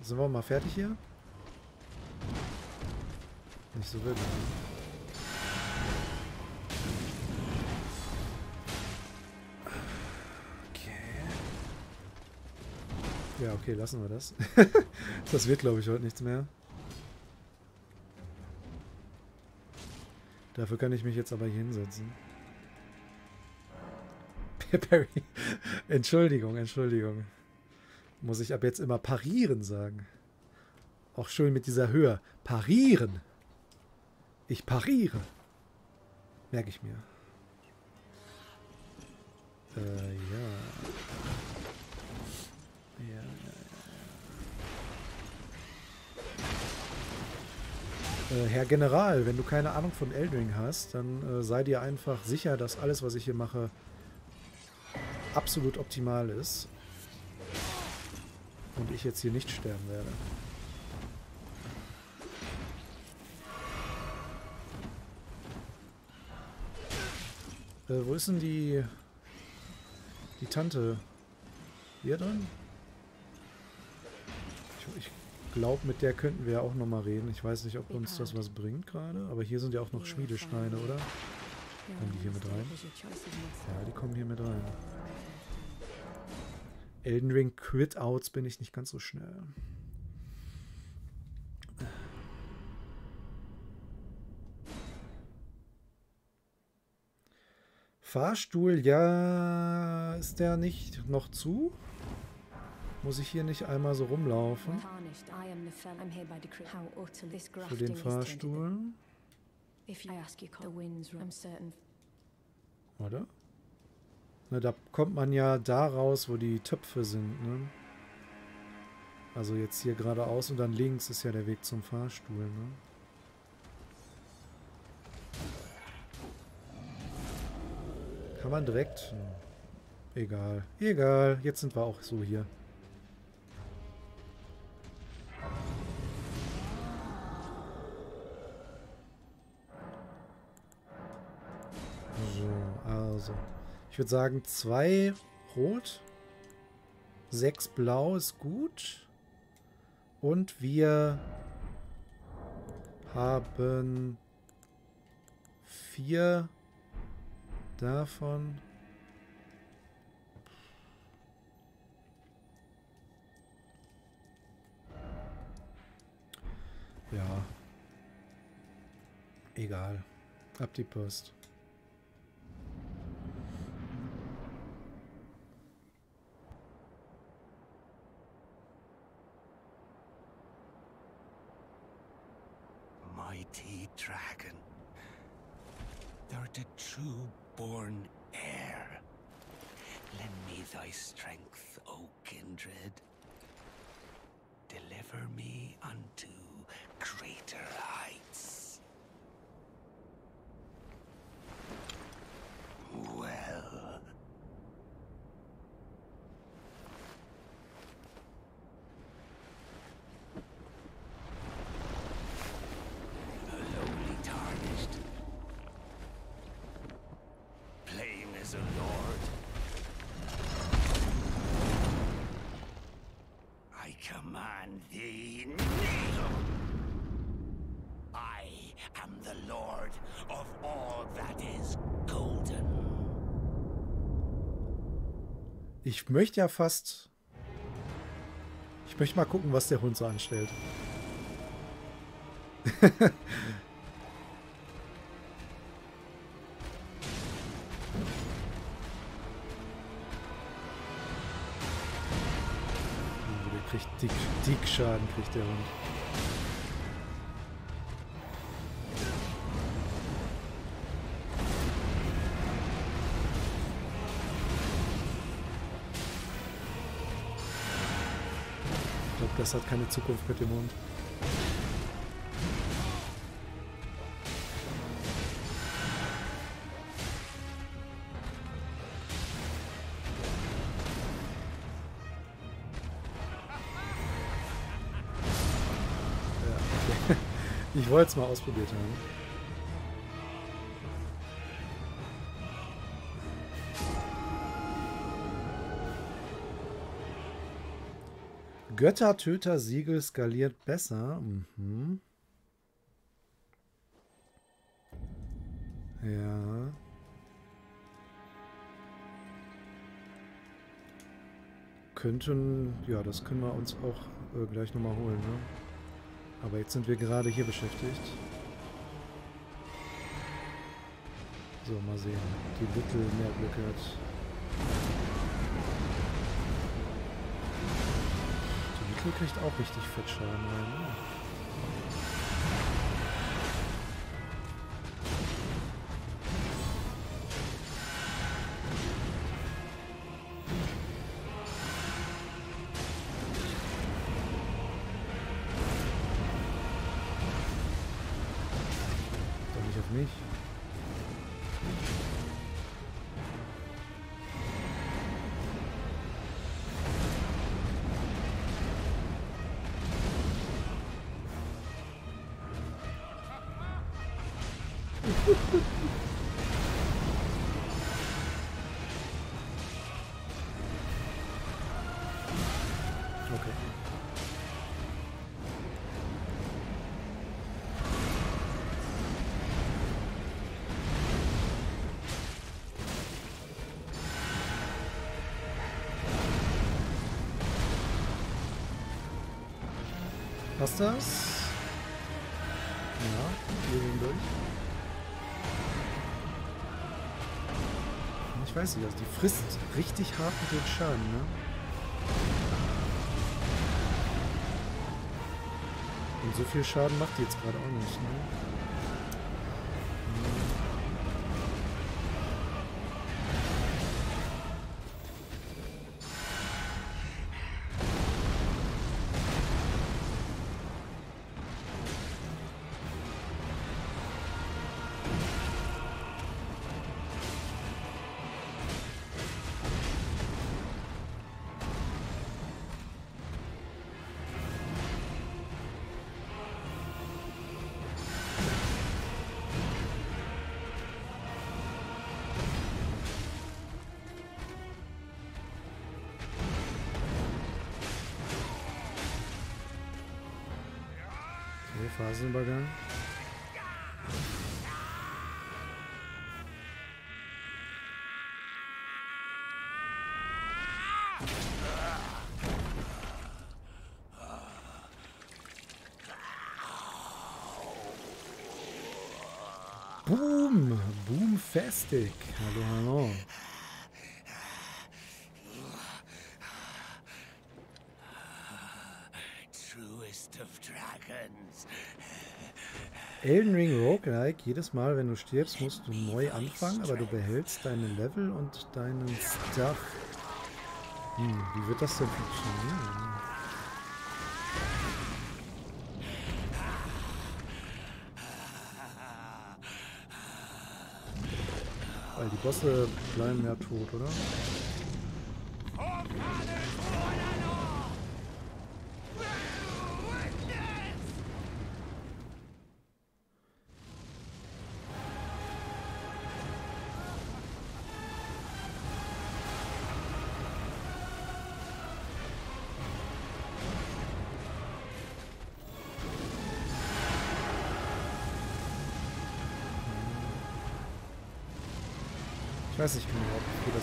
Sind wir mal fertig hier? Nicht so wirklich. Ja, okay, lassen wir das. das wird, glaube ich, heute nichts mehr. Dafür kann ich mich jetzt aber hier hinsetzen. Perry. Entschuldigung, Entschuldigung. Muss ich ab jetzt immer parieren sagen. Auch schön mit dieser Höhe. Parieren. Ich pariere. Merke ich mir. Äh, ja. Äh, Herr General, wenn du keine Ahnung von Eldring hast, dann äh, sei dir einfach sicher, dass alles, was ich hier mache, absolut optimal ist. Und ich jetzt hier nicht sterben werde. Äh, wo ist denn die... Die Tante? Hier drin? Ich glaube, mit der könnten wir ja auch nochmal reden. Ich weiß nicht, ob uns das was bringt gerade. Aber hier sind ja auch noch Schmiedesteine, oder? Kommen die hier mit rein? Ja, die kommen hier mit rein. Elden Ring Crit-Outs bin ich nicht ganz so schnell. Fahrstuhl, ja, ist der nicht noch zu? Muss ich hier nicht einmal so rumlaufen? Für grafting den. Fahrstuhl, oder? Na, da kommt man ja da raus, wo die Töpfe sind, ne? Also jetzt hier geradeaus und dann links ist ja der Weg zum Fahrstuhl, ne? Kann man direkt... Egal. Egal. Jetzt sind wir auch so hier. Also. Ich würde sagen, zwei rot, sechs blau ist gut. Und wir haben vier davon. Ja. Egal. Ab die Post. Dragon. Thou art a true born heir. Lend me thy strength, O kindred. Deliver me unto greater heights. Ich möchte ja fast... Ich möchte mal gucken, was der Hund so anstellt. Oh, der kriegt dick, dick Schaden, kriegt der Hund. Das hat keine Zukunft mit dem Hund. Ich wollte es mal ausprobiert haben. Göttertöter-Siegel skaliert besser. Mhm. Ja. Könnten, ja, das können wir uns auch äh, gleich nochmal holen, ne? Aber jetzt sind wir gerade hier beschäftigt. So, mal sehen. Die Little mehr Glück hat. Kriegt auch richtig Fettschaden rein. Passt das? Ja, wir gehen durch. ich weiß nicht, also die frisst richtig hart mit den Schaden, ne? Und so viel Schaden macht die jetzt gerade auch nicht, ne? Boomfastic. Hallo, hallo. Truest of dragons. Elden Ring Roguelike, jedes Mal, wenn du stirbst, musst du neu anfangen, aber du behältst deine Level und deinen Stuff. Hm, wie wird das denn funktionieren? Weil Bosse bleiben ja tot, oder?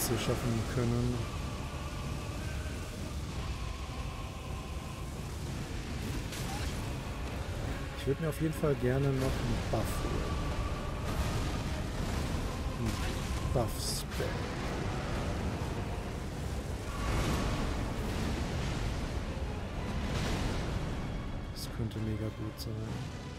Hier schaffen können. Ich würde mir auf jeden Fall gerne noch einen Buff holen. Ein Buff-Spell. Das könnte mega gut sein.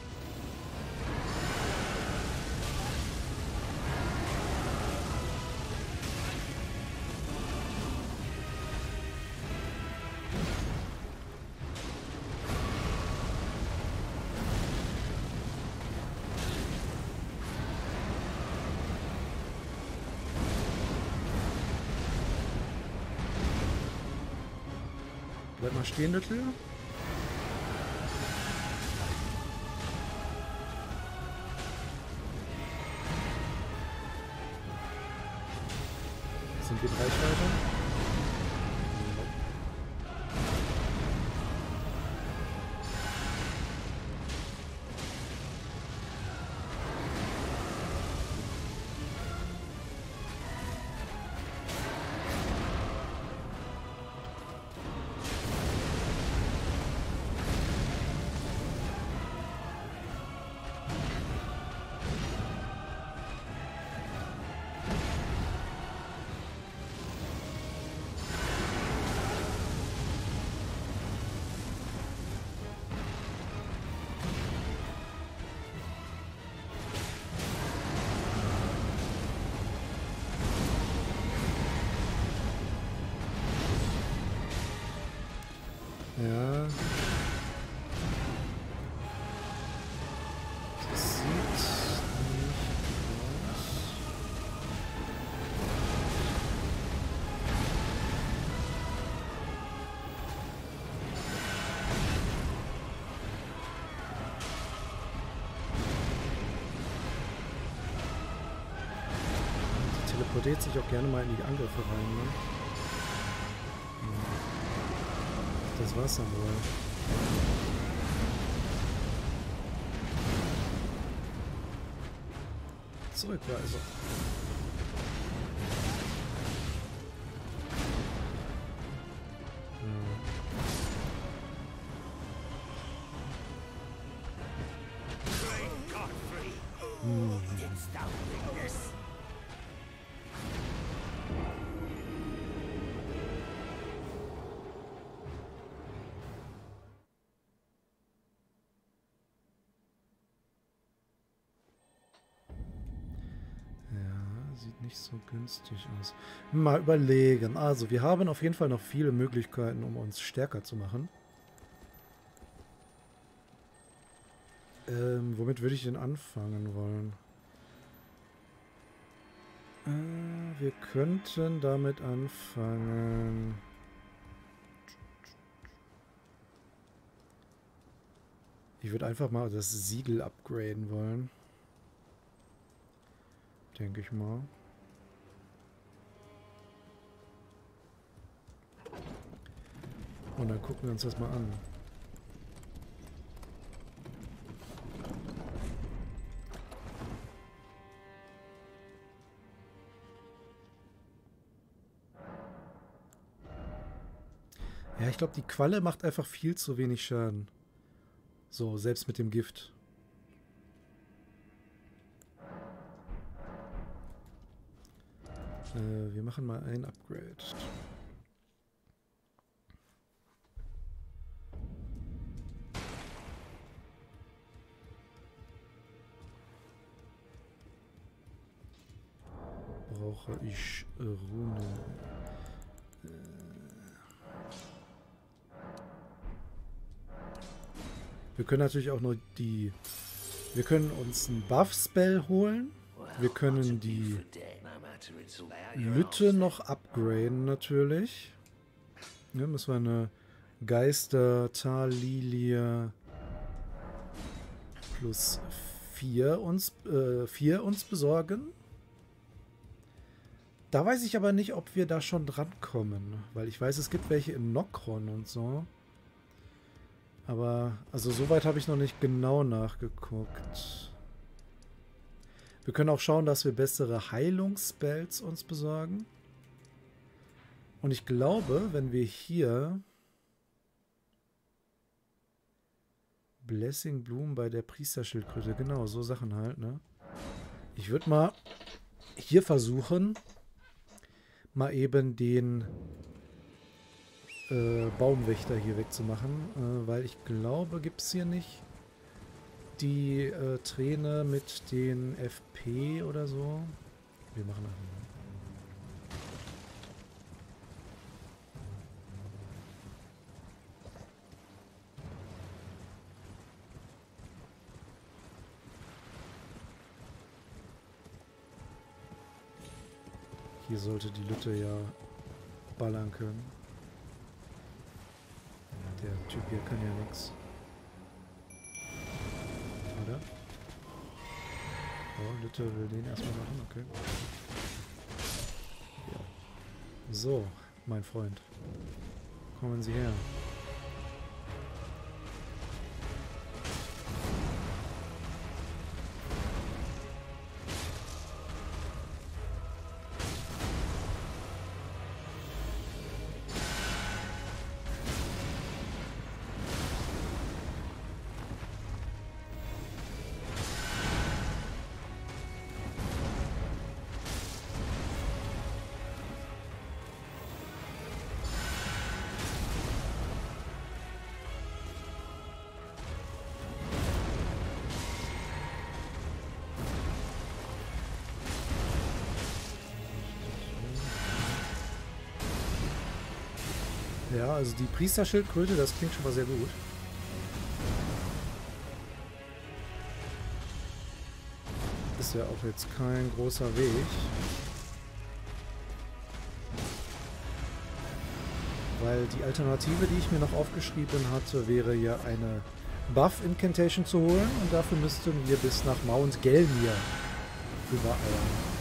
Bleib mal Teleportiert sich auch gerne mal in die Angriffe rein, ne? Das war's dann wohl. Zurückreise. Great nicht so günstig aus. Mal überlegen. Also, wir haben auf jeden Fall noch viele Möglichkeiten, um uns stärker zu machen. Ähm, womit würde ich denn anfangen wollen? Äh, wir könnten damit anfangen. Ich würde einfach mal das Siegel upgraden wollen. Denke ich mal. Und dann gucken wir uns das mal an. Ja, ich glaube, die Qualle macht einfach viel zu wenig Schaden. So, selbst mit dem Gift. Äh, wir machen mal ein Upgrade. Brauche ich Runen. Wir können natürlich auch nur die... Wir können uns einen Buff-Spell holen. Wir können die Lütte noch upgraden natürlich. Ja, müssen wir eine Geister, Tallilie plus 4 uns, äh, 4 uns besorgen. Da weiß ich aber nicht, ob wir da schon drankommen. Weil ich weiß, es gibt welche in Nokron und so. Aber, also soweit habe ich noch nicht genau nachgeguckt. Wir können auch schauen, dass wir bessere Heilungsspells uns besorgen. Und ich glaube, wenn wir hier Blessing Bloom bei der Priesterschildkröte, genau, so Sachen halt, ne? Ich würde mal hier versuchen, mal eben den äh, Baumwächter hier wegzumachen, äh, weil ich glaube, gibt es hier nicht die äh, Träne mit den FP oder so. Wir machen das mal. Hier sollte die Lütte ja ballern können. Der Typ hier kann ja nichts. Oder? Oh, Lütte will den erstmal machen, okay. So, mein Freund. Kommen Sie her. Also die Priesterschildkröte, das klingt schon mal sehr gut. Ist ja auch jetzt kein großer Weg. Weil die Alternative, die ich mir noch aufgeschrieben hatte, wäre ja eine Buff-Incantation zu holen. Und dafür müssten wir bis nach Mount Gelmir übereilen.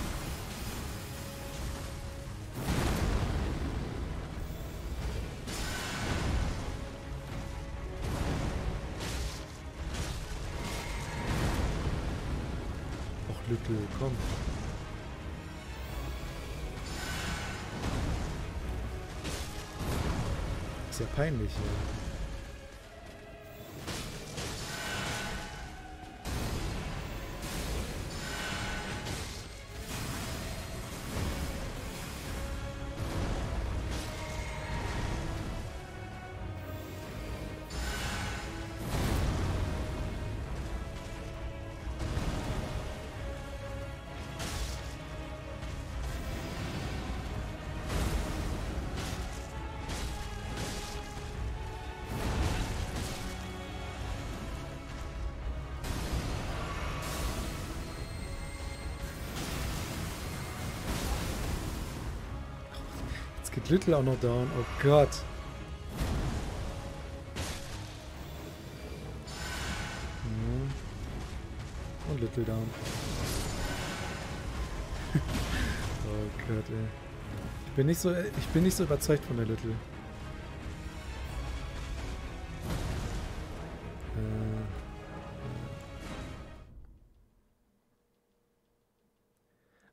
Lücke, komm. Ist ja peinlich hier. Geht Little auch noch down. Oh Gott. Mhm. Und Little down. oh Gott, ey. Ich bin nicht so, ich bin nicht so überzeugt von der Little. Äh,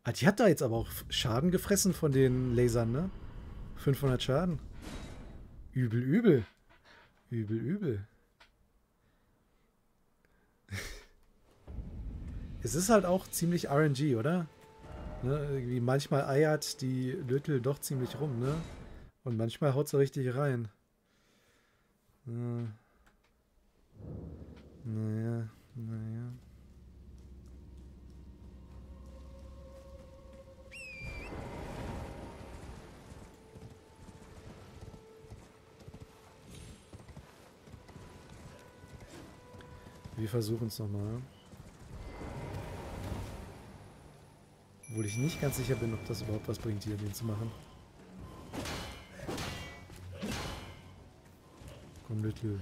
Ah, die hat da jetzt aber auch Schaden gefressen von den Lasern, ne? 500 Schaden. Übel, übel. Übel, übel. es ist halt auch ziemlich RNG, oder? Ne? Manchmal eiert die Lötel doch ziemlich rum, ne? Und manchmal haut sie richtig rein. Ja. Naja, naja. Wir versuchen es nochmal. Obwohl ich nicht ganz sicher bin, ob das überhaupt was bringt, hier den zu machen. Komm, Little.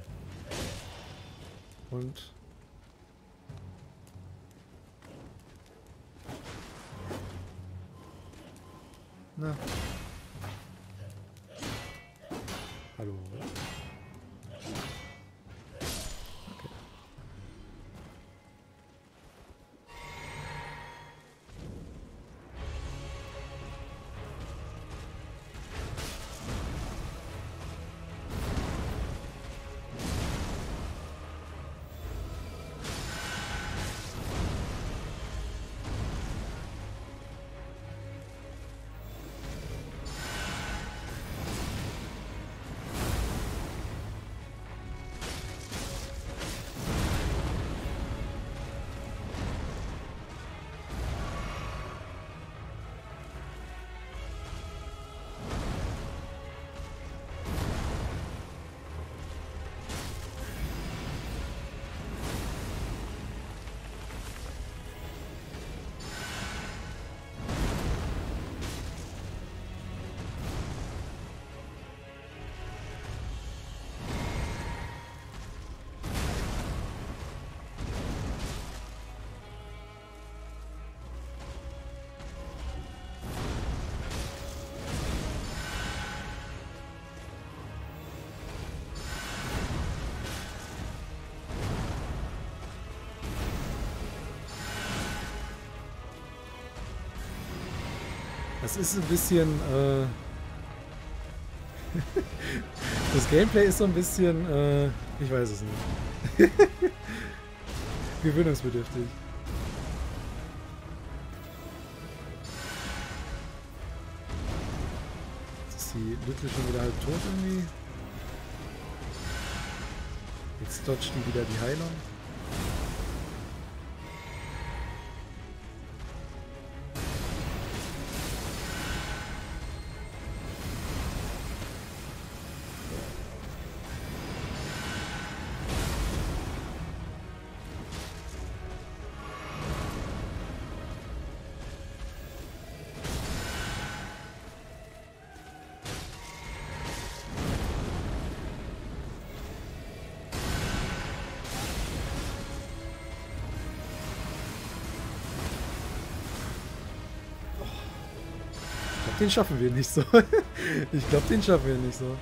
Und... Na. Das ist ein bisschen... Äh das Gameplay ist so ein bisschen... Äh ich weiß es nicht. Gewöhnungsbedürftig. Jetzt ist die Lüttel schon wieder halb tot irgendwie. Jetzt dodgt die wieder die Heilung. Den schaffen wir nicht so. ich glaube, den schaffen wir nicht so.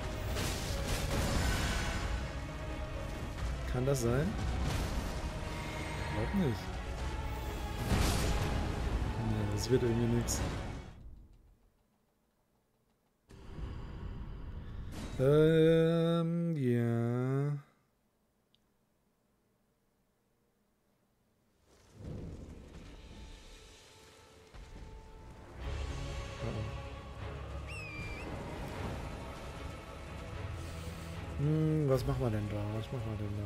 Kann das sein? Glaub nicht. Nee, das wird irgendwie nichts. Ähm, machen wir denn da? Was machen wir denn da?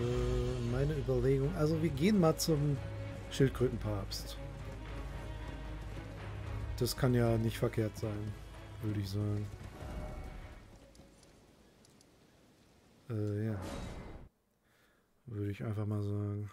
Äh, meine Überlegung. Also wir gehen mal zum Schildkrötenpapst. Das kann ja nicht verkehrt sein, würde ich sagen. Äh, ja. Würde ich einfach mal sagen.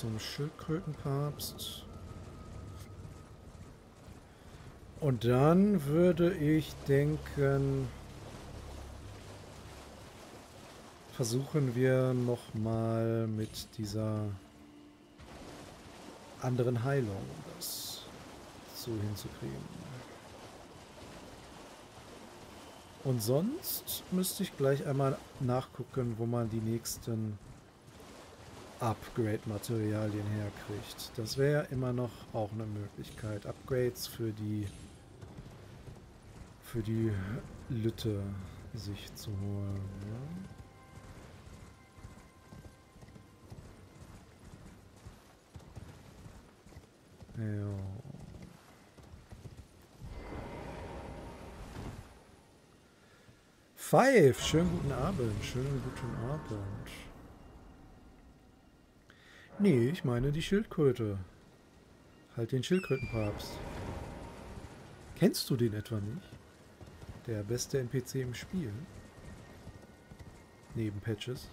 Zum Schildkrötenpapst. Und dann würde ich denken, versuchen wir nochmal mit dieser anderen Heilung das so hinzukriegen. Und sonst müsste ich gleich einmal nachgucken, wo man die nächsten Upgrade-Materialien herkriegt. Das wäre ja immer noch auch eine Möglichkeit, Upgrades für die für die Lütte sich zu holen. Ja. ja. Five, schönen guten Abend, schönen guten Abend. Nee, ich meine die Schildkröte. Halt den Schildkrötenpapst. Kennst du den etwa nicht? Der beste NPC im Spiel. Neben Patches.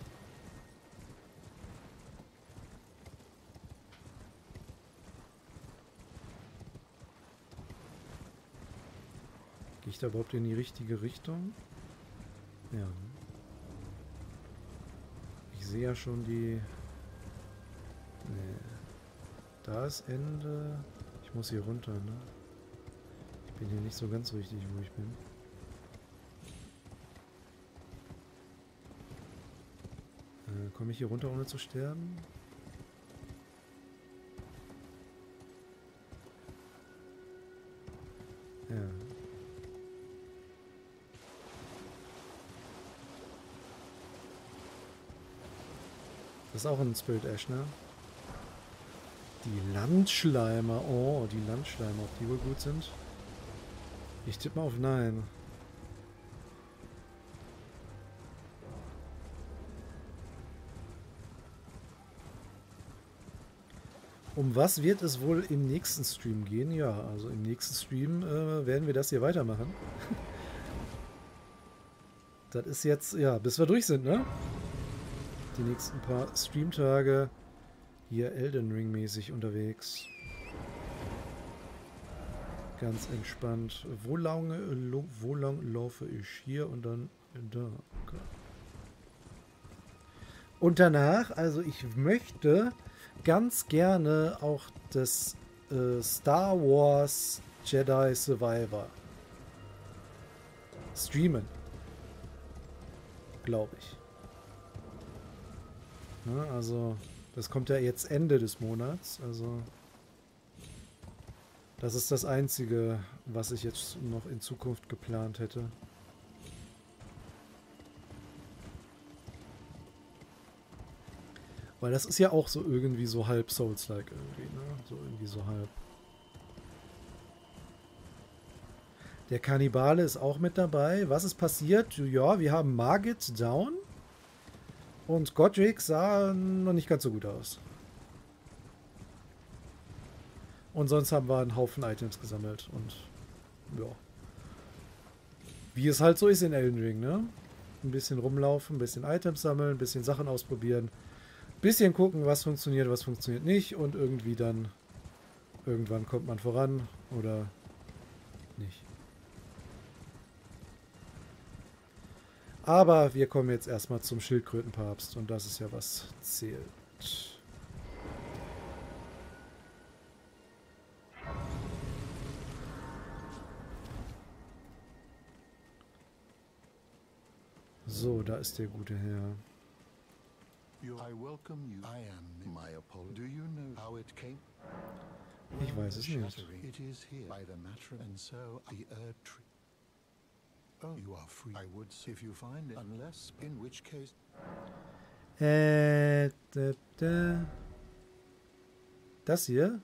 Gehe ich da überhaupt in die richtige Richtung? Ja. Ich sehe ja schon die... Nee. Da ist Ende. Ich muss hier runter, ne? Ich bin hier nicht so ganz richtig, wo ich bin. Äh, Komme ich hier runter, ohne zu sterben? Ja. Das ist auch ein Spirit Ash, ne? Die Landschleimer. Oh, die Landschleimer, ob die wohl gut sind? Ich tippe mal auf Nein. Um was wird es wohl im nächsten Stream gehen? Ja, also im nächsten Stream äh, werden wir das hier weitermachen. das ist jetzt, ja, bis wir durch sind, ne? die nächsten paar Streamtage hier Elden Ring mäßig unterwegs. Ganz entspannt. Wo lange, wo lang laufe ich? Hier und dann da. Okay. Und danach, also ich möchte ganz gerne auch das äh, Star Wars Jedi Survivor streamen. Glaube ich. Ne? Also, das kommt ja jetzt Ende des Monats. Also, das ist das Einzige, was ich jetzt noch in Zukunft geplant hätte. Weil das ist ja auch so irgendwie so halb Souls-like irgendwie, ne? So irgendwie so halb. Der Kannibale ist auch mit dabei. Was ist passiert? Ja, wir haben Margit down. Und Godric sah noch nicht ganz so gut aus. Und sonst haben wir einen Haufen Items gesammelt und ja. Wie es halt so ist in Elden Ring, ne? Ein bisschen rumlaufen, ein bisschen Items sammeln, ein bisschen Sachen ausprobieren, ein bisschen gucken, was funktioniert, was funktioniert nicht und irgendwie dann irgendwann kommt man voran oder nicht. Aber wir kommen jetzt erstmal zum Schildkrötenpapst und das ist ja was zählt. So, da ist der gute Herr. Ich weiß es nicht. Oh, you are free. I would if you find it, unless in which case. Äh, da, da. Das hier?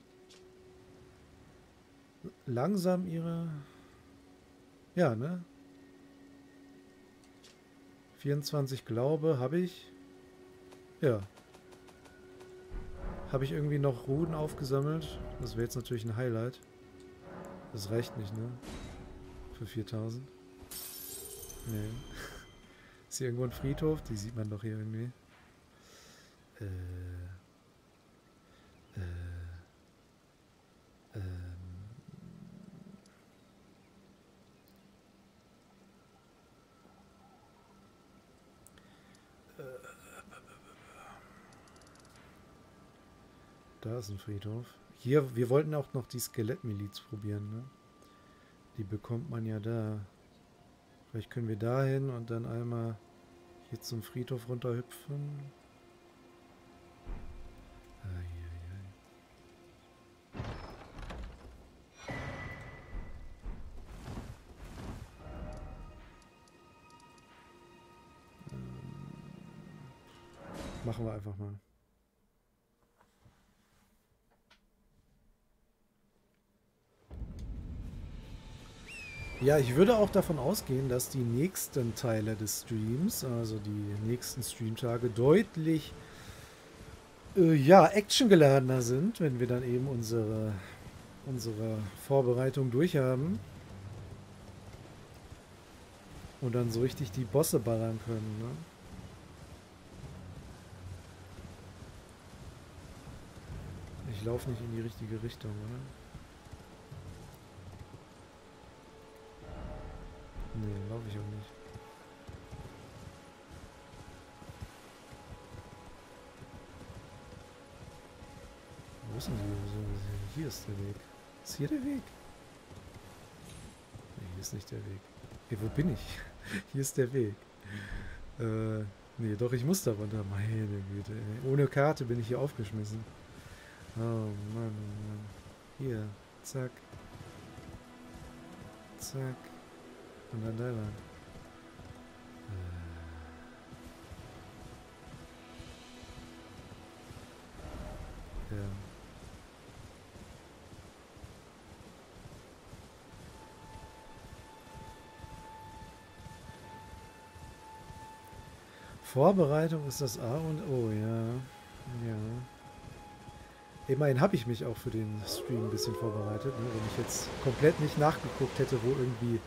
Langsam ihre. Ja, ne? 24 Glaube habe ich. Ja. Habe ich irgendwie noch Ruden aufgesammelt? Das wäre jetzt natürlich ein Highlight. Das reicht nicht, ne? Für 4000. Nee. Ist hier irgendwo ein Friedhof? Die sieht man doch hier irgendwie. Äh. Äh. Ähm. Da ist ein Friedhof. Hier, wir wollten auch noch die Skelettmiliz probieren, ne? Die bekommt man ja da. Vielleicht können wir da hin und dann einmal hier zum Friedhof runterhüpfen. Ähm, Machen wir einfach mal. Ja, ich würde auch davon ausgehen, dass die nächsten Teile des Streams, also die nächsten Streamtage, deutlich äh, ja, actiongeladener sind, wenn wir dann eben unsere, unsere Vorbereitung durchhaben. Und dann so richtig die Bosse ballern können. Ne? Ich laufe nicht in die richtige Richtung, oder? Nee, glaube ich auch nicht. Wo ist denn die? Hier ist der Weg. Ist hier der Weg? Nee, hier ist nicht der Weg. Hey, wo bin ich? Hier ist der Weg. Äh, nee, doch, ich muss da runter. Meine Güte, ey. Ohne Karte bin ich hier aufgeschmissen. Oh Mann, oh Mann. Hier, zack. Zack. Und dann da lang. Ja. Vorbereitung ist das A und O, ja. Ja. Immerhin habe ich mich auch für den Stream ein bisschen vorbereitet. Ne? Wenn ich jetzt komplett nicht nachgeguckt hätte, wo irgendwie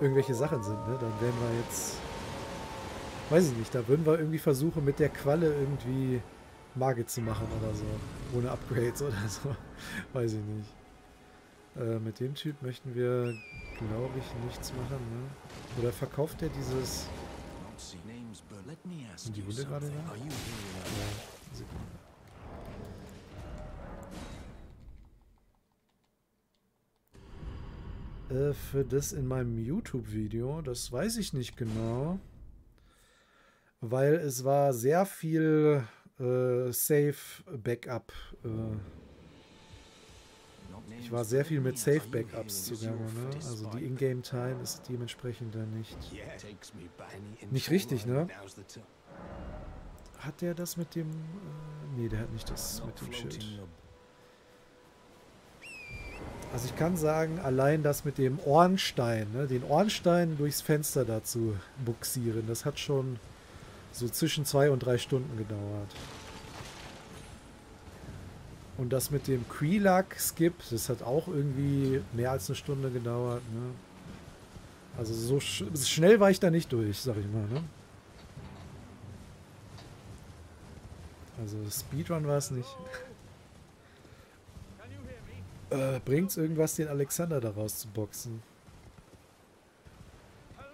irgendwelche Sachen sind, ne? dann wären wir jetzt, weiß ich nicht, da würden wir irgendwie versuchen, mit der Qualle irgendwie Mage zu machen oder so. Ohne Upgrades oder so. weiß ich nicht. Äh, mit dem Typ möchten wir, glaube ich, nichts machen. Ne? Oder verkauft er dieses... Sind die Hunde gerade da? Ja, Sekunde. Äh, für das in meinem YouTube-Video, das weiß ich nicht genau. Weil es war sehr viel äh, Safe-Backup. Äh, ich war sehr viel mit Safe-Backups zugange. Ne? Also die Ingame-Time ist dementsprechend dann nicht... Nicht richtig, ne? Hat der das mit dem... Äh, nee, der hat nicht das mit dem Schild. Also ich kann sagen, allein das mit dem Ornstein, ne, den Ornstein durchs Fenster dazu buxieren, das hat schon so zwischen zwei und drei Stunden gedauert. Und das mit dem Quilak-Skip, das hat auch irgendwie mehr als eine Stunde gedauert. Ne? Also so sch schnell war ich da nicht durch, sag ich mal. Ne? Also Speedrun war es nicht. Äh, bringt's irgendwas, den Alexander da rauszuboxen?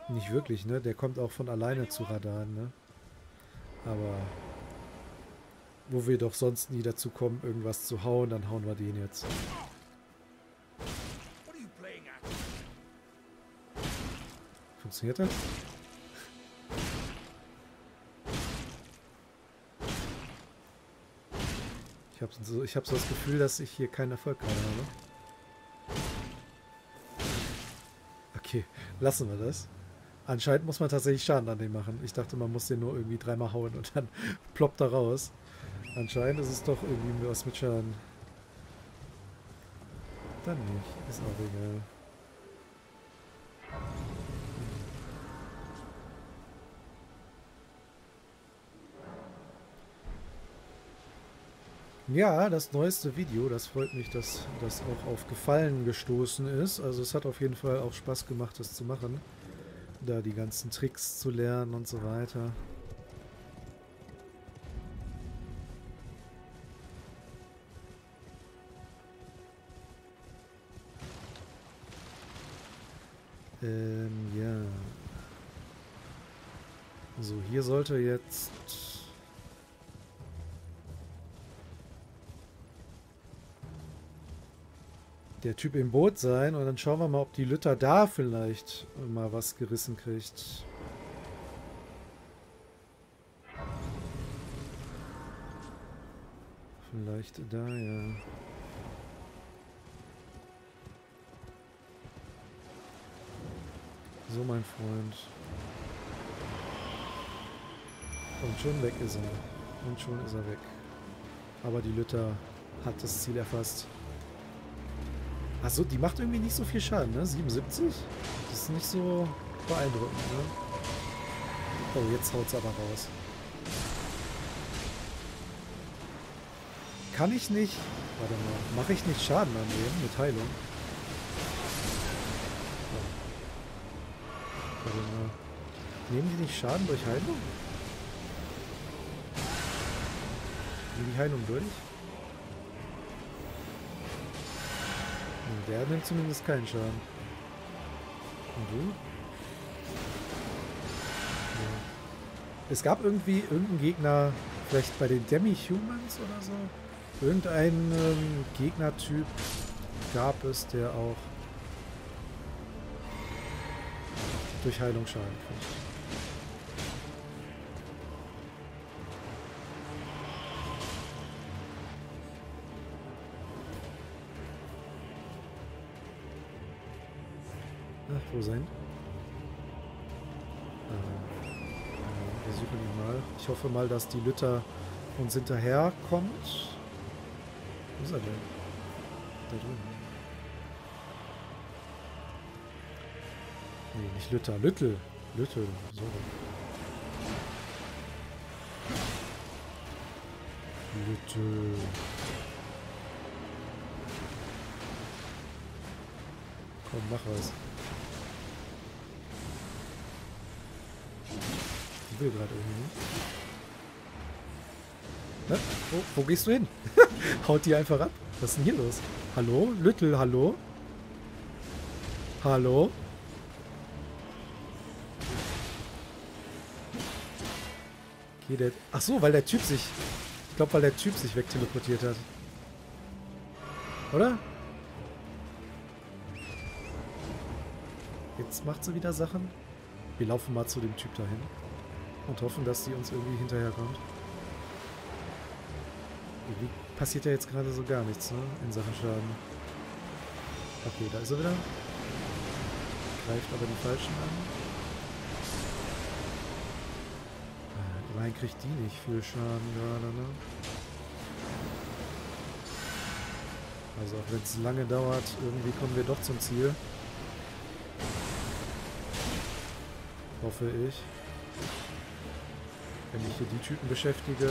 Nicht wirklich, ne? Der kommt auch von alleine zu Radan, ne? Aber wo wir doch sonst nie dazu kommen, irgendwas zu hauen, dann hauen wir den jetzt. Funktioniert das? Habe so, ich hab so das Gefühl, dass ich hier keinen Erfolg habe. Okay, lassen wir das. Anscheinend muss man tatsächlich Schaden an dem machen. Ich dachte, man muss den nur irgendwie dreimal hauen und dann ploppt er raus. Anscheinend ist es doch irgendwie was mit Schaden. Dann nicht. Ist auch egal. Ja, das neueste Video, das freut mich, dass das auch auf Gefallen gestoßen ist. Also es hat auf jeden Fall auch Spaß gemacht, das zu machen. Da die ganzen Tricks zu lernen und so weiter. Ähm, ja. So, hier sollte jetzt der Typ im Boot sein und dann schauen wir mal, ob die Lütter da vielleicht mal was gerissen kriegt. Vielleicht da, ja. So, mein Freund. Und schon weg ist er. Und schon ist er weg. Aber die Lütter hat das Ziel erfasst. Achso, die macht irgendwie nicht so viel Schaden, ne? 77? Das ist nicht so beeindruckend, ne? Oh, jetzt haut's aber raus. Kann ich nicht... Warte mal. Mache ich nicht Schaden an dem mit Heilung? Oh. Warte mal. Nehmen die nicht Schaden durch Heilung? Nehmen die Heilung durch? Der nimmt zumindest keinen Schaden. Und du? Ja. Es gab irgendwie irgendeinen Gegner, vielleicht bei den Demi-Humans oder so. Irgendeinen ähm, Gegnertyp gab es, der auch durch Heilung Schaden kriegt. Wo sein? Äh, wir suchen ihn mal. Ich hoffe mal, dass die Lütter uns hinterher kommt. Wo ist er denn? Da drüben. Nee, nicht Lütter. Lüttel. Lüttel. So. Lüttel. Komm, mach was. Ich will gerade irgendwie nicht. Na, wo, wo gehst du hin? Haut die einfach ab. Was ist denn hier los? Hallo? Lüttel, hallo? Hallo? Okay, der... Ach so, weil der Typ sich... Ich glaube, weil der Typ sich wegteleportiert hat. Oder? Jetzt macht sie wieder Sachen. Wir laufen mal zu dem Typ dahin. Und hoffen, dass sie uns irgendwie hinterherkommt. Irgendwie passiert ja jetzt gerade so gar nichts, ne? In Sachen Schaden. Okay, da ist er wieder. Greift aber die Falschen an. Äh, Immerhin kriegt die nicht viel Schaden gerade, ne? Also auch wenn es lange dauert, irgendwie kommen wir doch zum Ziel. Hoffe ich. Wenn ich hier die Typen beschäftige.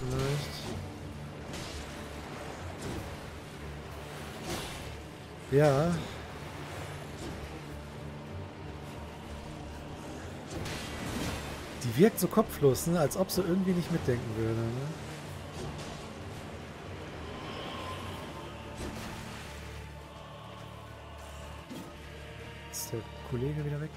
Vielleicht. Ja. Die wirkt so kopflos, ne? als ob sie irgendwie nicht mitdenken würde. Ne? Ist der Kollege wieder weg?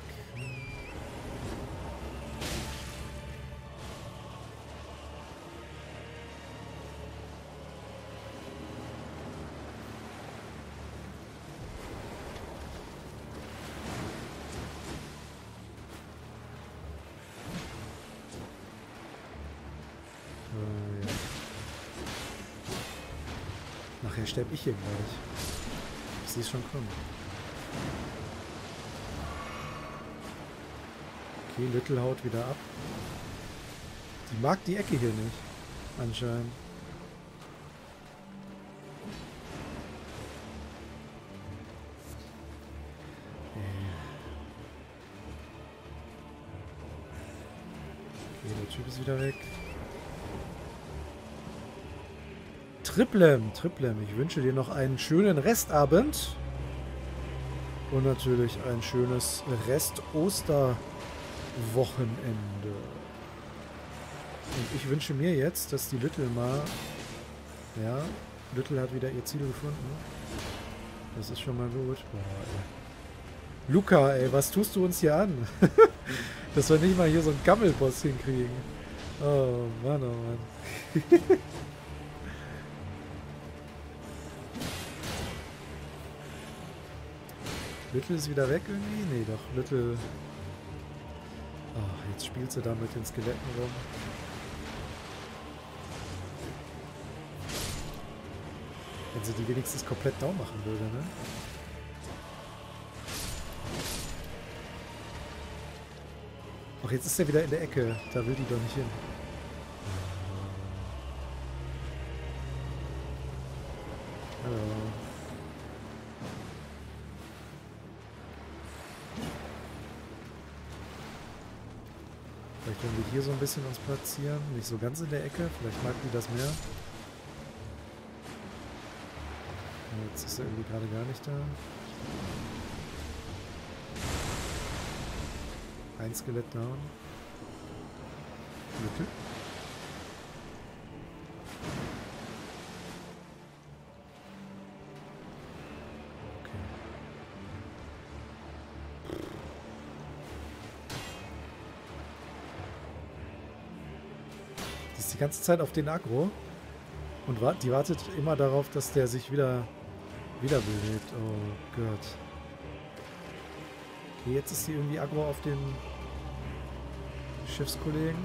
Nachher sterbe ich hier gleich. Ich sehe es schon kommen. Okay, Little haut wieder ab. Die mag die Ecke hier nicht. Anscheinend. Okay, der Typ ist wieder weg. Triplem, Triplem, ich wünsche dir noch einen schönen Restabend. Und natürlich ein schönes Rest-Osterwochenende. Und ich wünsche mir jetzt, dass die Little mal... Ja, Little hat wieder ihr Ziel gefunden. Das ist schon mal gut. Boah, ey. Luca, ey, was tust du uns hier an? dass wir nicht mal hier so einen Gammelboss hinkriegen. Oh Mann, oh Mann. Little ist wieder weg irgendwie? Nee, doch. Little... Oh, jetzt spielt sie da mit den Skeletten rum. Wenn sie die wenigstens komplett down machen würde, ne? Ach, jetzt ist er wieder in der Ecke. Da will die doch nicht hin. Ein bisschen uns platzieren. Nicht so ganz in der Ecke. Vielleicht mag die das mehr. Jetzt ist er irgendwie gerade gar nicht da. Ein Skelett down. Die ganze Zeit auf den Agro. Und wa die wartet immer darauf, dass der sich wieder wiederbelebt. Oh Gott. Okay, jetzt ist sie irgendwie aggro auf den Schiffskollegen.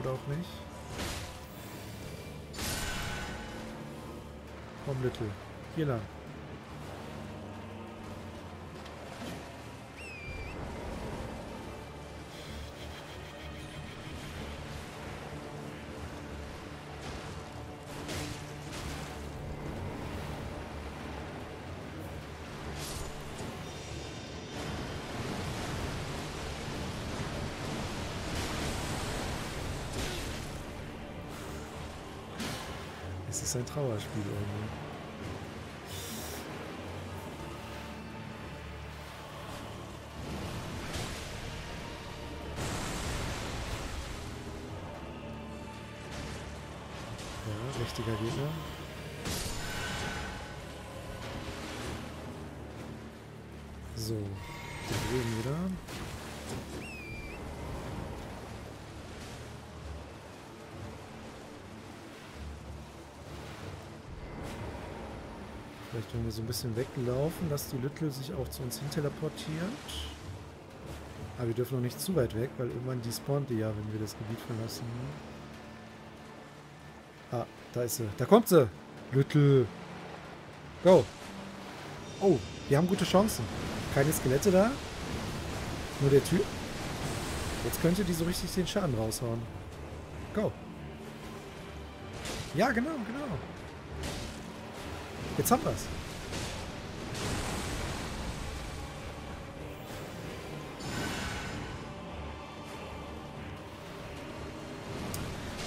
Oder auch nicht. Komm, Little. Hier lang. Ist ein Trauerspiel irgendwie. Richtiger Gegner. So, den drüben wieder. Vielleicht, wenn wir so ein bisschen weglaufen, dass die Little sich auch zu uns hin teleportiert. Aber wir dürfen noch nicht zu weit weg, weil irgendwann despawnt die ja, wenn wir das Gebiet verlassen. Ah, da ist sie. Da kommt sie! Little! Go! Oh, wir haben gute Chancen. Keine Skelette da. Nur der Typ. Jetzt könnte die so richtig den Schaden raushauen. Go! Ja, genau, genau. Jetzt haben wir's.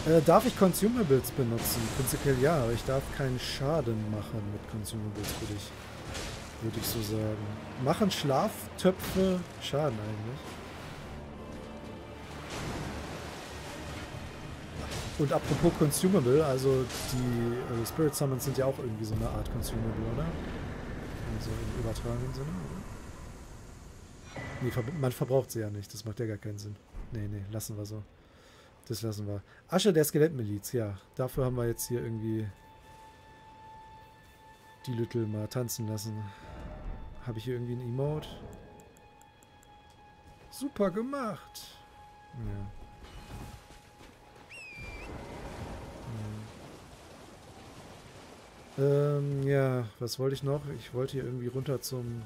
Äh, darf ich Consumables benutzen? Prinzipiell ja, aber ich darf keinen Schaden machen mit Consumables, würde ich, würde ich so sagen. Machen Schlaftöpfe Schaden eigentlich? Und apropos Consumable, also die äh, Spirit Summons sind ja auch irgendwie so eine Art Consumable, oder? Also im übertragenen Sinne, oder? Nee, ver man verbraucht sie ja nicht, das macht ja gar keinen Sinn. Nee, nee, lassen wir so. Das lassen wir. Asche der Skelettmiliz, ja. Dafür haben wir jetzt hier irgendwie die Little mal tanzen lassen. Habe ich hier irgendwie ein Emote? Super gemacht. Ja. Ähm, ja, was wollte ich noch? Ich wollte hier irgendwie runter zum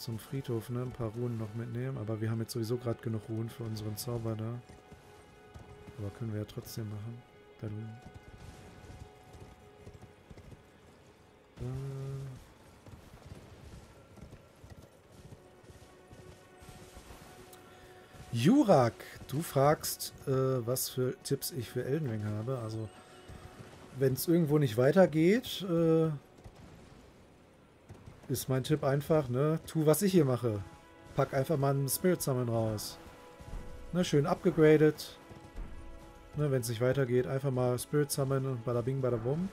zum Friedhof, ne? Ein paar Ruhen noch mitnehmen, aber wir haben jetzt sowieso gerade genug Ruhen für unseren Zauber da. Aber können wir ja trotzdem machen. Da drüben. Äh. Jurak, du fragst, äh, was für Tipps ich für Elden Ring habe. Also wenn es irgendwo nicht weitergeht, äh, ist mein Tipp einfach, ne, tu was ich hier mache. Pack einfach mal einen Spirit Summon raus. Ne, schön abgegradet. Ne, wenn es nicht weitergeht, einfach mal Spirit Summon und bada bing, bada bum.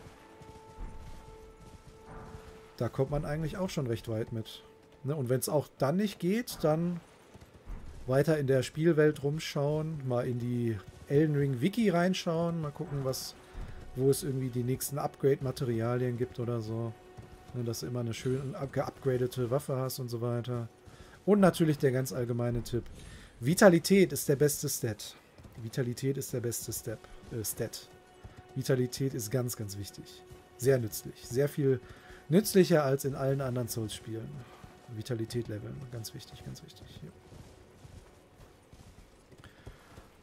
Da kommt man eigentlich auch schon recht weit mit. Ne, und wenn es auch dann nicht geht, dann weiter in der Spielwelt rumschauen, mal in die Elden Ring Wiki reinschauen, mal gucken, was wo es irgendwie die nächsten Upgrade-Materialien gibt oder so. Ne, dass du immer eine schön geupgradete Waffe hast und so weiter. Und natürlich der ganz allgemeine Tipp. Vitalität ist der beste Stat. Vitalität ist der beste Step, äh, Stat. Vitalität ist ganz, ganz wichtig. Sehr nützlich. Sehr viel nützlicher als in allen anderen Souls-Spielen. Vitalität leveln. Ganz wichtig, ganz wichtig. Ja.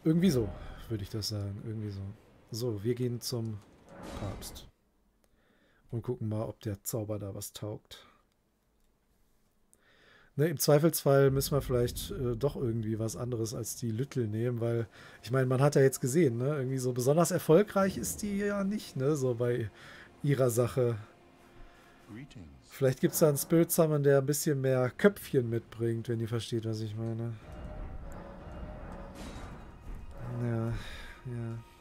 Irgendwie so, würde ich das sagen. Irgendwie so. So, wir gehen zum Papst. Und gucken mal, ob der Zauber da was taugt. Ne, Im Zweifelsfall müssen wir vielleicht äh, doch irgendwie was anderes als die Lüttel nehmen, weil ich meine, man hat ja jetzt gesehen, ne, irgendwie so besonders erfolgreich ist die ja nicht, ne, so bei ihrer Sache. Vielleicht gibt es da einen Spirit Summon, der ein bisschen mehr Köpfchen mitbringt, wenn ihr versteht, was ich meine. Ja, ja.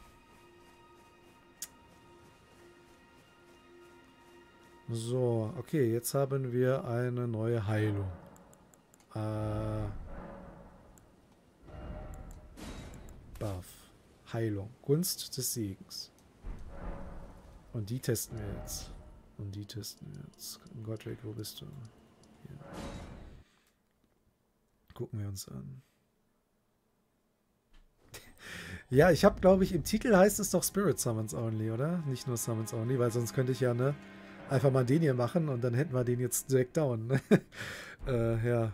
So, okay, jetzt haben wir eine neue Heilung. Äh, Buff. Heilung. Gunst des Segens. Und die testen wir jetzt. Und die testen wir jetzt. Godric, wo bist du? Hier. Gucken wir uns an. ja, ich habe, glaube ich, im Titel heißt es doch Spirit Summons Only, oder? Nicht nur Summons Only, weil sonst könnte ich ja, ne, einfach mal den hier machen und dann hätten wir den jetzt direkt down. Ne? äh, ja.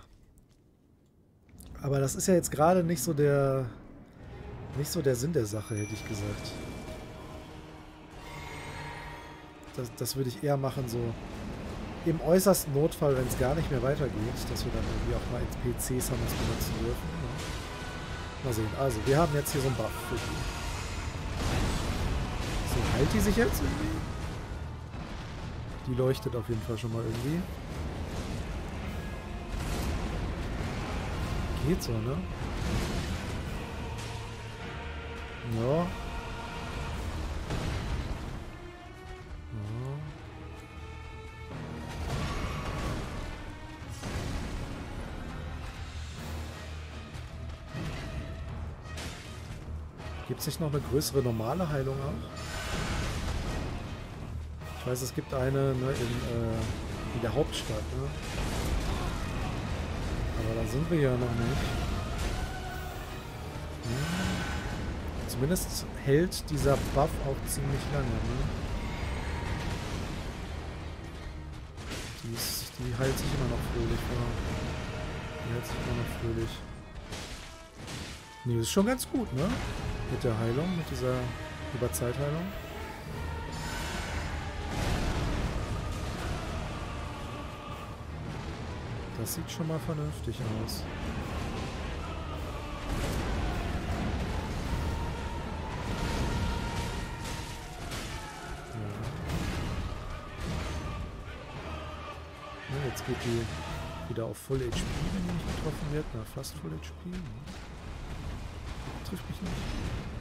Aber das ist ja jetzt gerade nicht so der nicht so der Sinn der Sache, hätte ich gesagt. Das, das würde ich eher machen, so im äußersten Notfall, wenn es gar nicht mehr weitergeht, dass wir dann irgendwie auch mal ins PC Summons benutzen dürfen. Ne? Mal sehen. Also, wir haben jetzt hier so einen Buff. So, heilt die sich jetzt irgendwie? Die leuchtet auf jeden Fall schon mal irgendwie. Geht so, ne? Ja. Gibt es nicht noch eine größere normale Heilung auch? Ich weiß, es gibt eine ne, in, äh, in der Hauptstadt. Ne? Aber da sind wir ja noch nicht. Hm. Zumindest hält dieser Buff auch ziemlich lange. Ne? Die, ist, die heilt sich immer noch fröhlich. Ja. Die hält sich immer noch fröhlich. Das ist schon ganz gut, ne? Mit der Heilung, mit dieser Überzeitheilung. Das sieht schon mal vernünftig aus. Ja. jetzt geht die wieder auf Full HP, wenn die nicht getroffen wird. Na, fast Full HP. Trifft mich nicht.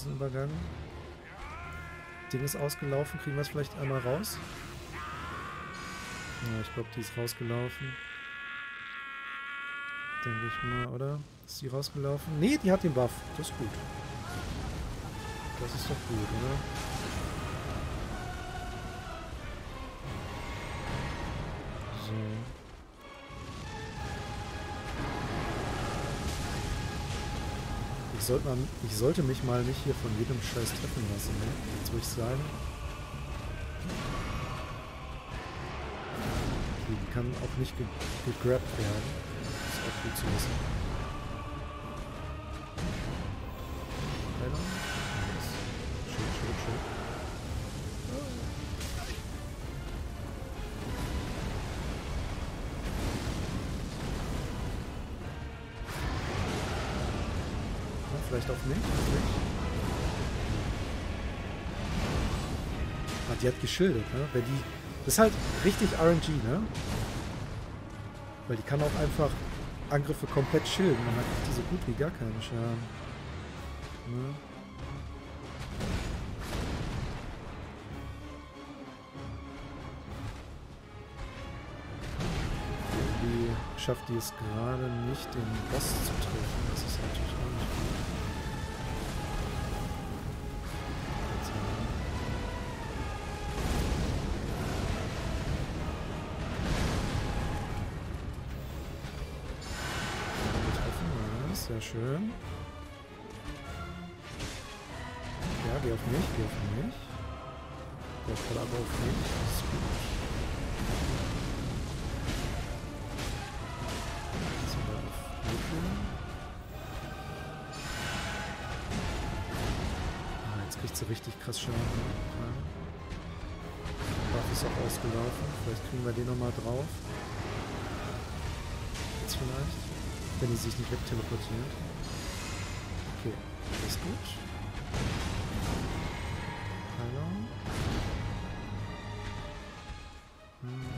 Phasenübergang. Ding ist ausgelaufen. Kriegen wir es vielleicht einmal raus? Ja, ich glaube, die ist rausgelaufen. Denke ich mal, oder? Ist die rausgelaufen? Nee, die hat den Buff. Das ist gut. Das ist doch gut, oder? Sollte, mal, ich sollte mich mal nicht hier von jedem Scheiß treffen lassen, ne? Jetzt würde ich sagen. Die kann auch nicht ge gegrabt werden. Das ist auch gut zu wissen. Geschildert, ne? Weil die. Das ist halt richtig RNG, ne? Weil die kann auch einfach Angriffe komplett schilden. Man hat die so gut wie gar keinen Schaden. Ne? Schafft die es gerade nicht, den Boss zu treffen. Das ist natürlich auch nicht gut. Ja, sehr schön. Ja, geh auf mich, geh auf mich. Der voll aber auf mich. Das ist gut. Jetzt. Ah, kriegt sie richtig krass Schaden. Ja. Buff ist auch ausgelaufen. Vielleicht kriegen wir den nochmal drauf. Jetzt vielleicht. Wenn die sich nicht wegteleportiert. Okay, ist gut. Heilung. Hm.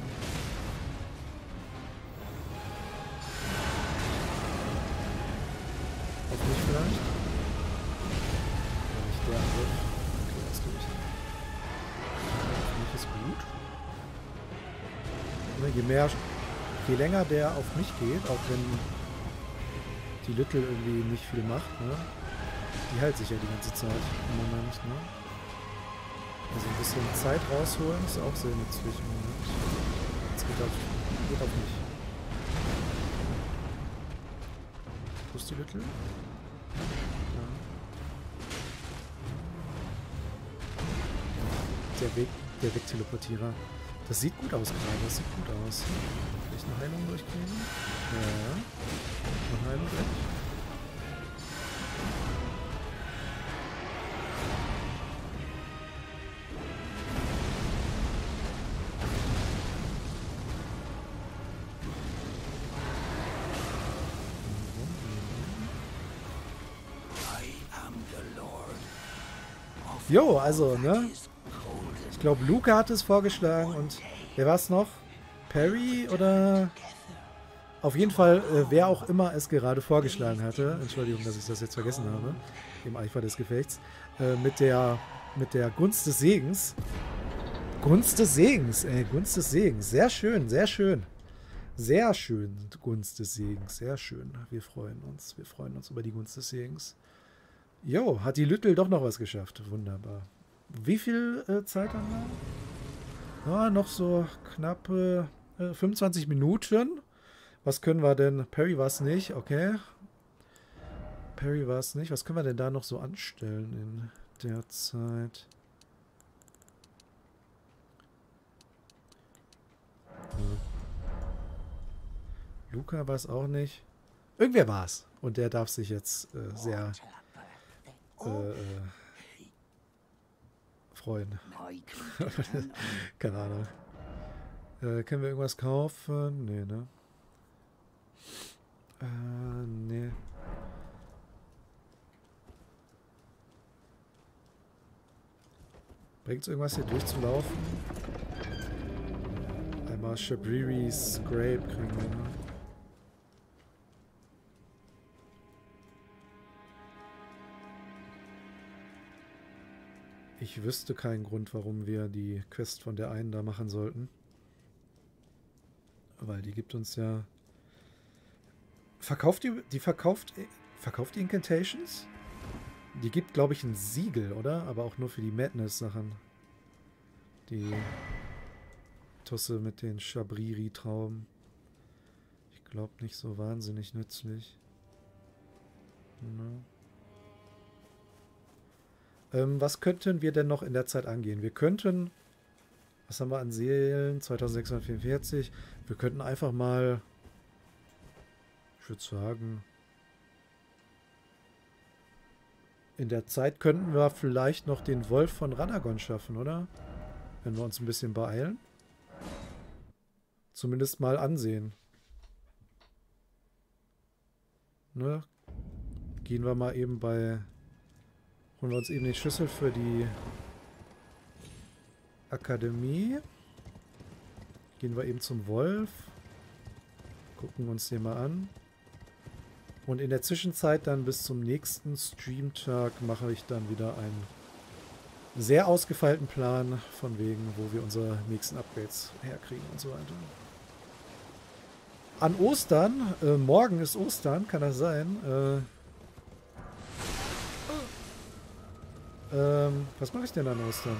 Auf mich vielleicht? Ja, nicht der Angriff. Okay, das durch. Auf mich ist gut. Je je länger der auf mich geht, auch wenn die Little irgendwie nicht viel macht, ne? Die hält sich ja die ganze Zeit im Moment, ne? Also ein bisschen Zeit rausholen ist auch sehr nützlich im Moment. Jetzt geht auf, geht auf mich. Wo ist die Little? Ja. Der Weg, der Wegteleportierer. Das sieht gut aus gerade, das sieht gut aus. Vielleicht eine Heilung durchkriegen? Ja. Heilung gleich. Jo, also, ne? Ich glaube, Luca hat es vorgeschlagen und wer war es noch? Perry oder? Auf jeden Fall, äh, wer auch immer es gerade vorgeschlagen hatte, Entschuldigung, dass ich das jetzt vergessen habe, im Eifer des Gefechts, äh, mit der mit der Gunst des Segens. Gunst des Segens, ey, Gunst des Segens. Sehr schön, sehr schön. Sehr schön, Gunst des Segens. Sehr schön. Wir freuen uns. Wir freuen uns über die Gunst des Segens. Jo, hat die Lüttel doch noch was geschafft. Wunderbar. Wie viel äh, Zeit haben wir? Ja, noch so knappe äh, 25 Minuten. Was können wir denn? Perry war es nicht, okay. Perry war es nicht. Was können wir denn da noch so anstellen in der Zeit? Hm. Luca war es auch nicht. Irgendwer war es. Und der darf sich jetzt äh, sehr äh, äh, freuen. Keine Ahnung. Äh, können wir irgendwas kaufen? Nee, ne? Äh, nee. Bringt irgendwas hier durchzulaufen? Einmal Shabriri's Scrape kriegen wir, ne? Ich wüsste keinen Grund, warum wir die Quest von der einen da machen sollten. Weil die gibt uns ja. Verkauft die. Die verkauft. Verkauft die Incantations? Die gibt, glaube ich, ein Siegel, oder? Aber auch nur für die Madness-Sachen. Die Tusse mit den Shabriri-Trauben. Ich glaube nicht so wahnsinnig nützlich. Ne? Ähm, was könnten wir denn noch in der Zeit angehen? Wir könnten, was haben wir an Seelen? 2644. Wir könnten einfach mal, ich würde sagen, in der Zeit könnten wir vielleicht noch den Wolf von Radagon schaffen, oder? Wenn wir uns ein bisschen beeilen. Zumindest mal ansehen. Ne? Gehen wir mal eben bei Holen wir uns eben den Schlüssel für die Akademie. Gehen wir eben zum Wolf. Gucken uns den mal an. Und in der Zwischenzeit dann bis zum nächsten Streamtag mache ich dann wieder einen sehr ausgefeilten Plan von wegen, wo wir unsere nächsten Upgrades herkriegen und so weiter. an Ostern, äh, morgen ist Ostern, kann das sein? Äh, ähm, was mache ich denn an Ostern?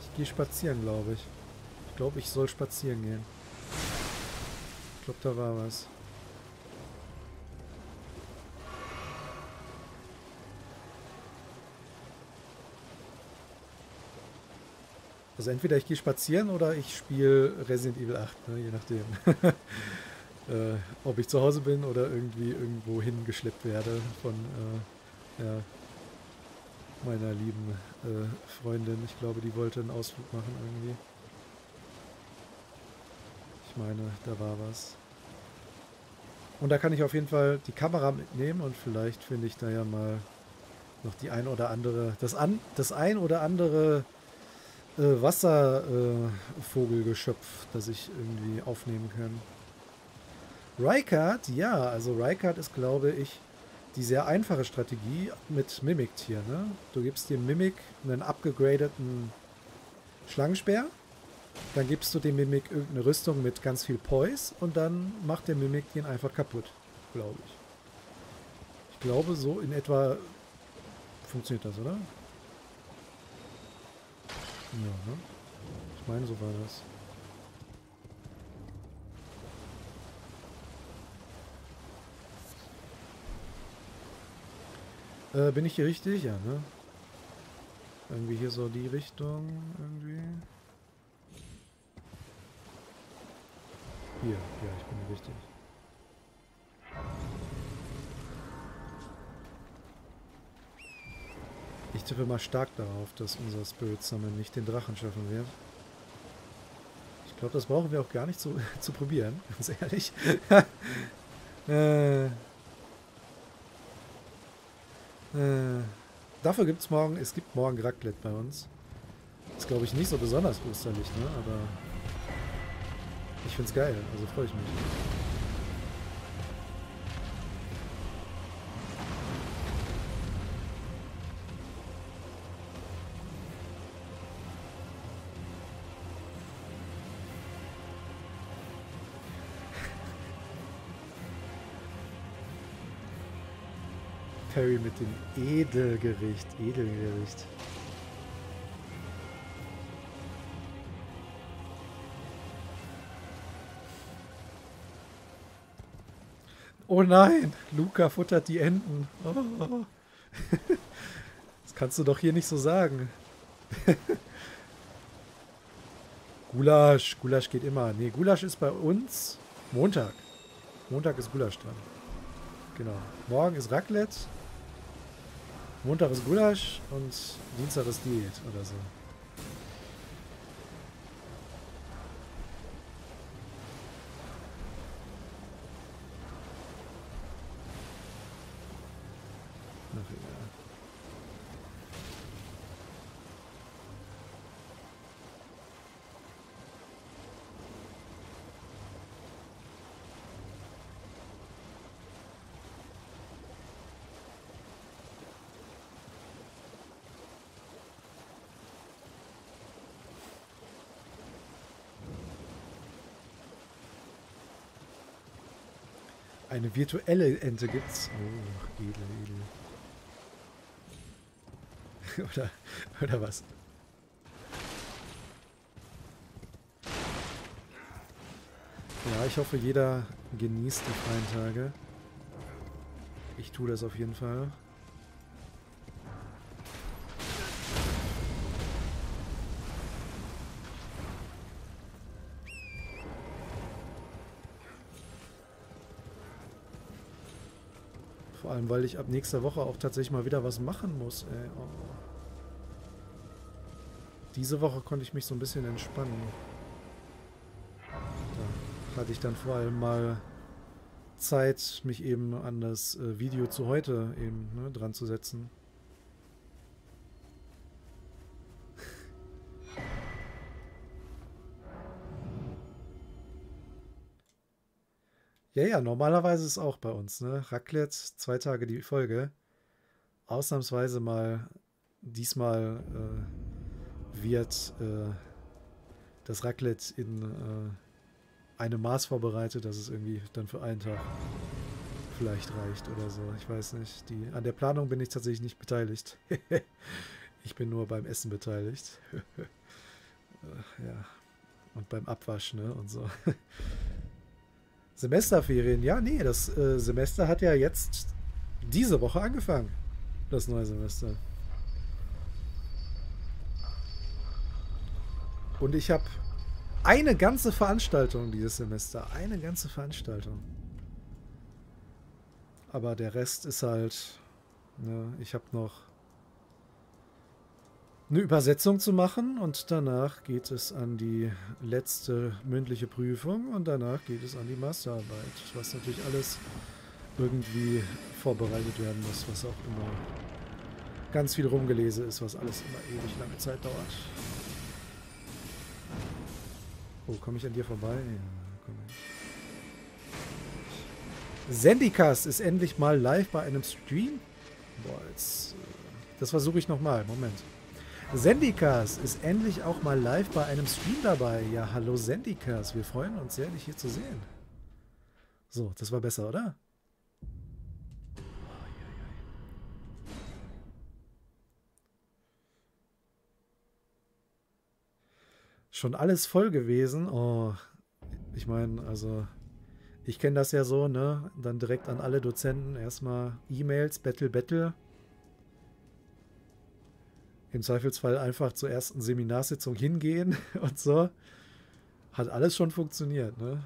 Ich gehe spazieren, glaube ich. Ich glaube, ich soll spazieren gehen. Ich glaube, da war was. Also entweder ich gehe spazieren oder ich spiele Resident Evil 8, ne, je nachdem. äh, ob ich zu Hause bin oder irgendwie irgendwo hingeschleppt werde von äh, ja, meiner lieben äh, Freundin. Ich glaube, die wollte einen Ausflug machen irgendwie. Ich meine, da war was. Und da kann ich auf jeden Fall die Kamera mitnehmen und vielleicht finde ich da ja mal noch die ein oder andere, das, an, das ein oder andere äh, Wasservogelgeschöpf, äh, das ich irgendwie aufnehmen kann. Rykard, ja, also Rykard ist, glaube ich, die sehr einfache Strategie mit Mimic-Tier. Ne? Du gibst dem Mimic einen abgegradeten Schlangenspeer, dann gibst du dem Mimic irgendeine Rüstung mit ganz viel Poise und dann macht der Mimic den einfach kaputt, glaube ich. Ich glaube, so in etwa funktioniert das, oder? Ja, ne? Ich meine, so war das. Äh, bin ich hier richtig? Ja, ne? Irgendwie hier so die Richtung, irgendwie. Hier, ja, ich bin richtig. Ich tippe mal stark darauf, dass unser Spirit Summon nicht den Drachen schaffen wird. Ich glaube, das brauchen wir auch gar nicht zu, zu probieren, ganz ehrlich. äh, äh, dafür gibt es morgen, es gibt morgen Raclette bei uns. Ist glaube ich nicht so besonders osterlich, ne? Aber ich finde es geil, also freue ich mich. Perry mit dem Edelgericht. Edelgericht. Oh nein, Luca futtert die Enten. Oh. Das kannst du doch hier nicht so sagen. Gulasch, Gulasch geht immer. Nee, Gulasch ist bei uns Montag. Montag ist Gulasch dran. Genau. Morgen ist Raclette. Montag ist Gulasch und Dienstag ist Diät oder so. Eine virtuelle Ente gibt's. Oh, edel, edel. oder, oder was? Ja, ich hoffe, jeder genießt die freien Tage. Ich tue das auf jeden Fall. Allem, weil ich ab nächster Woche auch tatsächlich mal wieder was machen muss. Ey. Oh. Diese Woche konnte ich mich so ein bisschen entspannen. Da hatte ich dann vor allem mal Zeit, mich eben an das äh, Video zu heute eben ne, dran zu setzen. Ja, ja, normalerweise ist es auch bei uns, ne? Raclette, zwei Tage die Folge. Ausnahmsweise mal, diesmal äh, wird äh, das Raclette in, äh, eine Maß vorbereitet, dass es irgendwie dann für einen Tag vielleicht reicht oder so. Ich weiß nicht. Die, an der Planung bin ich tatsächlich nicht beteiligt. ich bin nur beim Essen beteiligt. ja. Und beim Abwasch, ne? Und so. Semesterferien. Ja, nee, das äh, Semester hat ja jetzt diese Woche angefangen. Das neue Semester. Und ich habe eine ganze Veranstaltung dieses Semester. Eine ganze Veranstaltung. Aber der Rest ist halt... Ne, ich habe noch eine Übersetzung zu machen und danach geht es an die letzte mündliche Prüfung und danach geht es an die Masterarbeit, was natürlich alles irgendwie vorbereitet werden muss, was auch immer ganz viel rumgelesen ist, was alles immer ewig lange Zeit dauert. Oh, komme ich an dir vorbei? Ja, komm ich. Zendikast ist endlich mal live bei einem Stream. Boah, jetzt... Äh, das versuche ich nochmal. Moment. Sendikas ist endlich auch mal live bei einem Stream dabei. Ja, hallo Sendikas. Wir freuen uns sehr, dich hier zu sehen. So, das war besser, oder? schon alles voll gewesen. Oh, ich meine, also ich kenne das ja so, ne? Dann direkt an alle Dozenten erstmal E-Mails, Battle, Battle. Im Zweifelsfall einfach zur ersten Seminarsitzung hingehen und so. Hat alles schon funktioniert, ne?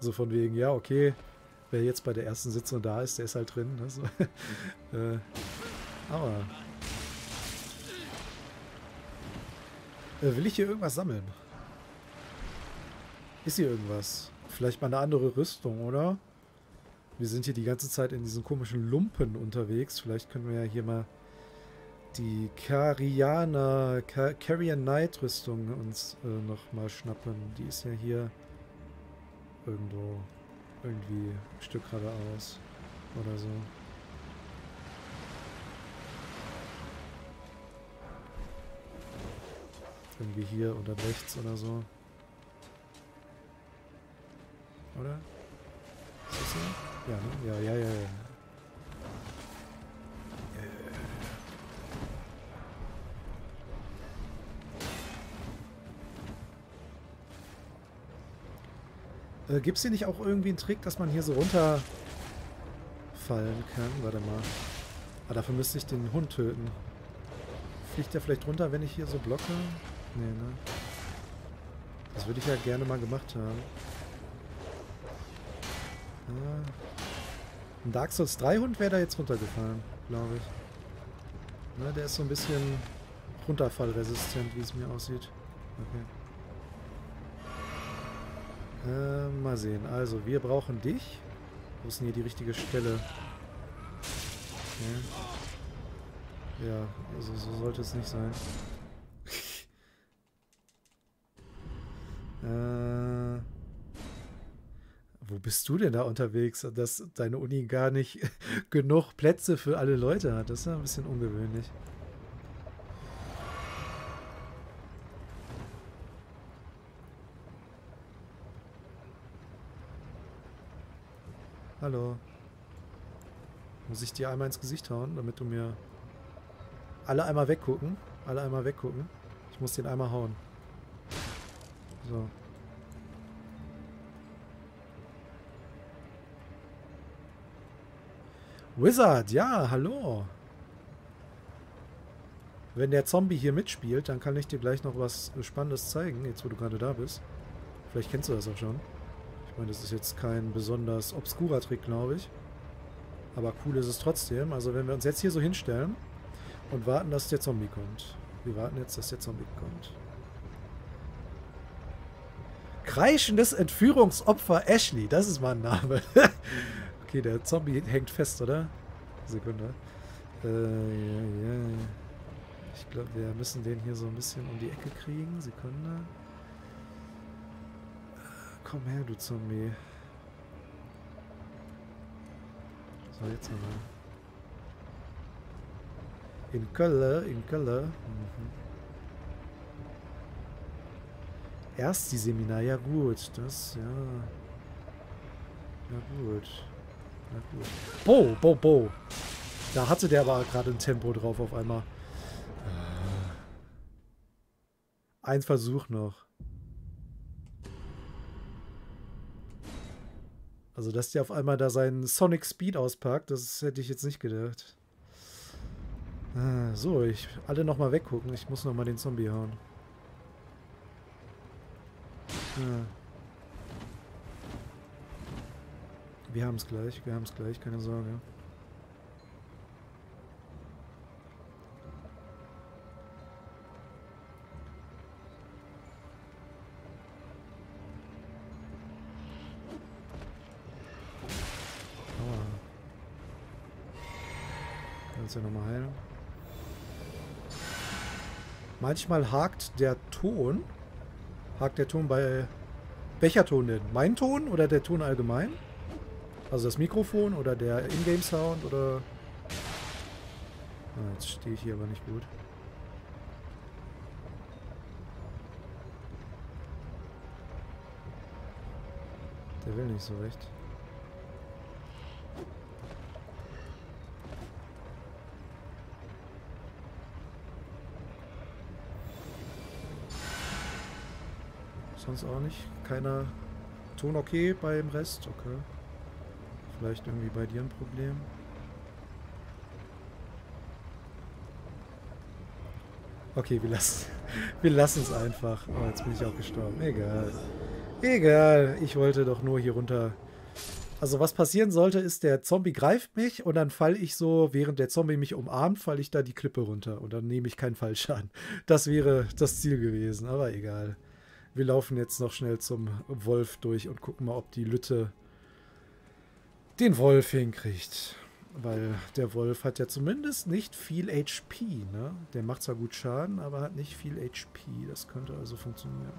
So von wegen, ja, okay, wer jetzt bei der ersten Sitzung da ist, der ist halt drin. Ne? So. äh, aber Äh, will ich hier irgendwas sammeln? Ist hier irgendwas? Vielleicht mal eine andere Rüstung, oder? Wir sind hier die ganze Zeit in diesen komischen Lumpen unterwegs. Vielleicht können wir ja hier mal die Kariana, Carrion Knight Rüstung uns äh, nochmal schnappen. Die ist ja hier irgendwo irgendwie ein Stück geradeaus oder so. Irgendwie hier oder rechts oder so. Oder? Ist das so? Ja, ne? Ja, ja, ja, ja. Äh, Gibt es hier nicht auch irgendwie einen Trick, dass man hier so runterfallen kann? Warte mal. Ah, dafür müsste ich den Hund töten. Fliegt der vielleicht runter, wenn ich hier so blocke? Nee, ne? Das würde ich ja gerne mal gemacht haben. Ah. Ein Dark Souls 3 Hund wäre da jetzt runtergefallen, glaube ich. Ne, der ist so ein bisschen runterfallresistent, wie es mir aussieht. Okay. Äh, mal sehen. Also, wir brauchen dich. Wo ist denn hier die richtige Stelle? Okay. Ja, also so sollte es nicht sein. Äh, wo bist du denn da unterwegs, dass deine Uni gar nicht genug Plätze für alle Leute hat? Das ist ja ein bisschen ungewöhnlich. Hallo. Muss ich dir einmal ins Gesicht hauen, damit du mir... Alle einmal weggucken. Alle einmal weggucken. Ich muss den einmal hauen. So. Wizard, ja, hallo. Wenn der Zombie hier mitspielt, dann kann ich dir gleich noch was Spannendes zeigen, jetzt wo du gerade da bist. Vielleicht kennst du das auch schon. Ich meine, das ist jetzt kein besonders obskurer Trick, glaube ich. Aber cool ist es trotzdem. Also wenn wir uns jetzt hier so hinstellen und warten, dass der Zombie kommt. Wir warten jetzt, dass der Zombie kommt. Kreischendes Entführungsopfer Ashley. Das ist mein Name. okay, der Zombie hängt fest, oder? Sekunde. Äh, ja, ja. Ich glaube, wir müssen den hier so ein bisschen um die Ecke kriegen. Sekunde. Komm her, du Zombie. So, jetzt nochmal. In Kölle, in Kölle. Mhm. Erst die Seminar, ja gut. Das, ja. Ja gut. Ja gut. Bo, Bo, Bo. Da hatte der aber gerade ein Tempo drauf auf einmal. Ein Versuch noch. Also, dass der auf einmal da seinen Sonic Speed auspackt, das hätte ich jetzt nicht gedacht. Ah, so, ich alle nochmal weggucken. Ich muss nochmal den Zombie hauen. Ja. Wir haben es gleich, wir haben es gleich, keine Sorge. Kannst ja nochmal heilen. Manchmal hakt der Ton. Hakt der Ton bei... Welcher Ton denn? Mein Ton oder der Ton allgemein? Also das Mikrofon oder der Ingame-Sound oder... Ah, jetzt stehe ich hier aber nicht gut. Der will nicht so recht. Sonst auch nicht. Keiner Ton okay beim Rest? Okay. Vielleicht irgendwie bei dir ein Problem. Okay, wir lassen wir lassen es einfach. Oh, jetzt bin ich auch gestorben. Egal. Egal. Ich wollte doch nur hier runter. Also was passieren sollte, ist, der Zombie greift mich und dann falle ich so, während der Zombie mich umarmt, falle ich da die Klippe runter und dann nehme ich keinen Fallschaden. Das wäre das Ziel gewesen, aber egal. Wir laufen jetzt noch schnell zum Wolf durch und gucken mal, ob die Lütte den Wolf hinkriegt. Weil der Wolf hat ja zumindest nicht viel HP. Ne? Der macht zwar gut Schaden, aber hat nicht viel HP. Das könnte also funktionieren.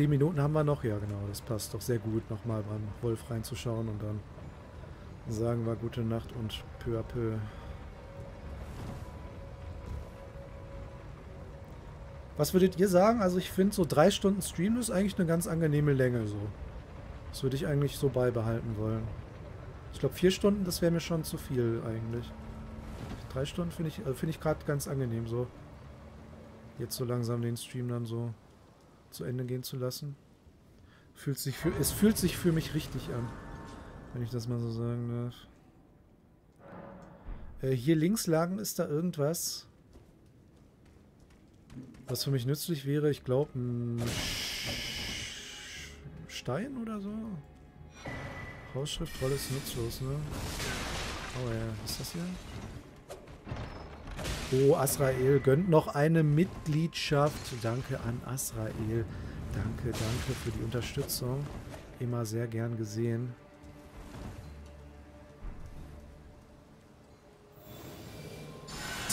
Zehn Minuten haben wir noch. Ja, genau. Das passt doch sehr gut, nochmal beim Wolf reinzuschauen und dann sagen wir gute Nacht und peu à peu. Was würdet ihr sagen? Also ich finde so drei Stunden Stream ist eigentlich eine ganz angenehme Länge so. Das würde ich eigentlich so beibehalten wollen. Ich glaube vier Stunden, das wäre mir schon zu viel eigentlich. Drei Stunden finde ich, äh, find ich gerade ganz angenehm so. Jetzt so langsam den Stream dann so zu Ende gehen zu lassen. Fühlt sich für, es fühlt sich für mich richtig an, wenn ich das mal so sagen darf. Äh, hier links lagen ist da irgendwas, was für mich nützlich wäre. Ich glaube ein Stein oder so. Hausschrift, Rolle ist nutzlos, ne? Oh ja, was ist das hier? Oh, Asrael gönnt noch eine Mitgliedschaft. Danke an Asrael. Danke, danke für die Unterstützung. Immer sehr gern gesehen.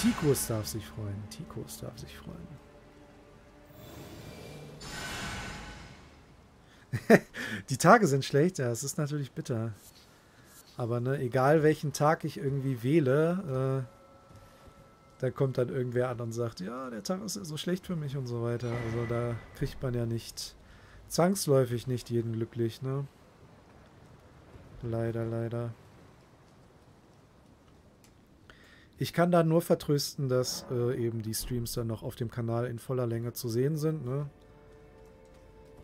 Tikos darf sich freuen. Tikos darf sich freuen. die Tage sind schlecht, ja, es ist natürlich bitter. Aber ne, egal welchen Tag ich irgendwie wähle, äh, da kommt dann irgendwer an und sagt, ja, der Tag ist ja so schlecht für mich und so weiter. Also da kriegt man ja nicht zwangsläufig nicht jeden glücklich, ne? Leider, leider. Ich kann da nur vertrösten, dass äh, eben die Streams dann noch auf dem Kanal in voller Länge zu sehen sind, ne?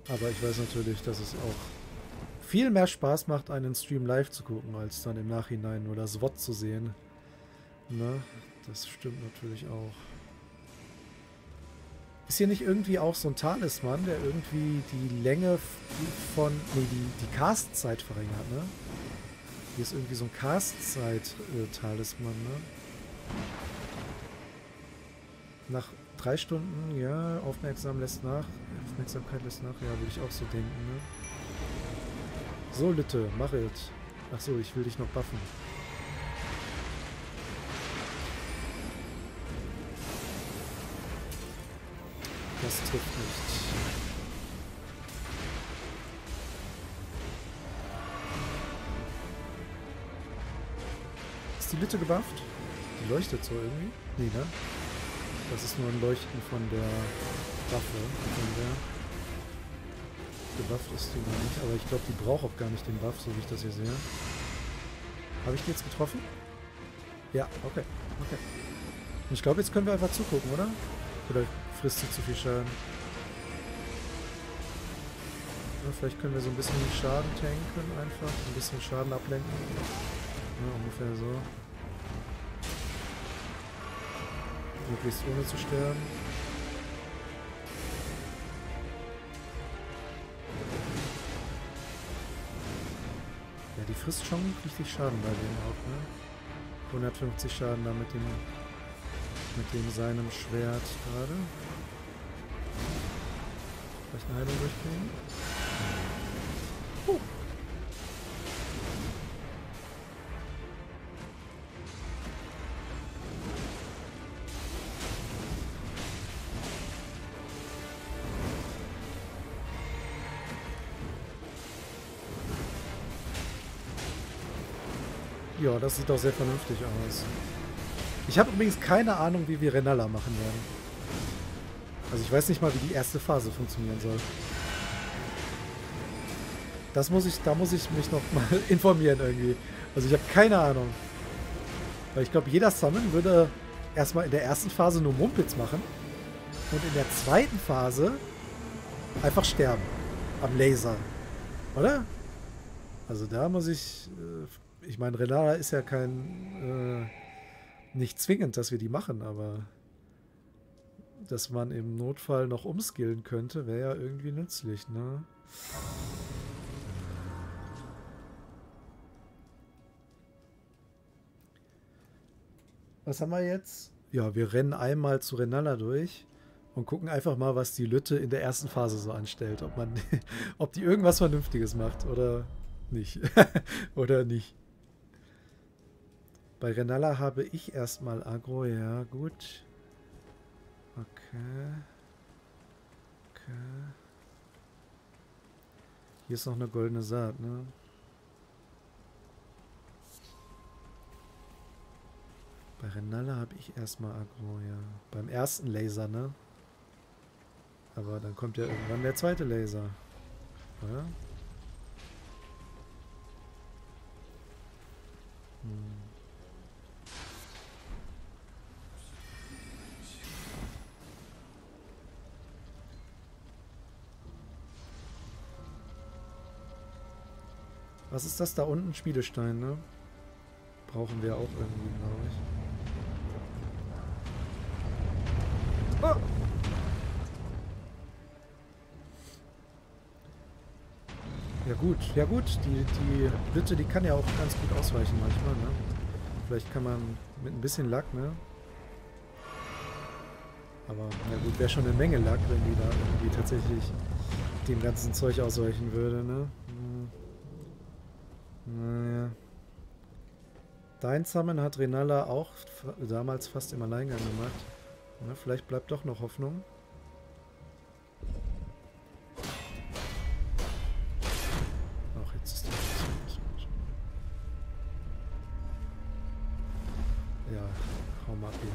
Aber ich weiß natürlich, dass es auch viel mehr Spaß macht, einen Stream live zu gucken, als dann im Nachhinein nur das Wort zu sehen. Ne? Das stimmt natürlich auch. Ist hier nicht irgendwie auch so ein Talisman, der irgendwie die Länge von, nee, die, die Castzeit verringert, ne? Hier ist irgendwie so ein Castzeit-Talisman, ne? Nach drei Stunden, ja, aufmerksam lässt nach. Aufmerksamkeit lässt nach, ja, würde ich auch so denken, ne? So, Lütte, mach es. Achso, ich will dich noch buffen. Das trifft nicht. Ist die Lütte gebufft? Die leuchtet so irgendwie? Nee, ne? Das ist nur ein Leuchten von der Waffe. Von der gebufft ist die noch nicht, aber ich glaube, die braucht auch gar nicht den Buff, so wie ich das hier sehe. Habe ich die jetzt getroffen? Ja, okay. Okay. Und ich glaube, jetzt können wir einfach zugucken, oder? Oder frisst sie zu viel Schaden? Ja, vielleicht können wir so ein bisschen Schaden tanken einfach. Ein bisschen Schaden ablenken. Ja, ungefähr so. Möglichst ohne zu sterben. Ja, die frisst schon richtig Schaden bei dem auch, ne? 150 Schaden da mit dem mit dem seinem Schwert gerade. Vielleicht eine Heilung durchkriegen. Uh. Ja, das sieht doch sehr vernünftig aus. Ich habe übrigens keine Ahnung, wie wir Renala machen werden. Also ich weiß nicht mal, wie die erste Phase funktionieren soll. Das muss ich, da muss ich mich noch mal informieren irgendwie. Also ich habe keine Ahnung. Weil ich glaube, jeder Summon würde erstmal in der ersten Phase nur Mumpitz machen und in der zweiten Phase einfach sterben. Am Laser. Oder? Also da muss ich... Äh, ich meine, Renala ist ja kein... Äh, nicht zwingend, dass wir die machen, aber dass man im Notfall noch umskillen könnte, wäre ja irgendwie nützlich, ne? Was haben wir jetzt? Ja, wir rennen einmal zu Renalla durch und gucken einfach mal, was die Lütte in der ersten Phase so anstellt. Ob man, ob die irgendwas Vernünftiges macht oder nicht. oder nicht. Bei Renalla habe ich erstmal Agro, ja, gut. Okay. Okay. Hier ist noch eine goldene Saat, ne? Bei Renalla habe ich erstmal Agro, ja. Beim ersten Laser, ne? Aber dann kommt ja irgendwann der zweite Laser. Oder? Hm. Was ist das da unten? Spielestein, ne? Brauchen wir auch irgendwie, glaube ich. Oh! Ja gut, ja gut, die, die Blitze, die kann ja auch ganz gut ausweichen manchmal, ne? Vielleicht kann man mit ein bisschen Lack, ne? Aber na gut, wäre schon eine Menge Lack, wenn die da irgendwie tatsächlich dem ganzen Zeug ausweichen würde, ne? Naja. Dein Summon hat Renala auch damals fast im Alleingang gemacht. Na, vielleicht bleibt doch noch Hoffnung. Ach, jetzt ist der Ja, hau mal ab hier.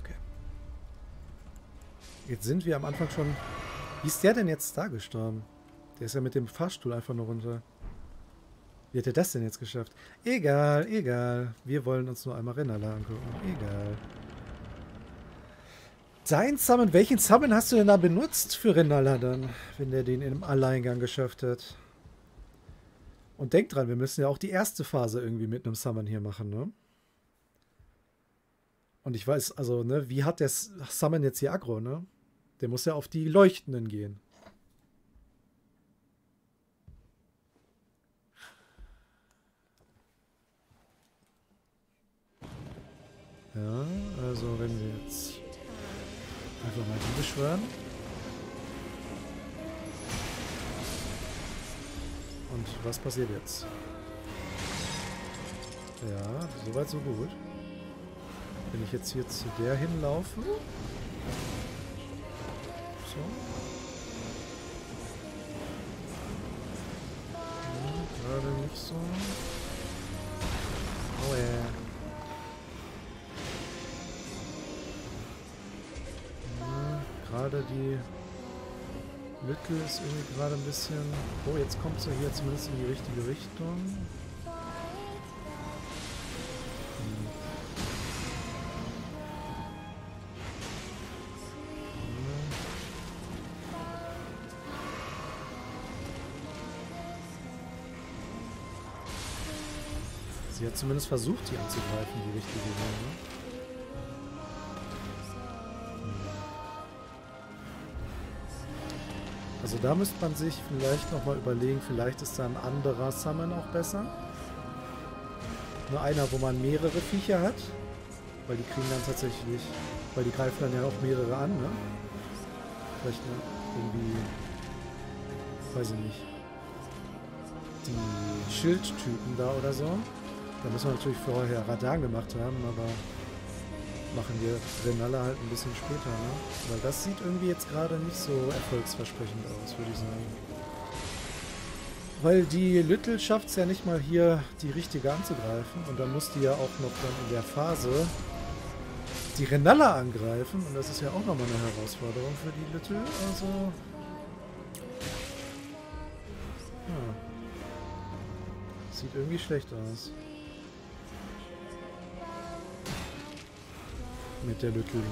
Okay. Jetzt sind wir am Anfang schon wie ist der denn jetzt da gestorben? Der ist ja mit dem Fahrstuhl einfach nur runter. Wie hat er das denn jetzt geschafft? Egal, egal. Wir wollen uns nur einmal Renala angucken. Egal. Dein Summon, welchen Summon hast du denn da benutzt für Renala dann, wenn der den im Alleingang geschafft hat? Und denk dran, wir müssen ja auch die erste Phase irgendwie mit einem Summon hier machen, ne? Und ich weiß, also, ne, wie hat der Summon jetzt hier Aggro, ne? Der muss ja auf die Leuchtenden gehen. Ja, also wenn wir jetzt einfach mal die beschwören. Und was passiert jetzt? Ja, soweit so gut. Wenn ich jetzt hier zu der hinlaufe. So. Hm, gerade nicht so. Oh ja. Hm, gerade die Little ist irgendwie gerade ein bisschen... Oh, jetzt kommt sie hier zumindest in die richtige Richtung. Zumindest versucht, die anzugreifen, die richtige. Ne? Also da müsste man sich vielleicht nochmal überlegen, vielleicht ist da ein anderer Summon auch besser. Nur einer, wo man mehrere Viecher hat. Weil die kriegen dann tatsächlich, weil die greifen dann ja auch mehrere an, ne? Vielleicht ne, irgendwie, weiß ich nicht, die Schildtypen da oder so. Da müssen wir natürlich vorher Radar gemacht haben, aber machen wir Renalla halt ein bisschen später, ne? Weil das sieht irgendwie jetzt gerade nicht so erfolgsversprechend aus, würde ich sagen. Weil die Little schafft es ja nicht mal hier, die richtige anzugreifen. Und dann muss die ja auch noch dann in der Phase die Renalla angreifen. Und das ist ja auch nochmal eine Herausforderung für die Little. Also... Ja. Sieht irgendwie schlecht aus. Mit der Lücke hier.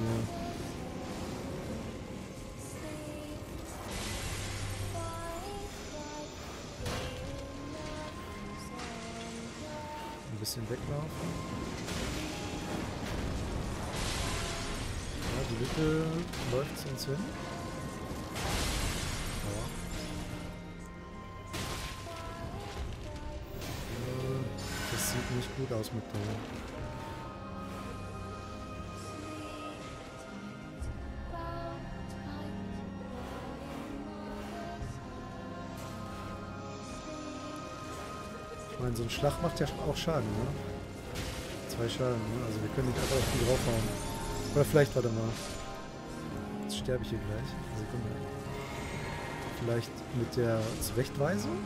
Ein bisschen weglaufen. Ja, die Lücke läuft zu uns hin. Ja. Das sieht nicht gut aus mit der meine, so ein Schlag macht ja auch Schaden, ne? Zwei Schaden, ne? Also wir können nicht einfach auf die draufhauen. Oder vielleicht, warte mal. Jetzt sterbe ich hier gleich. Sekunde. Vielleicht mit der Zurechtweisung?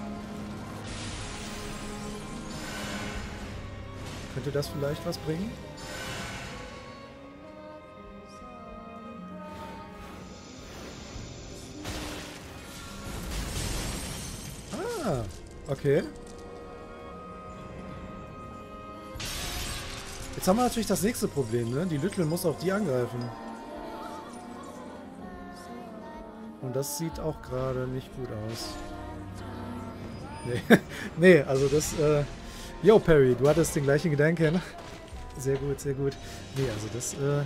Könnte das vielleicht was bringen? Ah, okay. Jetzt haben wir natürlich das nächste Problem, ne? Die Little muss auch die angreifen. Und das sieht auch gerade nicht gut aus. Nee, nee also das... Äh Yo, Perry, du hattest den gleichen Gedanken. Sehr gut, sehr gut. Nee, also das äh,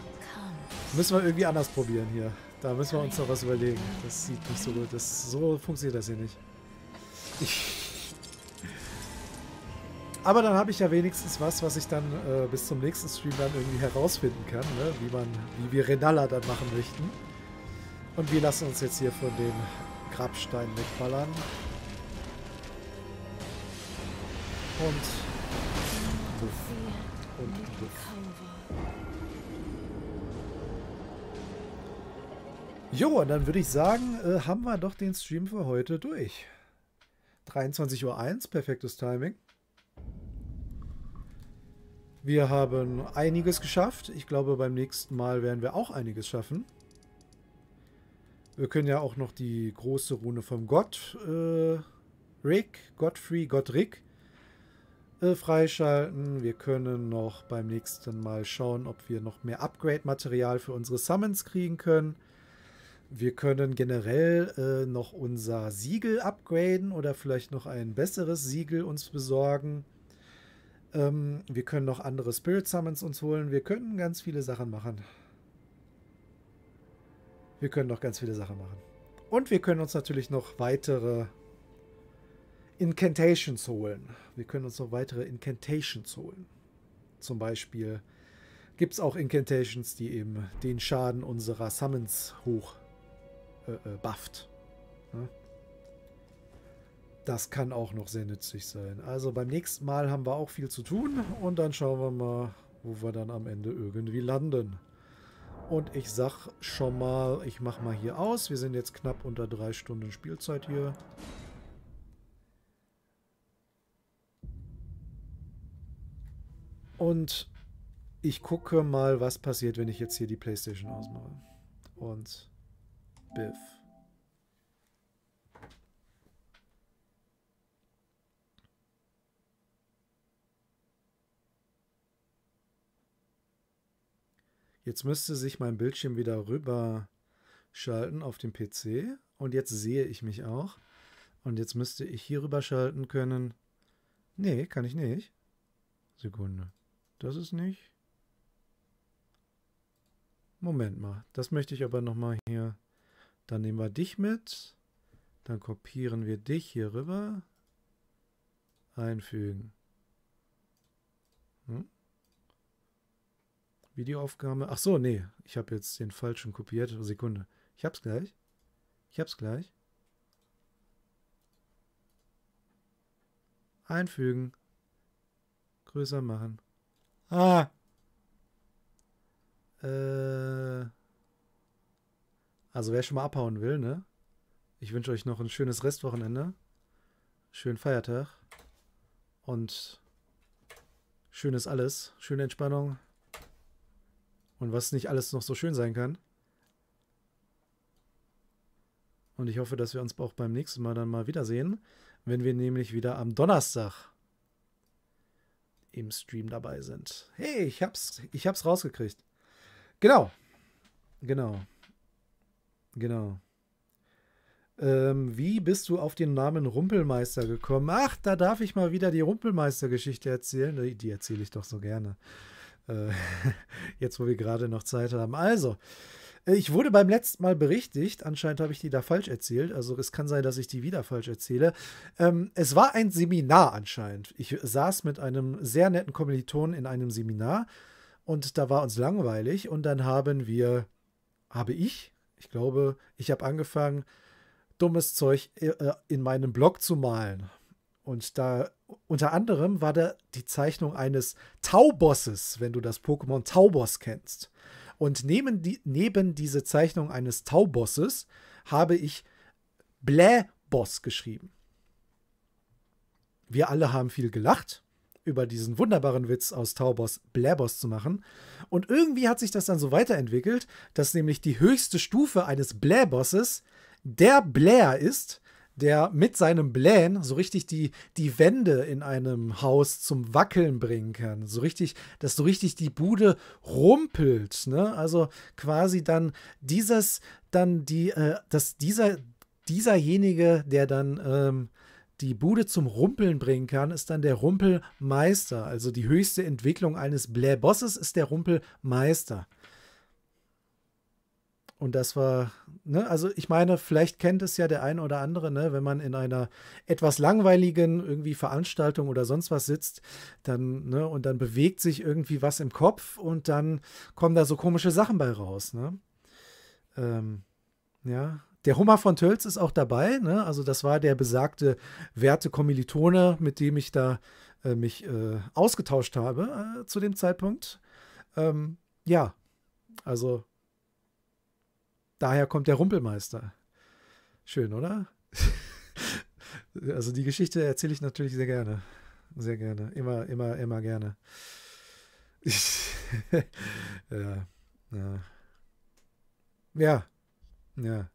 müssen wir irgendwie anders probieren hier. Da müssen wir uns noch was überlegen. Das sieht nicht so gut. Das, so funktioniert das hier nicht. Ich aber dann habe ich ja wenigstens was, was ich dann äh, bis zum nächsten Stream dann irgendwie herausfinden kann, ne? wie, man, wie wir Renalla dann machen möchten. Und wir lassen uns jetzt hier von den Grabsteinen wegballern. Und Buff. Und Buff. Jo, und dann würde ich sagen, äh, haben wir doch den Stream für heute durch. 23.01 Uhr, perfektes Timing. Wir haben einiges geschafft. Ich glaube, beim nächsten Mal werden wir auch einiges schaffen. Wir können ja auch noch die große Rune vom Gott äh, Rick, Godfrey, Godrick äh, freischalten. Wir können noch beim nächsten Mal schauen, ob wir noch mehr Upgrade-Material für unsere Summons kriegen können. Wir können generell äh, noch unser Siegel upgraden oder vielleicht noch ein besseres Siegel uns besorgen. Ähm, wir können noch andere Spirit Summons uns holen. Wir können ganz viele Sachen machen. Wir können noch ganz viele Sachen machen. Und wir können uns natürlich noch weitere Incantations holen. Wir können uns noch weitere Incantations holen. Zum Beispiel gibt es auch Incantations, die eben den Schaden unserer Summons hoch äh, äh, bufft. Das kann auch noch sehr nützlich sein. Also beim nächsten Mal haben wir auch viel zu tun und dann schauen wir mal, wo wir dann am Ende irgendwie landen. Und ich sag schon mal, ich mache mal hier aus. Wir sind jetzt knapp unter drei Stunden Spielzeit hier. Und ich gucke mal, was passiert, wenn ich jetzt hier die Playstation ausmache. Und Biff. Jetzt müsste sich mein Bildschirm wieder rüber schalten auf dem PC. Und jetzt sehe ich mich auch. Und jetzt müsste ich hier rüber schalten können. Nee, kann ich nicht. Sekunde. Das ist nicht. Moment mal. Das möchte ich aber nochmal hier. Dann nehmen wir dich mit. Dann kopieren wir dich hier rüber. Einfügen. Hm? Videoaufgabe. Ach so, nee. Ich habe jetzt den falschen kopiert. Sekunde. Ich hab's gleich. Ich hab's gleich. Einfügen. Größer machen. Ah. Äh. Also wer schon mal abhauen will, ne? Ich wünsche euch noch ein schönes Restwochenende. Schönen Feiertag. Und schönes alles. Schöne Entspannung und was nicht alles noch so schön sein kann. Und ich hoffe, dass wir uns auch beim nächsten Mal dann mal wiedersehen, wenn wir nämlich wieder am Donnerstag im Stream dabei sind. Hey, ich hab's, ich hab's rausgekriegt. Genau. Genau. Genau. Ähm, wie bist du auf den Namen Rumpelmeister gekommen? Ach, da darf ich mal wieder die Rumpelmeister-Geschichte erzählen. Die, die erzähle ich doch so gerne. Äh, jetzt, wo wir gerade noch Zeit haben. Also, äh, ich wurde beim letzten Mal berichtigt, anscheinend habe ich die da falsch erzählt, also es kann sein, dass ich die wieder falsch erzähle. Ähm, es war ein Seminar anscheinend. Ich saß mit einem sehr netten Kommiliton in einem Seminar und da war uns langweilig und dann haben wir, habe ich, ich glaube, ich habe angefangen, dummes Zeug äh, in meinem Blog zu malen. Und da unter anderem war da die Zeichnung eines Taubosses, wenn du das Pokémon Taubos kennst. Und neben, die, neben diese Zeichnung eines Taubosses habe ich Bläboss geschrieben. Wir alle haben viel gelacht über diesen wunderbaren Witz aus Taubos Bläboss zu machen. Und irgendwie hat sich das dann so weiterentwickelt, dass nämlich die höchste Stufe eines Bläbosses der Blair ist, der mit seinem Blähen so richtig die, die Wände in einem Haus zum Wackeln bringen kann. So richtig, dass so richtig die Bude rumpelt. Ne? Also quasi dann dieses, dann die, äh, dass dieser, dieserjenige, der dann ähm, die Bude zum Rumpeln bringen kann, ist dann der Rumpelmeister. Also die höchste Entwicklung eines Blähbosses ist der Rumpelmeister. Und das war, ne, also ich meine, vielleicht kennt es ja der eine oder andere, ne, wenn man in einer etwas langweiligen irgendwie Veranstaltung oder sonst was sitzt, dann, ne, und dann bewegt sich irgendwie was im Kopf und dann kommen da so komische Sachen bei raus, ne? Ähm, ja, der Hummer von Tölz ist auch dabei, ne? Also das war der besagte werte Kommilitone, mit dem ich da äh, mich äh, ausgetauscht habe äh, zu dem Zeitpunkt. Ähm, ja, also Daher kommt der Rumpelmeister. Schön, oder? also die Geschichte erzähle ich natürlich sehr gerne. Sehr gerne. Immer, immer, immer gerne. ja. Ja. Ja. Ja.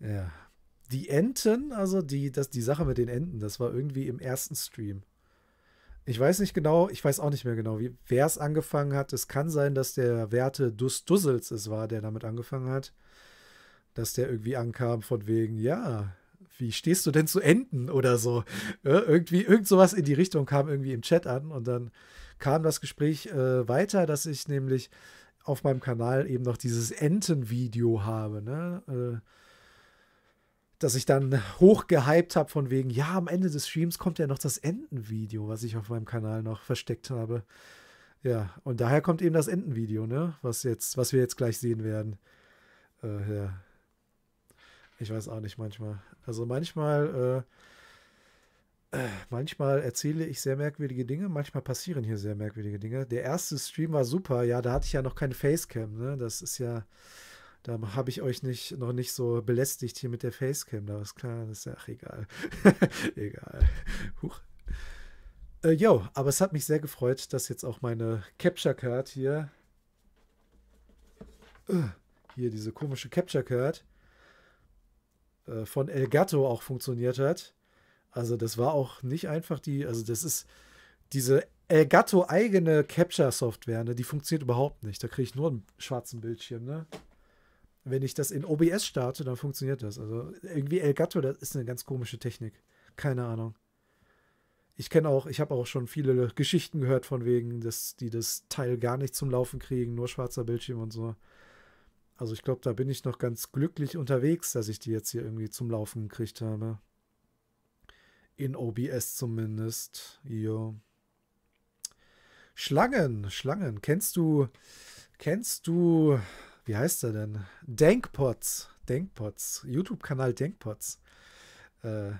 Ja. Die Enten, also die, das, die Sache mit den Enten, das war irgendwie im ersten Stream. Ich weiß nicht genau, ich weiß auch nicht mehr genau, wer es angefangen hat. Es kann sein, dass der Werte Dus Dussels es war, der damit angefangen hat. Dass der irgendwie ankam von wegen, ja, wie stehst du denn zu Enten oder so? Ja, irgendwie, irgend sowas in die Richtung kam irgendwie im Chat an und dann kam das Gespräch äh, weiter, dass ich nämlich auf meinem Kanal eben noch dieses Enten-Video habe. Ne? Äh, dass ich dann hochgehypt habe von wegen, ja, am Ende des Streams kommt ja noch das Entenvideo, was ich auf meinem Kanal noch versteckt habe. Ja, und daher kommt eben das Entenvideo, ne? Was jetzt, was wir jetzt gleich sehen werden. Äh, ja. Ich weiß auch nicht manchmal. Also manchmal, äh, äh, manchmal erzähle ich sehr merkwürdige Dinge, manchmal passieren hier sehr merkwürdige Dinge. Der erste Stream war super, ja, da hatte ich ja noch keine Facecam, ne? Das ist ja, da habe ich euch nicht, noch nicht so belästigt hier mit der Facecam, da ist klar, das ist ja, ach, egal. egal. Huch. Äh, jo, aber es hat mich sehr gefreut, dass jetzt auch meine Capture Card hier, äh, hier diese komische Capture Card, äh, von Elgato auch funktioniert hat. Also das war auch nicht einfach die, also das ist diese Elgato eigene Capture-Software, ne, die funktioniert überhaupt nicht. Da kriege ich nur einen schwarzen Bildschirm, ne? Wenn ich das in OBS starte, dann funktioniert das. Also irgendwie Elgato, das ist eine ganz komische Technik. Keine Ahnung. Ich kenne auch, ich habe auch schon viele Geschichten gehört von wegen, dass die das Teil gar nicht zum Laufen kriegen, nur schwarzer Bildschirm und so. Also ich glaube, da bin ich noch ganz glücklich unterwegs, dass ich die jetzt hier irgendwie zum Laufen gekriegt habe. In OBS zumindest. Jo. Schlangen, Schlangen. Kennst du, kennst du, wie heißt er denn? Denkpots. Denkpots. YouTube-Kanal Denkpots. Äh,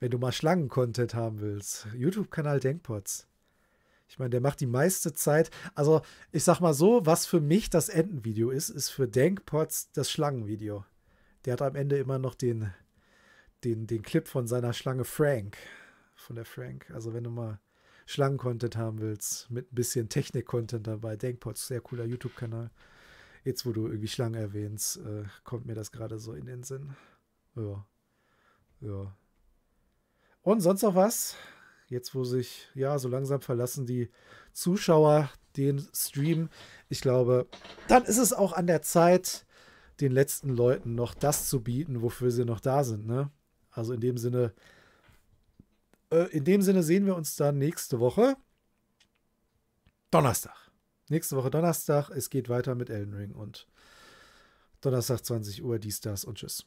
wenn du mal Schlangen-Content haben willst. YouTube-Kanal Denkpots. Ich meine, der macht die meiste Zeit. Also, ich sag mal so, was für mich das Entenvideo ist, ist für Denkpots das Schlangenvideo. Der hat am Ende immer noch den, den, den Clip von seiner Schlange Frank. Von der Frank. Also, wenn du mal Schlangen-Content haben willst, mit ein bisschen Technik-Content dabei, Denkpots, sehr cooler YouTube-Kanal. Jetzt, wo du irgendwie Schlangen erwähnst, äh, kommt mir das gerade so in den Sinn. Ja. Ja. Und sonst noch was? Jetzt, wo sich, ja, so langsam verlassen die Zuschauer den Stream. Ich glaube, dann ist es auch an der Zeit, den letzten Leuten noch das zu bieten, wofür sie noch da sind. Ne? Also in dem Sinne, äh, in dem Sinne sehen wir uns dann nächste Woche Donnerstag. Nächste Woche Donnerstag. Es geht weiter mit Elden Ring und Donnerstag 20 Uhr, dies, das und tschüss.